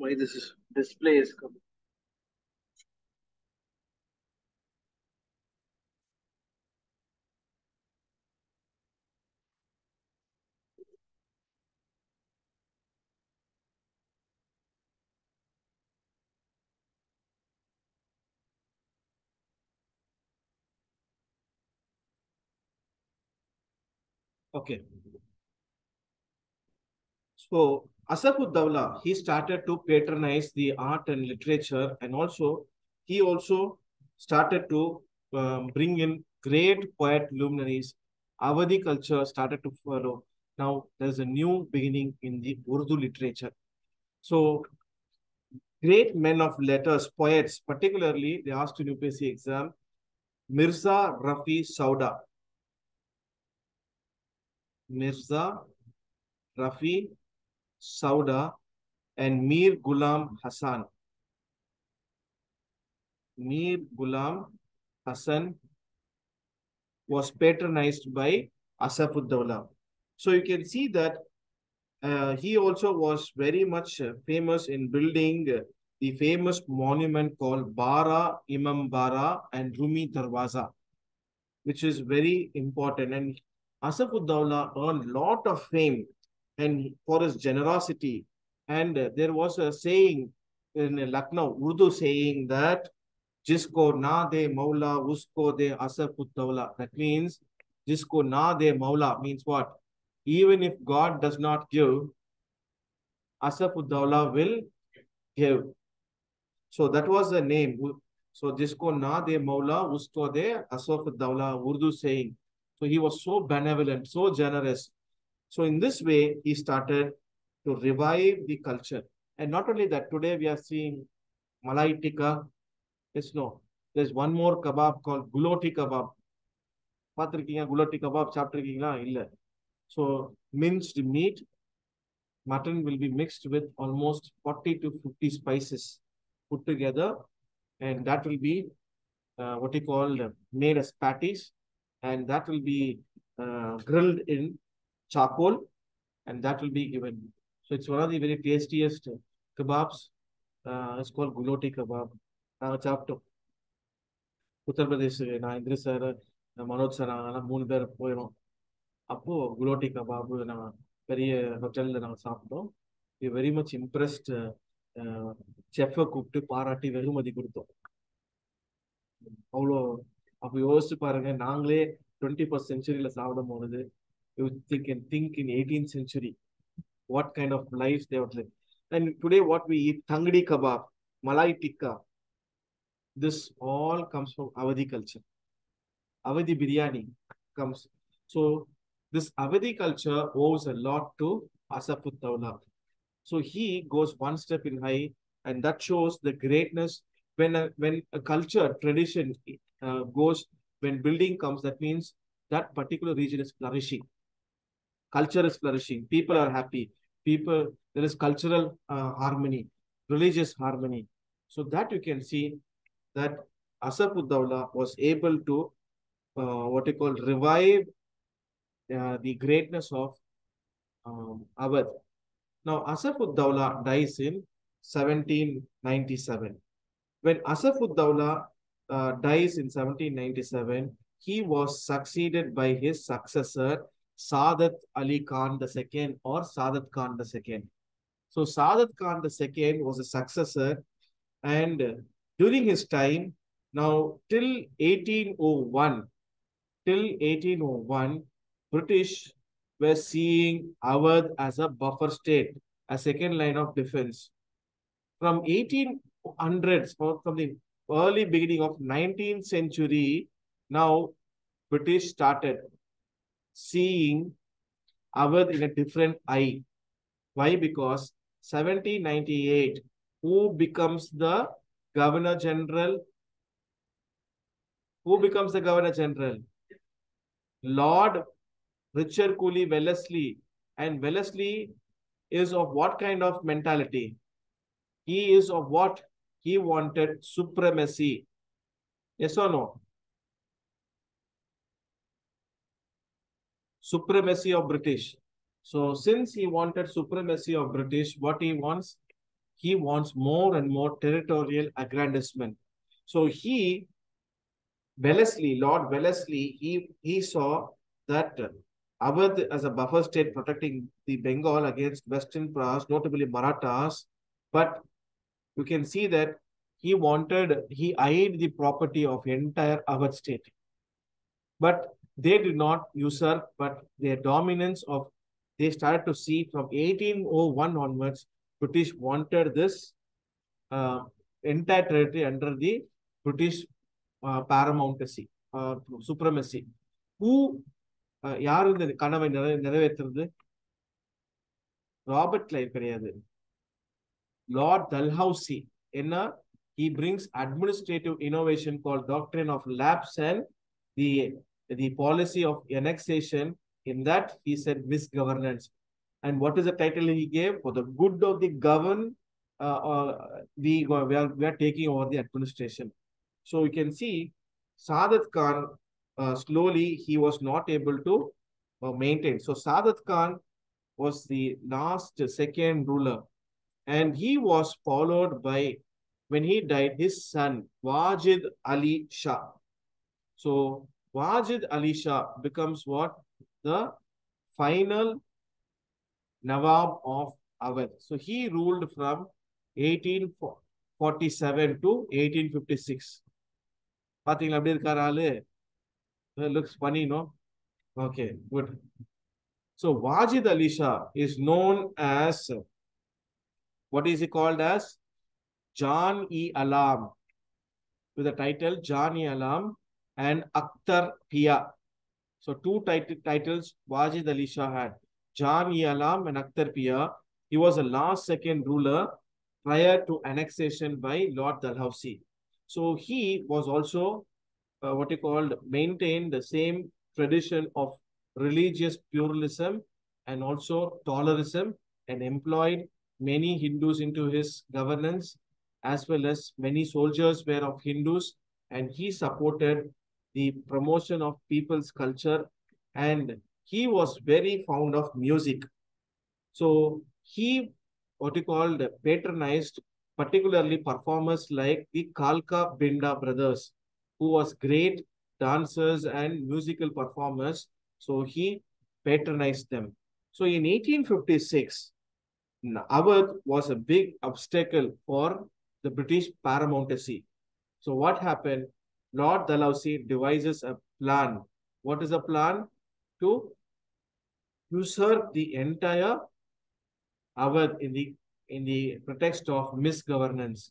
why this is, display is coming. Okay. So Asafud he started to patronize the art and literature, and also he also started to um, bring in great poet luminaries. Awadhi culture started to follow. Now there's a new beginning in the Urdu literature. So great men of letters, poets, particularly they asked in UPSC exam, Mirza Rafi Sauda. Mirza Rafi Sauda and Mir Ghulam Hassan. Mir Ghulam Hassan was patronized by Asafuddawla. So you can see that uh, he also was very much uh, famous in building uh, the famous monument called Bara Imam Bara and Rumi Darwaza, which is very important. And Asafuddawla earned a lot of fame and for his generosity. And uh, there was a saying in Lucknow, Urdu saying that Jisko na de maula, usko de Asafuddawla. That means Jisko na de maula means what? Even if God does not give, Asafuddawla will give. So that was the name. So jisko na de maula, usko de Asafuddawla, Urdu saying. So he was so benevolent, so generous. So in this way, he started to revive the culture. And not only that, today we are seeing Malai Tikka. Yes, no. There's one more kebab called Galouti Kebab. Galouti Kebab, So minced meat, mutton will be mixed with almost 40 to 50 spices put together. And that will be uh, what you call made as patties. And that will be uh, grilled in charcoal and that will be given. So it's one of the very tastiest kebabs. Uh, it's called guloti kebab. நாங்கள் சாப்பிட்டோம் உத்தரப்பிரதேஷ் நான் இந்திரி sir Manoj sir நாங்கெல்லாம் மூணு பேர் போயிடும் அப்போது குலோட்டி kebab நாங்கள் பெரிய ஹோட்டலில் நாங்கள் சாப்பிட்டோம் வி வெரி மச் இம்ப்ரெஸ்ட் செஃப்பை கூப்பிட்டு பாராட்டி வெகுமதி கொடுத்தோம் அவ்வளோ அப்போ யோசிச்சு பாருங்கள் நாங்களே டுவெண்ட்டி ஃபர்ஸ்ட் செஞ்சுரியில் சாப்பிடும் பொழுது you think and think in 18th century, what kind of life they would live. And today what we eat, tangdi kebab, malai tikka, this all comes from Awadhi culture. Awadhi biryani comes. So this Awadhi culture owes a lot to Asafuddawla. So he goes one step in high and that shows the greatness when a, when a culture, tradition uh, goes, when building comes, that means that particular region is flourishing. Culture is flourishing. People are happy. People, there is cultural uh, harmony, religious harmony. So that you can see that Asafuddawla was able to, uh, what you call, revive uh, the greatness of um, Awadh. Now, Asafuddawla dies in 1797. When Asafuddawla uh, dies in 1797, he was succeeded by his successor, Sadat Ali Khan II or Sadat Khan II. So, Sadat Khan II was a successor, and during his time, now till 1801, till 1801, British were seeing Awadh as a buffer state, a second line of defense. From 1800s, or from the early beginning of 19th century, now British started seeing Awadh in a different eye. Why? Because 1798, who becomes the Governor General? Who becomes the Governor General? Lord Richard Colley Wellesley. And Wellesley is of what kind of mentality? He is of what? He wanted supremacy. Yes or no? Supremacy of British. So since he wanted supremacy of British, what he wants? He wants more and more territorial aggrandizement. So he, Wellesley, Lord Wellesley, he, he saw that Awadh as a buffer state protecting the Bengal against Western powers, notably Marathas, but you can see that he wanted, he eyed the property of entire Awadh state. But they did not usurp, but their dominance of they started to see from 1801 onwards, British wanted this uh, entire territory under the British uh, paramountcy, uh, supremacy. Who uh, யார் இந்த கனவை நிறை நிறைவேற்றுறது Robert Clive கிடையாது Lord Dalhousie என்ன he brings administrative innovation called doctrine of lapse and the the policy of annexation in that he said misgovernance. And what is the title he gave? For the good of the governed uh, uh, we, we, are, we are taking over the administration. So you can see sadat khan uh, slowly he was not able to uh, maintain. So sadat khan was the last second ruler. And he was followed by when he died, his son Wajid Ali Shah. So Wajid Ali Shah becomes what? The final Nawab of Awadh. So he ruled from 1847 to 1856. looks funny, no? Okay, good. So Wajid Ali Shah is known as what is he called as? Jani Alam. With the title Jani Alam, and Akhtar Pia. So two tit- titles Wajid Ali Shah had. John E. Alam and Akhtar Pia. He was the last second ruler prior to annexation by Lord Dalhousie. So he was also uh, what he called maintained the same tradition of religious pluralism and also tolerism and employed many Hindus into his governance as well as many soldiers were of Hindus, and he supported the promotion of people's culture, and he was very fond of music. So he, what he called, patronized particularly performers like the Kalka Binda brothers, who was great dancers and musical performers. So he patronized them. So in 1856, Awadh was a big obstacle for the British paramountcy. So what happened? Lord Dalhousie devises a plan. What is the plan? To usurp the entire Awadh in the in the pretext of misgovernance.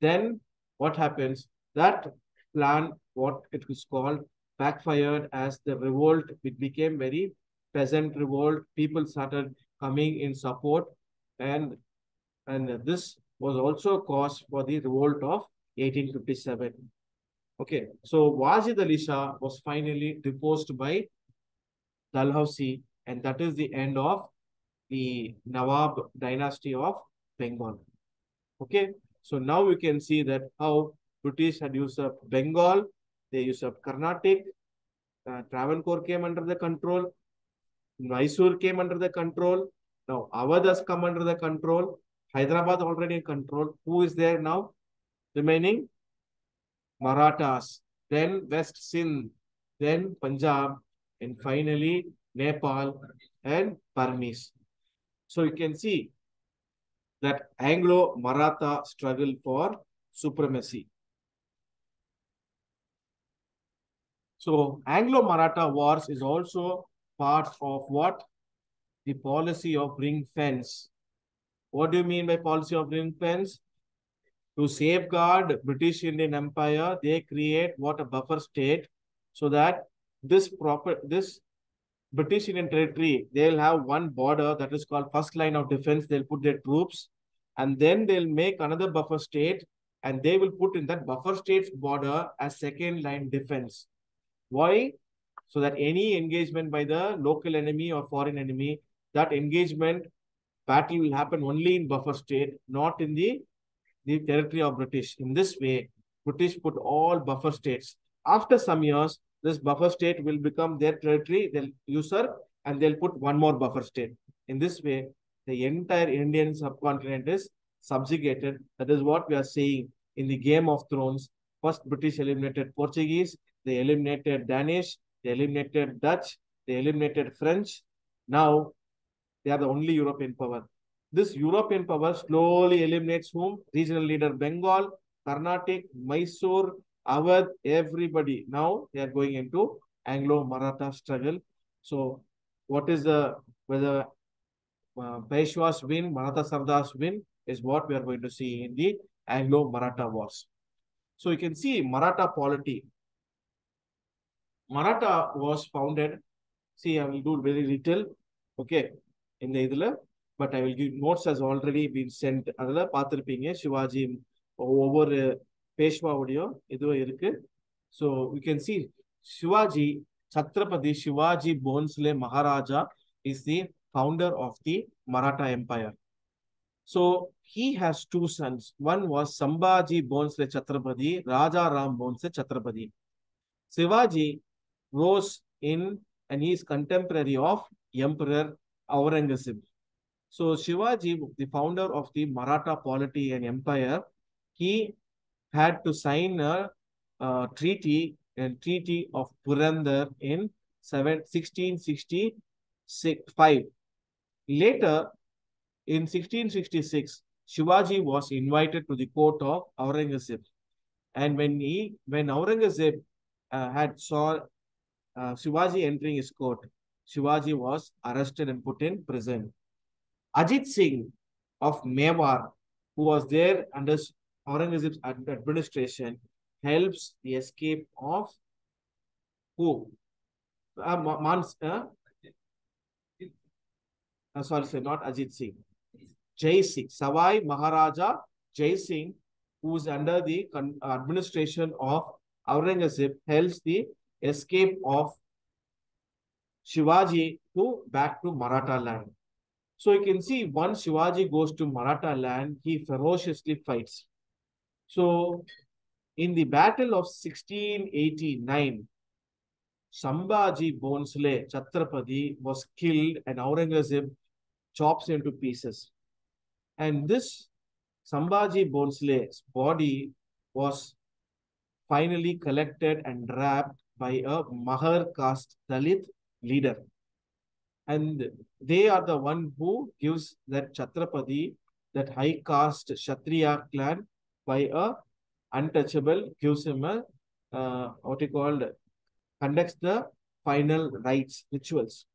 Then what happens? That plan, what it was called, backfired as the revolt. It became very peasant revolt. People started coming in support, and and this was also a cause for the revolt of 1857. Okay, so Wajid Ali Shah was finally deposed by Dalhousie, and that is the end of the Nawab dynasty of Bengal. Okay, so now we can see that how British had usurped Bengal, they usurped Carnatic, uh, Travancore came under the control, Mysore came under the control, now Awadh has come under the control, Hyderabad already in control. Who is there now? Remaining Marathas, then West Sindh, then Punjab, and finally Nepal and Burmese. So you can see that Anglo-Maratha struggle for supremacy. So Anglo-Maratha wars is also part of what? The policy of ring fence. What do you mean by policy of ring fence? To safeguard British Indian Empire, they create what a buffer state so that this proper this British Indian territory, they'll have one border that is called first line of defense. They'll put their troops and then they'll make another buffer state and they will put in that buffer state's border as second line defense. Why? So that any engagement by the local enemy or foreign enemy, that engagement battle will happen only in buffer state, not in the, the territory of British. In this way, British put all buffer states. After some years, this buffer state will become their territory, they'll usurp and they'll put one more buffer state. In this way, the entire Indian subcontinent is subjugated. That is what we are seeing in the Game of Thrones. First, British eliminated Portuguese, they eliminated Danish, they eliminated Dutch, they eliminated French. Now, they are the only European power. This European power slowly eliminates whom? Regional leader Bengal, Carnatic, Mysore, Awadh, everybody. Now they are going into Anglo-Maratha struggle. So what is the, whether uh, Peshwas win, Maratha Sardars win is what we are going to see in the Anglo-Maratha wars. So you can see Maratha polity. Maratha was founded, see I will do very little, okay, in the idla, but I will give notes has already been sent. அதில் பார்த்துருப்பீங்க சிவாஜி ஒவ்வொரு பேஷ்வாவுடையும் இதுவும் இருக்கு so you can see Shivaji Chhatrapati Shivaji Bhonsle Maharaja is the founder of the Maratha empire So he has two sons. One was Sambhaji Bonsle Chhatrapati, Raja Ram Bonsle Chhatrapati. Shivaji rose in and he is contemporary of Emperor Aurangzeb. so Shivaji, the founder of the Maratha polity and empire, he had to sign a, uh treaty and treaty of Purandar in 7, 1665. Later, in 1666, Shivaji was invited to the court of Aurangzeb. And when he, when Aurangzeb uh, had saw uh, Shivaji entering his court, Shivaji was arrested and put in prison. Ajit Singh of Mewar, who was there under Aurangzeb's administration, helps the escape of who? Uh, Ma- Mans, uh, uh, sorry, sir, not Ajit Singh. Jai Singh, Savai Maharaja Jai Singh, who is under the administration of Aurangzeb, helps the escape of Shivaji to back to Maratha land. So you can see once Shivaji goes to Maratha land, he ferociously fights. So in the battle of 1689, Sambhaji Bhonsle Chhatrapati was killed and Aurangzeb chops him into pieces. And this Sambhaji Bhonsle's body was finally collected and wrapped by a Mahar caste Dalit leader. And they are the one who gives that Chhatrapati, that high caste Kshatriya clan, by a untouchable, gives him a uh, what he called conducts the final rites, rituals.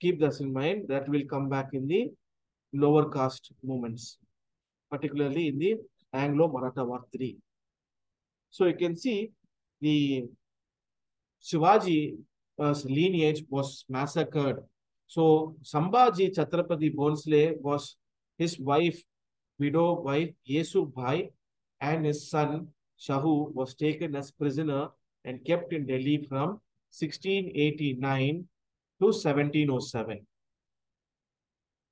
Keep this in mind. That will come back in the lower caste movements, particularly in the Anglo-Maratha War 3. So you can see the Shivaji's lineage was massacred. So Sambhaji Chhatrapati Bhonsle was his wife, widow wife Yesu Bhai and his son Shahu was taken as prisoner and kept in Delhi from 1689 to 1707.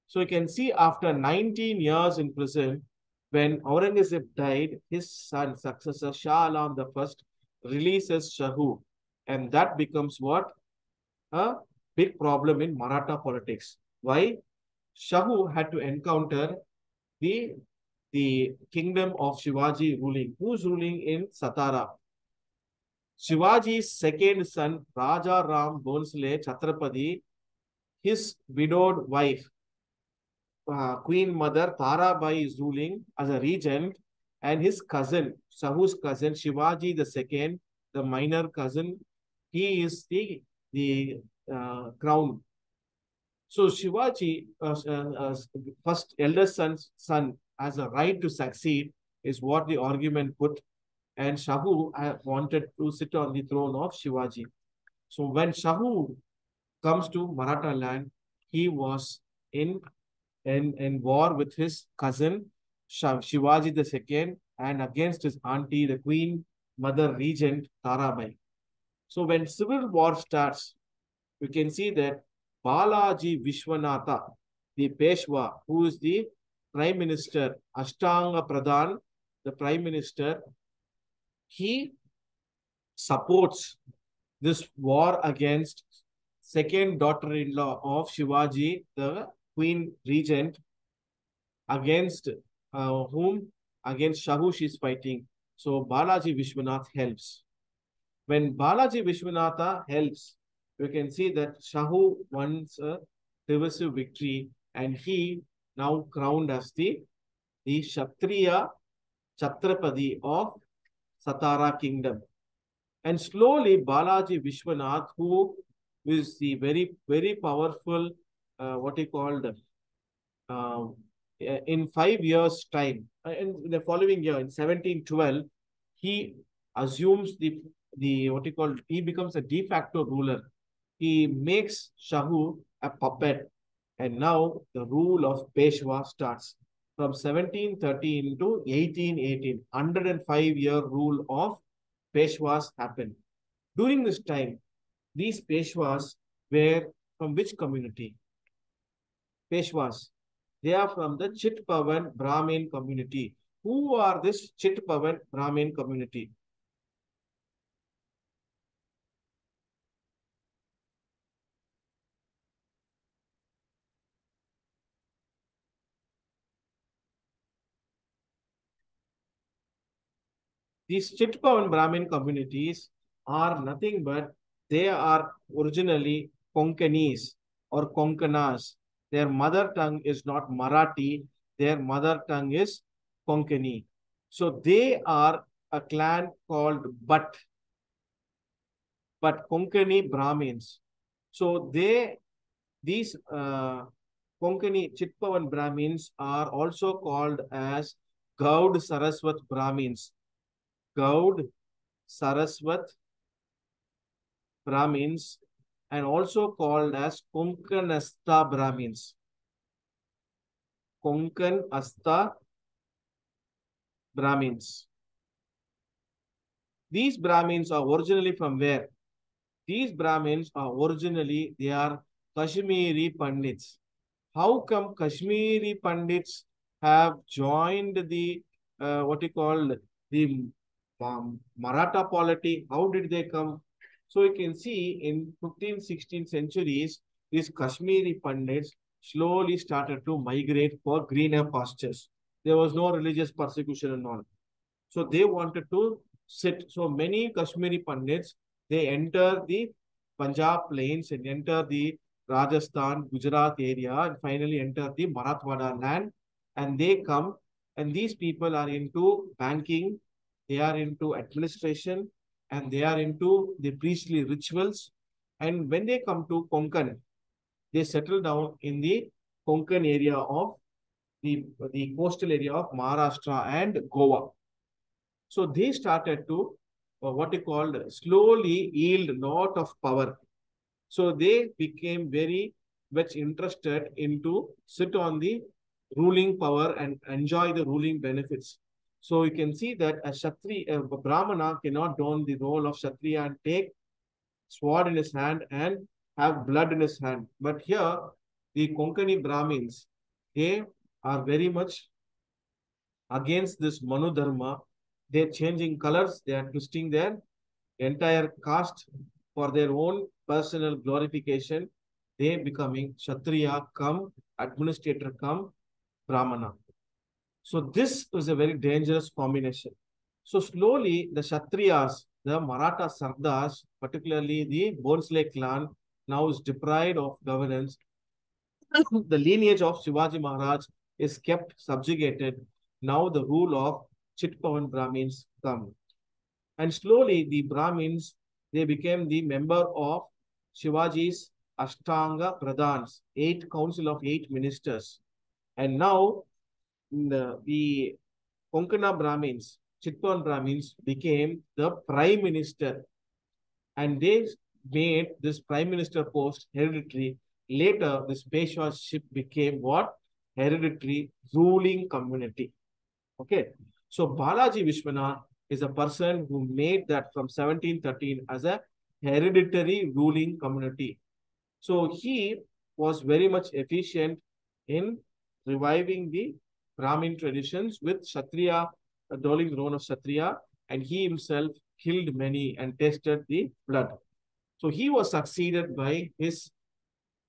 So you can see after 19 years in prison, when Aurangzeb died, his son, successor Shah Alam I, releases Shahu. And that becomes what? A big problem in Maratha politics. Why? Shahu had to encounter the, the kingdom of Shivaji ruling. Who's ruling in Satara? Shivaji's second son, Raja Ram Bhonsle Chhatrapati, his widowed wife, uh, Queen Mother Tarabai is ruling as a regent, and his cousin, Shahu's cousin, Shivaji the second, the minor cousin, he is the, the uh, crown. So Shivaji, uh, uh, first eldest son's son, has a right to succeed, is what the argument put and Shahu wanted to sit on the throne of Shivaji. So when Shahu comes to Maratha land, he was in, in, in war with his cousin Shivaji II and against his auntie, the Queen Mother Regent Tarabai. So when civil war starts, you can see that Balaji Vishwanatha, the Peshwa, who is the Prime Minister, Ashtanga Pradhan, the Prime Minister, he supports this war against second daughter-in-law of Shivaji, the Queen Regent, against uh, whom? Against Shahu she is fighting. So Balaji Vishwanath helps. When Balaji Vishwanatha helps, you can see that Shahu wants a divisive victory and he now crowned as the, the Kshatriya Chhatrapati of Satara kingdom. And slowly, Balaji Vishwanath, who is the very, very powerful, uh, what he called, uh, in five years' time, uh, in the following year, in 1712, he assumes the, the what he called, he becomes a de facto ruler. He makes Shahu a puppet. And now the rule of Peshwa starts from 1713 to 1818, 105 year rule of Peshwas happened. During this time, these Peshwas were from which community? Peshwas. They are from the Chitpavan Brahmin community. Who are this Chitpavan Brahmin community? These Chitpavan Brahmin communities are nothing but they are originally Konkanis or Konkanas. Their mother tongue is not Marathi, their mother tongue is Konkani. So they are a clan called Bhat, but Konkani Brahmins. So they, these uh, Konkani Chitpavan Brahmins are also called as Gaud Saraswat Brahmins. Gaud, Saraswat, Brahmins, and also called as Konkanastha Brahmins. Konkanastha Brahmins. These Brahmins are originally from where? These Brahmins are originally, they are Kashmiri Pandits. How come Kashmiri Pandits have joined the, uh, what you call, the um, Maratha polity, how did they come? So you can see in 15th, 16th centuries, these Kashmiri Pandits slowly started to migrate for greener pastures. There was no religious persecution and all. So they wanted to sit. So many Kashmiri Pandits, they enter the Punjab plains and enter the Rajasthan, Gujarat area and finally enter the Marathwada land. And they come and these people are into banking, they are into administration and they are into the priestly rituals. And when they come to Konkan, they settle down in the Konkan area of the, the coastal area of Maharashtra and Goa. So they started to uh, what they called slowly yield lot of power. So they became very much interested into sit on the ruling power and enjoy the ruling benefits. So you can see that a Kshatriya, a Brahmana cannot don the role of Kshatriya and take sword in his hand and have blood in his hand. But here, the Konkani Brahmins, they are very much against this Manu Dharma. They're changing colors, they are twisting their entire caste for their own personal glorification. They becoming Kshatriya come, administrator come, Brahmana. So this was a very dangerous combination. So slowly the Kshatriyas, the Maratha Sardars, particularly the Bhonsle clan, now is deprived of governance. [laughs] the lineage of Shivaji Maharaj is kept subjugated. Now the rule of Chitpavan Brahmins come. And slowly the Brahmins, they became the member of Shivaji's Ashtanga Pradhans, eight council of eight ministers. And now the, Konkana Brahmins, Chitpavan Brahmins became the prime minister. And they made this prime minister post hereditary. Later, this Peshwaship became what? Hereditary ruling community. Okay. So Balaji Vishwanath is a person who made that from 1713 as a hereditary ruling community. So he was very much efficient in reviving the Brahmin traditions with Kshatriya, uh, the throne of Kshatriya, and he himself killed many and tasted the blood. So he was succeeded by his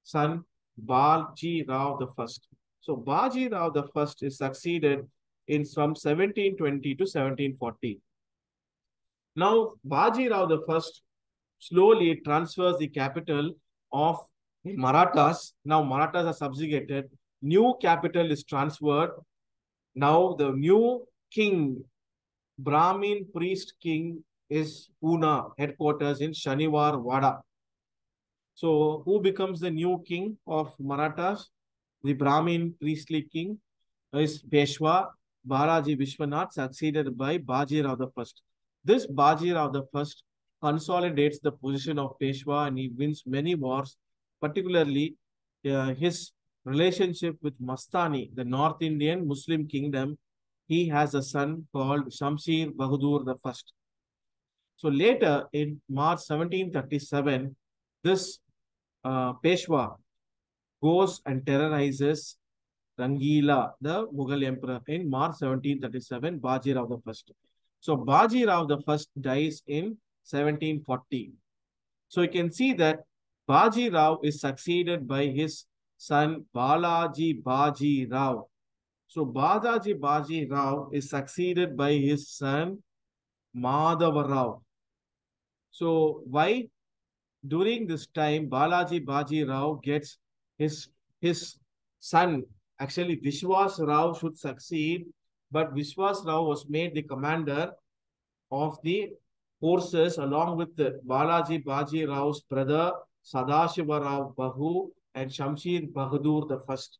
son Balji Rao the First. So Baji Rao the First is succeeded in from 1720 to 1740. Now Baji Rao the First slowly transfers the capital of Marathas. Now Marathas are subjugated. New capital is transferred. Now the new king, Brahmin priest king is Pune headquarters in Shaniwar Wada. So who becomes the new king of Marathas? The Brahmin priestly king is Peshwa Balaji Vishwanath succeeded by Bajirao the first. This Bajirao the first consolidates the position of Peshwa and he wins many wars, particularly uh, his relationship with Mastani, the North Indian Muslim kingdom. He has a son called Shamsher Bahadur the first. So later in March 1737, this uh, Peshwa goes and terrorizes Rangila, the Mughal emperor, in March 1737, Bajirao the first. So Bajirao the first dies in 1740. So you can see that Bajirao is succeeded by his son Balaji Baji Rao. So Balaji Baji Rao is succeeded by his son Madhava Rao. So why during this time Balaji Baji Rao gets his his son actually Vishwas Rao should succeed but Vishwas Rao was made the commander of the forces along with Balaji Baji Rao's brother Sadashiva Rao Bhau and Shamsir Bahadur the first.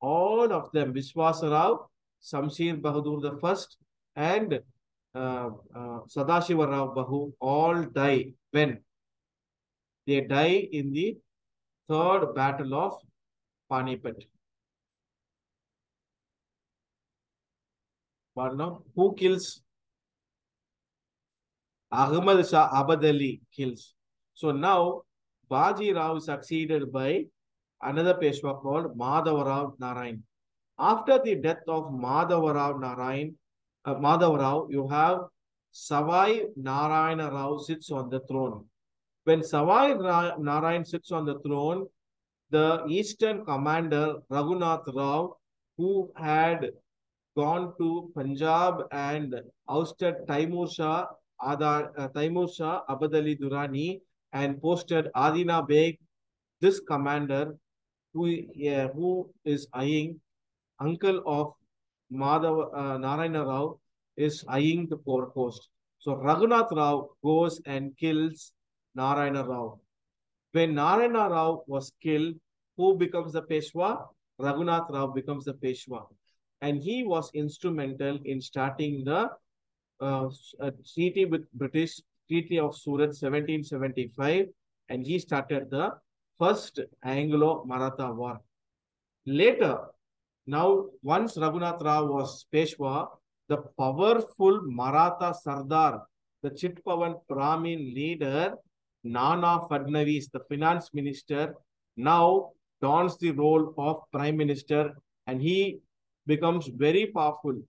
All of them, Vishwas Rao, Shamsir Bahadur the first, and uh, uh, Sadashiva Rao Bahu all die when? They die in the third battle of Panipat. Now, who kills? Ahmad Shah Abad Ali kills. So now, Baji Rao is succeeded by another Peshwa called Madhavarao Narayan. After the death of Madhavarao Narayan, uh, Madhavarao, you have Savai Narayana Rao sits on the throne. When Savai Ra Narayan sits on the throne, the eastern commander Raghunath Rao, who had gone to Punjab and ousted Taimur Shah, uh, Taimur Shah Abdali Durrani and posted Adina Beg, this commander who, yeah, who is eyeing uncle of Madhav uh, Narayana Rao is eyeing the poor coast. So Raghunath Rao goes and kills Narayana Rao. When Narayana Rao was killed, who becomes the Peshwa? Raghunath Rao becomes the Peshwa. And he was instrumental in starting the uh, treaty with British, Treaty of Surat 1775. And he started the first Anglo-Maratha war. Later, now once Raghunath Rao was Peshwa, the powerful Maratha Sardar, the Chitpavan Brahmin leader, Nana Fadnavis, the finance minister, now dons the role of prime minister and he becomes very powerful.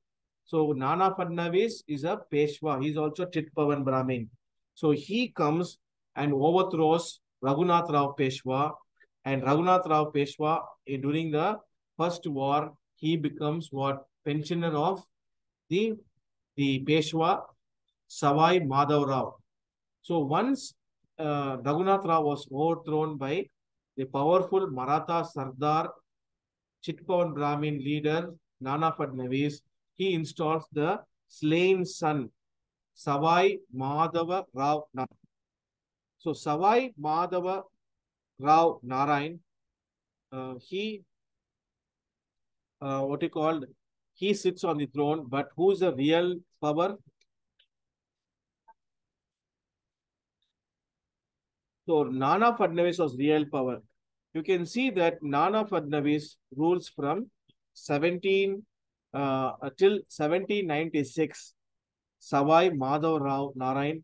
So Nana Fadnavis is a Peshwa. He's also Chitpavan Brahmin. So he comes and overthrows Raghunath Rao Peshwa and Raghunath Rao Peshwa during the first war, he becomes what? Pensioner of the, the Peshwa Savai Madhav Rao. So once uh, Raghunath Rao was overthrown by the powerful Maratha Sardar Chitpavan Brahmin leader Nana Fadnavis, he installs the slain son Savai Madhava Rao. So Savai Madhava Rao Narayan, uh, he, uh, what he called, he sits on the throne, but who's the real power? So Nana Fadnavis was real power. You can see that Nana Fadnavis rules from 17 uh, till 1796. Savai Madhav Rao Narayan